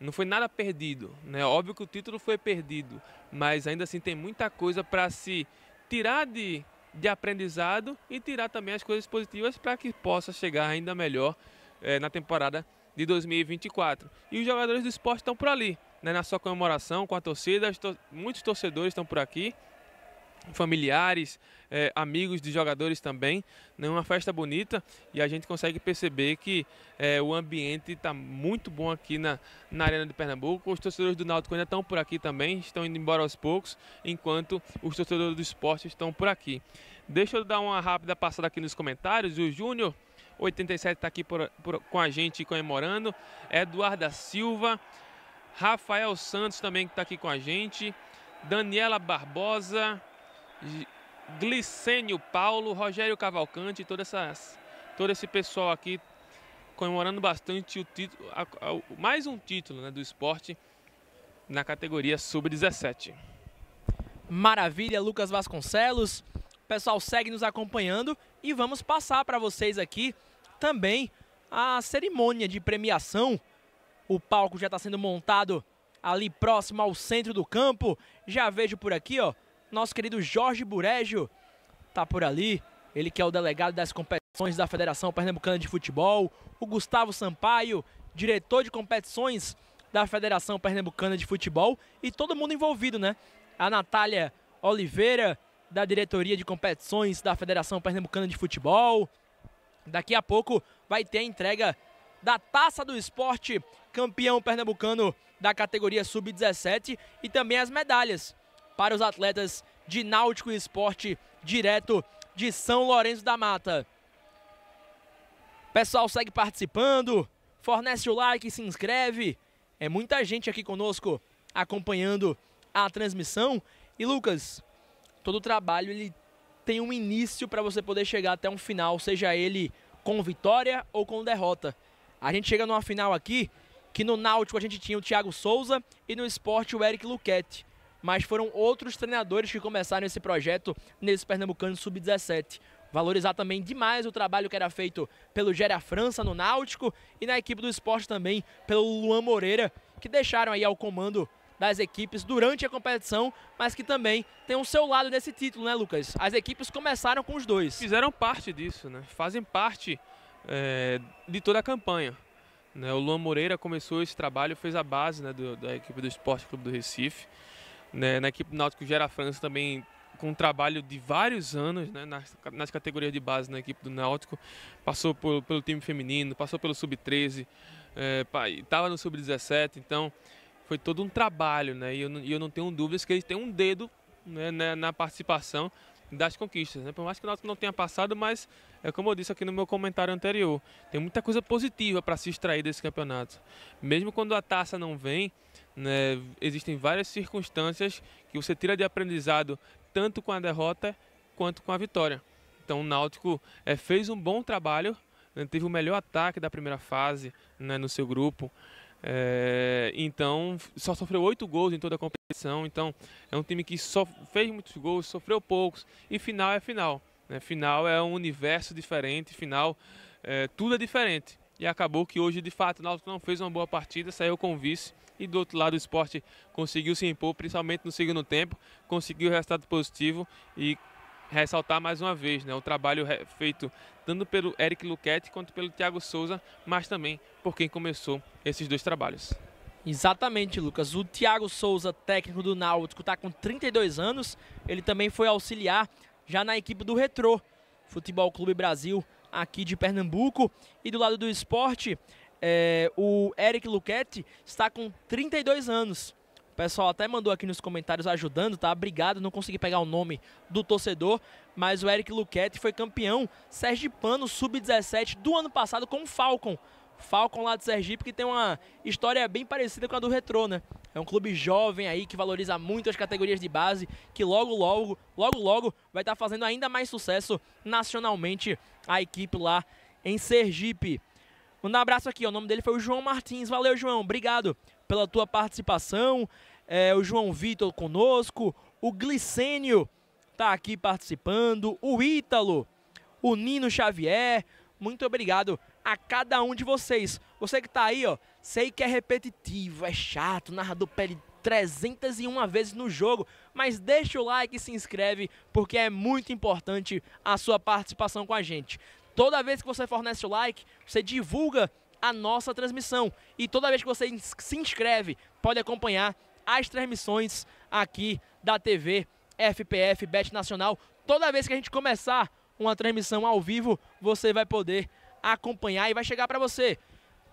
não foi nada perdido, né? Óbvio que o título foi perdido, mas ainda assim tem muita coisa para se tirar de, de aprendizado e tirar também as coisas positivas para que possa chegar ainda melhor é, na temporada de 2024. E os jogadores do esporte estão por ali, né? na sua comemoração com a torcida, muitos torcedores estão por aqui familiares, é, amigos de jogadores também. Né? Uma festa bonita e a gente consegue perceber que é, o ambiente está muito bom aqui na, na Arena de Pernambuco. Os torcedores do Náutico ainda estão por aqui também, estão indo embora aos poucos, enquanto os torcedores do esporte estão por aqui. Deixa eu dar uma rápida passada aqui nos comentários. O Júnior 87 está aqui por, por, com a gente comemorando. Eduardo da Silva. Rafael Santos também que está aqui com a gente. Daniela Barbosa. Glicênio Paulo, Rogério Cavalcante, essas, todo esse pessoal aqui comemorando bastante o título, mais um título né, do esporte na categoria sub-17. Maravilha, Lucas Vasconcelos. Pessoal segue nos acompanhando e vamos passar para vocês aqui também a cerimônia de premiação. O palco já está sendo montado ali próximo ao centro do campo. Já vejo por aqui, ó, nosso querido Jorge Burégio tá por ali. Ele que é o delegado das competições da Federação Pernambucana de Futebol. O Gustavo Sampaio, diretor de competições da Federação Pernambucana de Futebol. E todo mundo envolvido, né? A Natália Oliveira, da diretoria de competições da Federação Pernambucana de Futebol. Daqui a pouco vai ter a entrega da Taça do Esporte, campeão pernambucano da categoria Sub-17 e também as medalhas para os atletas de Náutico e Esporte direto de São Lourenço da Mata. Pessoal segue participando, fornece o like, se inscreve. É muita gente aqui conosco acompanhando a transmissão. E Lucas, todo o trabalho ele tem um início para você poder chegar até um final, seja ele com vitória ou com derrota. A gente chega numa final aqui que no Náutico a gente tinha o Thiago Souza e no Esporte o Eric Luquete mas foram outros treinadores que começaram esse projeto nesse Pernambucano Sub-17. Valorizar também demais o trabalho que era feito pelo Géria França no Náutico e na equipe do esporte também pelo Luan Moreira, que deixaram aí ao comando das equipes durante a competição, mas que também tem o seu lado nesse título, né, Lucas? As equipes começaram com os dois. Fizeram parte disso, né? Fazem parte é, de toda a campanha. Né? O Luan Moreira começou esse trabalho, fez a base né, do, da equipe do Esporte Clube do Recife. Né, na equipe do Náutico Gera França também com um trabalho de vários anos né, nas, nas, categorias de base na equipe do Náutico. Passou por, pelo time feminino, passou pelo Sub-13, estava é, no Sub-17, então foi todo um trabalho. Né, e eu, eu não tenho dúvidas que eles têm um dedo né, na, na, participação das conquistas. Né? Por mais que o Náutico não tenha passado, mas é como eu disse aqui no meu comentário anterior, tem muita coisa positiva para se extrair desse campeonato. Mesmo quando a taça não vem, né, existem várias circunstâncias que você tira de aprendizado tanto com a derrota quanto com a vitória. Então o Náutico é, fez um bom trabalho, né, teve o melhor ataque da primeira fase né, no seu grupo. É, então só sofreu oito gols em toda a competição. Então é um time que só fez muitos gols, sofreu poucos e final é final. Né? Final é um universo diferente, final é, tudo é diferente. E acabou que hoje de fato o Náutico não fez uma boa partida, saiu com vice e do outro lado o esporte conseguiu se impor, principalmente no segundo tempo, conseguiu o resultado positivo e ressaltar mais uma vez né, o trabalho feito tanto pelo Eric Luquete quanto pelo Thiago Souza, mas também por quem começou esses dois trabalhos. Exatamente, Lucas. O Thiago Souza, técnico do Náutico, está com 32 anos. Ele também foi auxiliar já na equipe do Retrô, Futebol Clube Brasil, aqui de Pernambuco. E do lado do esporte, é, o Eric Luquete está com 32 anos pessoal até mandou aqui nos comentários ajudando, tá? Obrigado, não consegui pegar o nome do torcedor, mas o Eric Luquete foi campeão sergipano sub-17 do ano passado com o Falcon. Falcon lá de Sergipe, que tem uma história bem parecida com a do Retrô, né? É um clube jovem aí que valoriza muito as categorias de base, que logo, logo, logo, logo vai estar tá fazendo ainda mais sucesso nacionalmente a equipe lá em Sergipe. Um abraço aqui, o nome dele foi o João Martins. Valeu, João, obrigado pela tua participação é, o João Vitor conosco, o Glicênio está aqui participando, o Ítalo, o Nino Xavier. Muito obrigado a cada um de vocês. Você que está aí, ó, sei que é repetitivo, é chato, narrador pede 301 vezes no jogo, mas deixa o like e se inscreve, porque é muito importante a sua participação com a gente. Toda vez que você fornece o like, você divulga a nossa transmissão. E toda vez que você se inscreve, pode acompanhar as transmissões aqui da TV FPF Bet Nacional. Toda vez que a gente começar uma transmissão ao vivo, você vai poder acompanhar e vai chegar para você.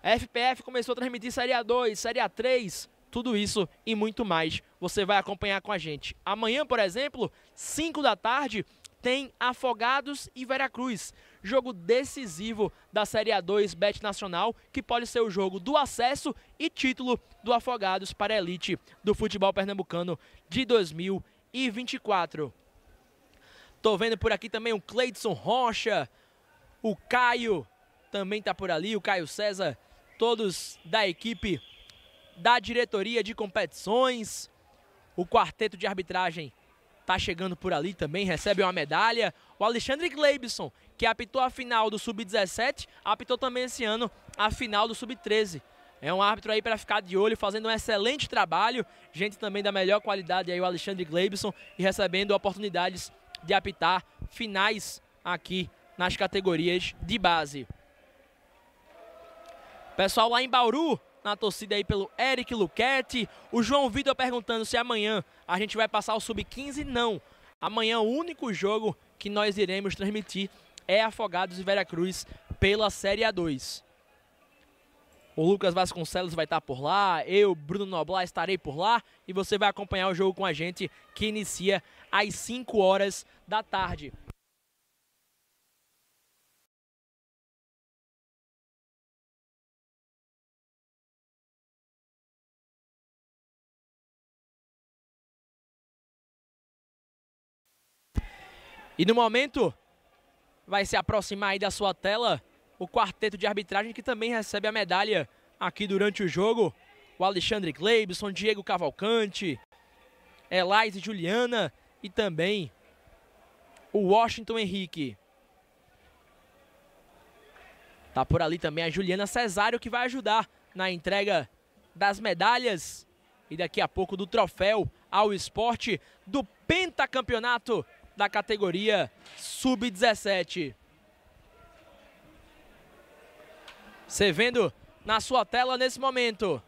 A FPF começou a transmitir Série A2, Série A3, tudo isso e muito mais. Você vai acompanhar com a gente. Amanhã, por exemplo, 5 da tarde, tem Afogados e Veracruz. Jogo decisivo da Série A2 Bet Nacional, que pode ser o jogo do acesso e título do Afogados para a elite do futebol pernambucano de 2024. Tô vendo por aqui também o Cleidson Rocha, o Caio também tá por ali, o Caio César, todos da equipe da diretoria de competições, o quarteto de arbitragem tá chegando por ali também, recebe uma medalha. O Alexandre Gleibson, que apitou a final do Sub-17, apitou também esse ano a final do Sub-13. É um árbitro aí para ficar de olho, fazendo um excelente trabalho. Gente também da melhor qualidade aí, o Alexandre Gleibson, e recebendo oportunidades de apitar finais aqui nas categorias de base. Pessoal lá em Bauru, na torcida aí pelo Eric Luquete. O João Vitor perguntando se amanhã a gente vai passar o Sub-15. Não. Amanhã o único jogo que nós iremos transmitir é Afogados e Veracruz pela Série A2. O Lucas Vasconcelos vai estar por lá, eu, Bruno Noblar, estarei por lá e você vai acompanhar o jogo com a gente que inicia às 5 horas da tarde. E no momento, vai se aproximar aí da sua tela o quarteto de arbitragem que também recebe a medalha aqui durante o jogo. O Alexandre Gleibson, Diego Cavalcante, Elise Juliana e também o Washington Henrique. Tá por ali também a Juliana Cesário que vai ajudar na entrega das medalhas e daqui a pouco do troféu ao esporte do pentacampeonato da categoria Sub-17. Você vendo na sua tela nesse momento.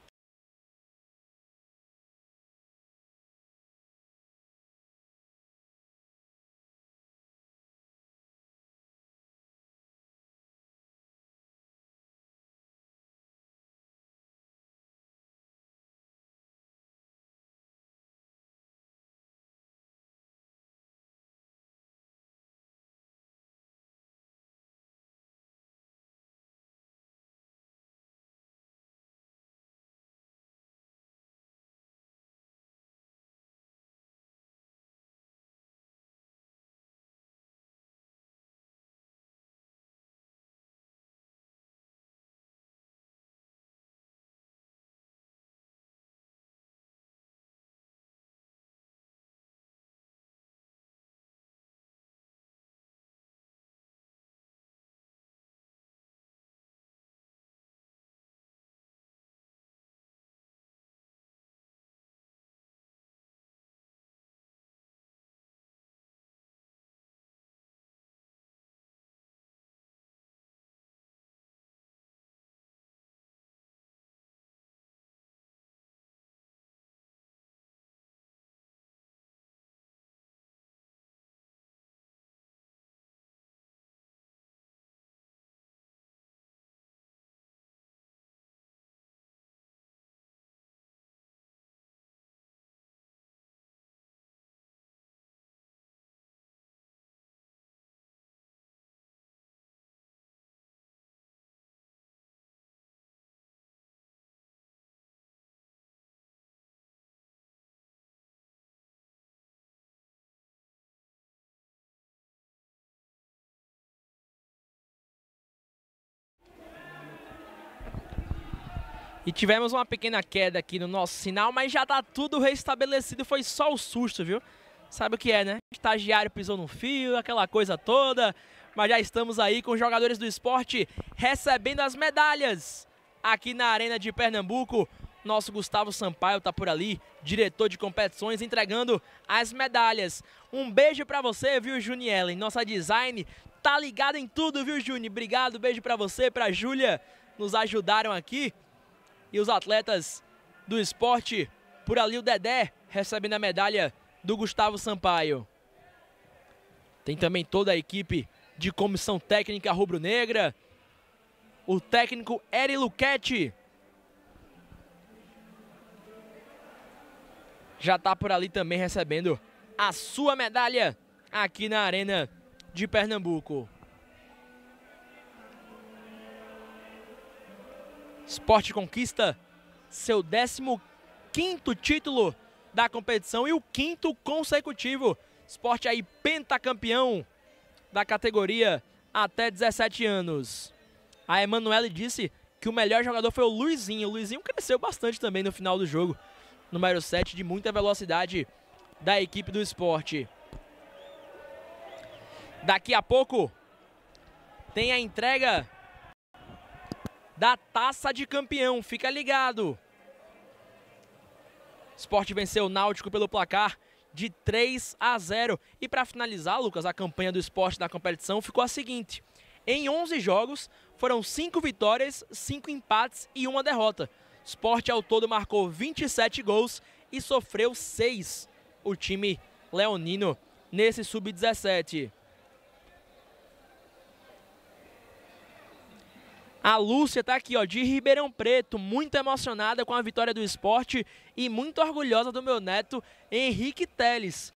E tivemos uma pequena queda aqui no nosso sinal, mas já tá tudo restabelecido, foi só o susto, viu? Sabe o que é, né? Estagiário pisou no fio, aquela coisa toda. Mas já estamos aí com os jogadores do esporte recebendo as medalhas aqui na Arena de Pernambuco. Nosso Gustavo Sampaio tá por ali, diretor de competições, entregando as medalhas. Um beijo para você, viu, Juniellen? Nossa design tá ligada em tudo, viu, Juni? Obrigado, beijo para você, para Júlia, nos ajudaram aqui. E os atletas do esporte, por ali o Dedé, recebendo a medalha do Gustavo Sampaio. Tem também toda a equipe de comissão técnica rubro-negra. O técnico Eri Luquete. Já está por ali também recebendo a sua medalha aqui na Arena de Pernambuco. Esporte conquista seu 15º título da competição e o quinto consecutivo. Esporte aí pentacampeão da categoria até 17 anos. A Emanuele disse que o melhor jogador foi o Luizinho. O Luizinho cresceu bastante também no final do jogo. Número 7 de muita velocidade da equipe do esporte. Daqui a pouco tem a entrega da taça de campeão. Fica ligado. Esporte venceu o Náutico pelo placar de 3 a 0. E para finalizar, Lucas, a campanha do esporte na competição ficou a seguinte. Em 11 jogos, foram 5 vitórias, 5 empates e uma derrota. Esporte ao todo marcou 27 gols e sofreu 6. O time leonino nesse sub-17. A Lúcia está aqui, ó, de Ribeirão Preto, muito emocionada com a vitória do esporte e muito orgulhosa do meu neto Henrique Teles.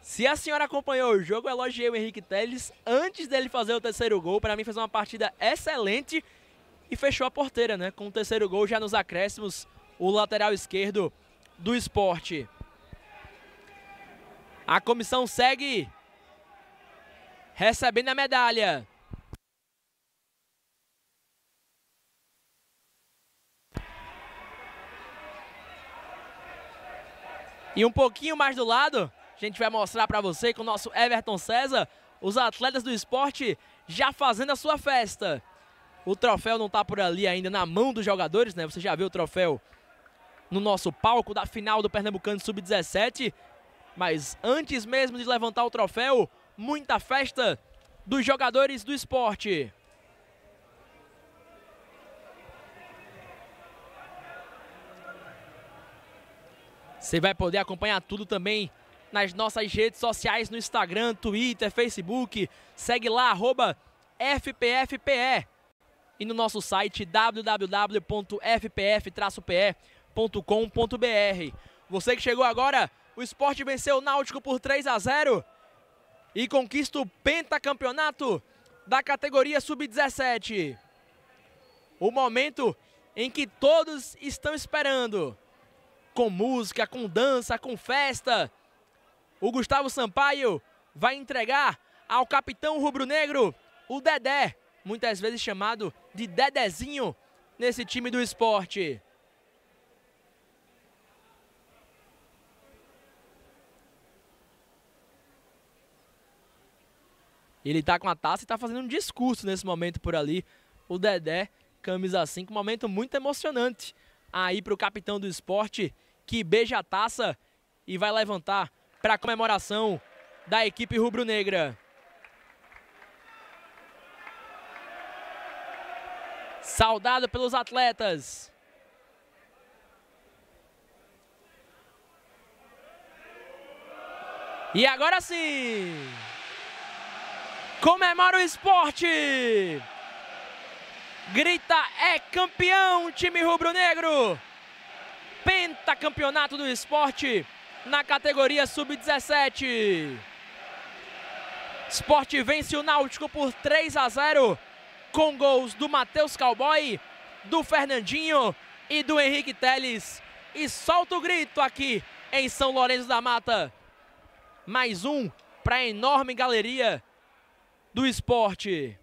Se a senhora acompanhou o jogo, elogiei o Henrique Teles antes dele fazer o terceiro gol. Para mim, fez uma partida excelente e fechou a porteira, né? Com o terceiro gol já nos acréscimos, o lateral esquerdo do esporte. A comissão segue recebendo a medalha. E um pouquinho mais do lado, a gente vai mostrar para você com o nosso Everton César, os atletas do esporte já fazendo a sua festa. O troféu não está por ali ainda na mão dos jogadores, né? Você já viu o troféu no nosso palco da final do Pernambucano Sub-17. Mas antes mesmo de levantar o troféu, muita festa dos jogadores do esporte. Você vai poder acompanhar tudo também nas nossas redes sociais, no Instagram, Twitter, Facebook. Segue lá, arroba FPFPE. E no nosso site www.fpf-pe.com.br. Você que chegou agora, o esporte venceu o Náutico por 3 a 0 e conquista o pentacampeonato da categoria Sub-17. O momento em que todos estão esperando com música, com dança, com festa. O Gustavo Sampaio vai entregar ao capitão rubro-negro, o Dedé, muitas vezes chamado de Dedezinho nesse time do esporte. Ele tá com a taça e tá fazendo um discurso nesse momento por ali. O Dedé, camisa 5, momento muito emocionante aí para o capitão do esporte que beija a taça e vai levantar para a comemoração da equipe rubro-negra. Saudado pelos atletas. E agora sim! Comemora o esporte! Grita, é campeão, time rubro-negro! Pentacampeonato do esporte na categoria sub-17. Esporte vence o Náutico por 3 a 0 com gols do Matheus Cowboy, do Fernandinho e do Henrique Teles. E solta o grito aqui em São Lourenço da Mata. Mais um para a enorme galeria do esporte.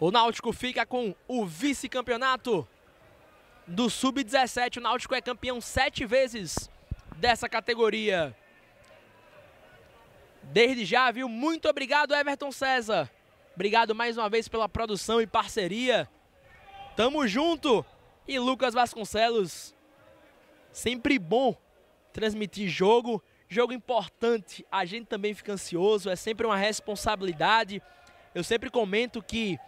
O Náutico fica com o vice-campeonato do Sub-17. O Náutico é campeão sete vezes dessa categoria. Desde já, viu? Muito obrigado, Everton César. Obrigado mais uma vez pela produção e parceria. Tamo junto! E Lucas Vasconcelos, sempre bom transmitir jogo, jogo importante. A gente também fica ansioso, é sempre uma responsabilidade. Eu sempre comento que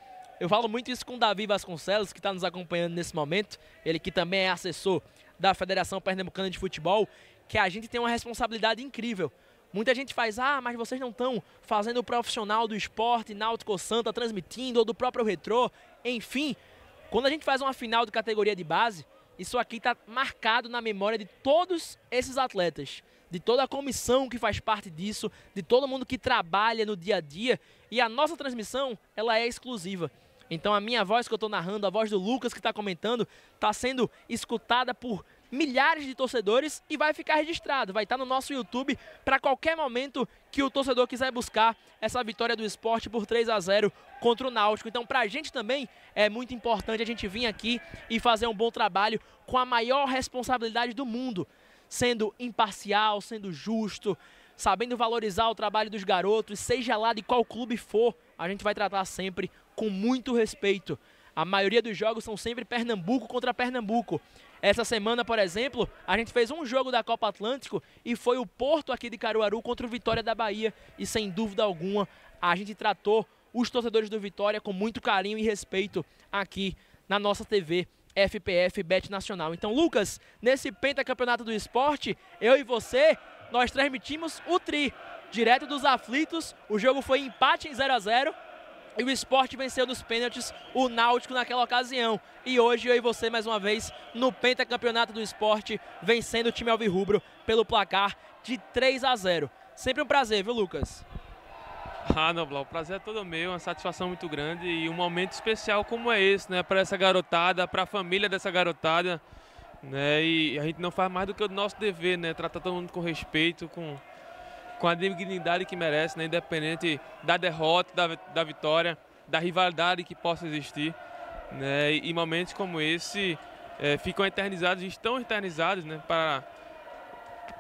eu falo muito isso com o Davi Vasconcelos, que está nos acompanhando nesse momento, ele que também é assessor da Federação Pernambucana de Futebol, que a gente tem uma responsabilidade incrível. Muita gente faz, ah, mas vocês não estão fazendo o profissional do esporte, Náutico Santa, transmitindo, ou do próprio retrô, enfim. Quando a gente faz uma final de categoria de base, isso aqui está marcado na memória de todos esses atletas, de toda a comissão que faz parte disso, de todo mundo que trabalha no dia a dia. E a nossa transmissão, ela é exclusiva. Então a minha voz que eu estou narrando, a voz do Lucas que está comentando, está sendo escutada por milhares de torcedores e vai ficar registrado, vai estar tá no nosso YouTube para qualquer momento que o torcedor quiser buscar essa vitória do esporte por 3 a 0 contra o Náutico. Então, para a gente também é muito importante a gente vir aqui e fazer um bom trabalho com a maior responsabilidade do mundo, sendo imparcial, sendo justo, sabendo valorizar o trabalho dos garotos, seja lá de qual clube for, a gente vai tratar sempre com muito respeito. A maioria dos jogos são sempre Pernambuco contra Pernambuco. Essa semana, por exemplo, a gente fez um jogo da Copa Atlântico e foi o Porto aqui de Caruaru contra o Vitória da Bahia. E sem dúvida alguma, a gente tratou os torcedores do Vitória com muito carinho e respeito aqui na nossa TV FPF Bet Nacional. Então, Lucas, nesse pentacampeonato do esporte, eu e você, nós transmitimos o Tri, direto dos aflitos. O jogo foi empate em 0 a 0 e o esporte venceu nos pênaltis o Náutico naquela ocasião. E hoje eu e você mais uma vez no pentacampeonato do esporte, vencendo o time Alvirrubro pelo placar de 3 a 0. Sempre um prazer, viu, Lucas? Ah, não, o prazer é todo meu, uma satisfação muito grande e um momento especial como é esse, né, para essa garotada, para a família dessa garotada, né, e a gente não faz mais do que o nosso dever, né, tratar todo mundo com respeito, com com a dignidade que merece, né? independente da derrota, da, da vitória, da rivalidade que possa existir. Né? E, momentos como esse é, ficam eternizados, estão eternizados né? para,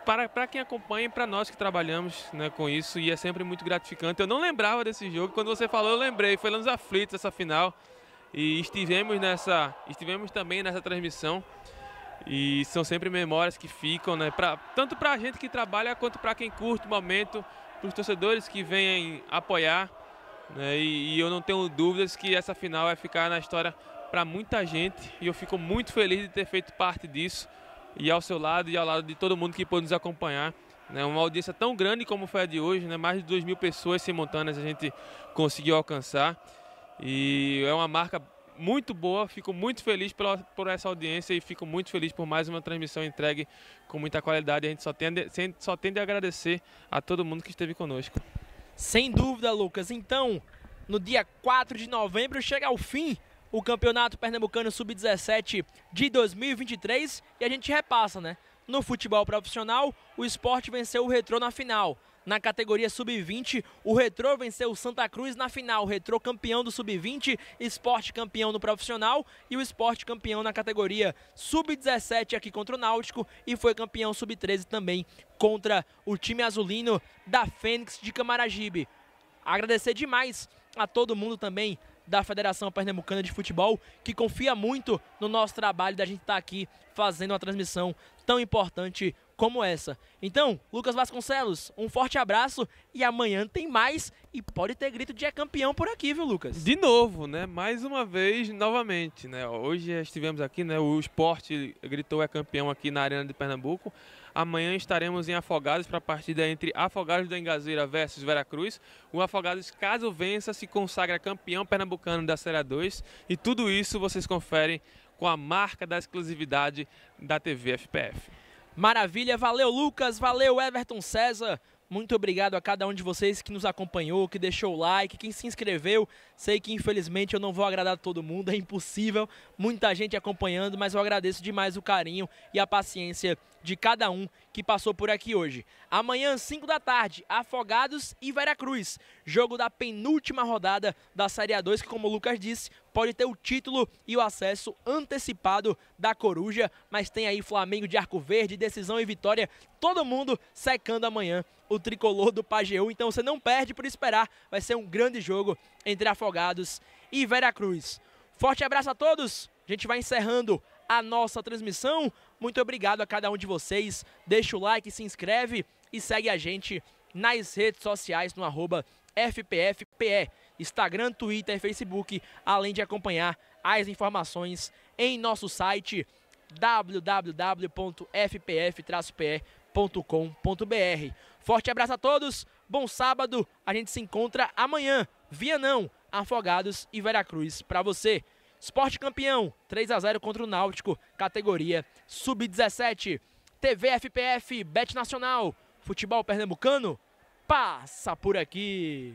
para, para quem acompanha e para nós que trabalhamos né, com isso. E é sempre muito gratificante. Eu não lembrava desse jogo, quando você falou, eu lembrei. Foi lá nos aflitos essa final. E estivemos nessa, estivemos também nessa transmissão. E são sempre memórias que ficam, né? Pra, tanto para a gente que trabalha quanto para quem curte o momento, para os torcedores que vêm apoiar. Né? E, e, eu não tenho dúvidas que essa final vai ficar na história para muita gente. E eu fico muito feliz de ter feito parte disso. E ao seu lado e ao lado de todo mundo que pôde nos acompanhar. Né? Uma audiência tão grande como foi a de hoje, né? mais de 2 mil pessoas simultâneas a gente conseguiu alcançar. E é uma marca muito boa, fico muito feliz pela, por essa audiência e fico muito feliz por mais uma transmissão entregue com muita qualidade. A gente só tende, só tende a agradecer a todo mundo que esteve conosco. Sem dúvida, Lucas. Então, no dia 4 de novembro chega ao fim o Campeonato Pernambucano Sub-17 de 2023 e a gente repassa, né? No futebol profissional, o esporte venceu o Retrô na final. Na categoria sub-20, o Retrô venceu o Santa Cruz na final. O Retrô campeão do sub-20, Esporte campeão no profissional e o Esporte campeão na categoria sub-17 aqui contra o Náutico e foi campeão sub-13 também contra o time azulino da Fênix de Camaragibe. Agradecer demais a todo mundo também da Federação Pernambucana de Futebol, que confia muito no nosso trabalho da gente estar tá aqui fazendo uma transmissão tão importante como essa. Então, Lucas Vasconcelos, um forte abraço e amanhã tem mais e pode ter grito de é campeão por aqui, viu, Lucas? De novo, né? Mais uma vez, novamente, né? Hoje estivemos aqui, né? O esporte gritou é campeão aqui na Arena de Pernambuco. Amanhã estaremos em Afogados para a partida entre Afogados da Engazeira versus Veracruz. O Afogados, caso vença, se consagra campeão pernambucano da Série 2. E tudo isso vocês conferem com a marca da exclusividade da TV FPF. Maravilha, valeu Lucas, valeu Everton César. Muito obrigado a cada um de vocês que nos acompanhou, que deixou o like, quem se inscreveu. Sei que infelizmente eu não vou agradar todo mundo, é impossível. Muita gente acompanhando, mas eu agradeço demais o carinho e a paciência de cada um que passou por aqui hoje. Amanhã, 5 da tarde, Afogados e Veracruz. Jogo da penúltima rodada da Série A2, que, como o Lucas disse, pode ter o título e o acesso antecipado da Coruja, mas tem aí Flamengo de Arco Verde, decisão e vitória, todo mundo secando amanhã o tricolor do Pajeú. Então você não perde por esperar, vai ser um grande jogo entre Afogados e Veracruz. Forte abraço a todos, a gente vai encerrando a nossa transmissão. Muito obrigado a cada um de vocês. Deixa o like, se inscreve e segue a gente nas redes sociais no arroba FPFPE, Instagram, Twitter, Facebook, além de acompanhar as informações em nosso site www.fpf-pe.com.br. Forte abraço a todos, bom sábado, a gente se encontra amanhã, via não, Afogados e Veracruz para você. Esporte campeão, 3 a 0 contra o Náutico, categoria sub-17. TV FPF, Bet Nacional, futebol pernambucano, passa por aqui.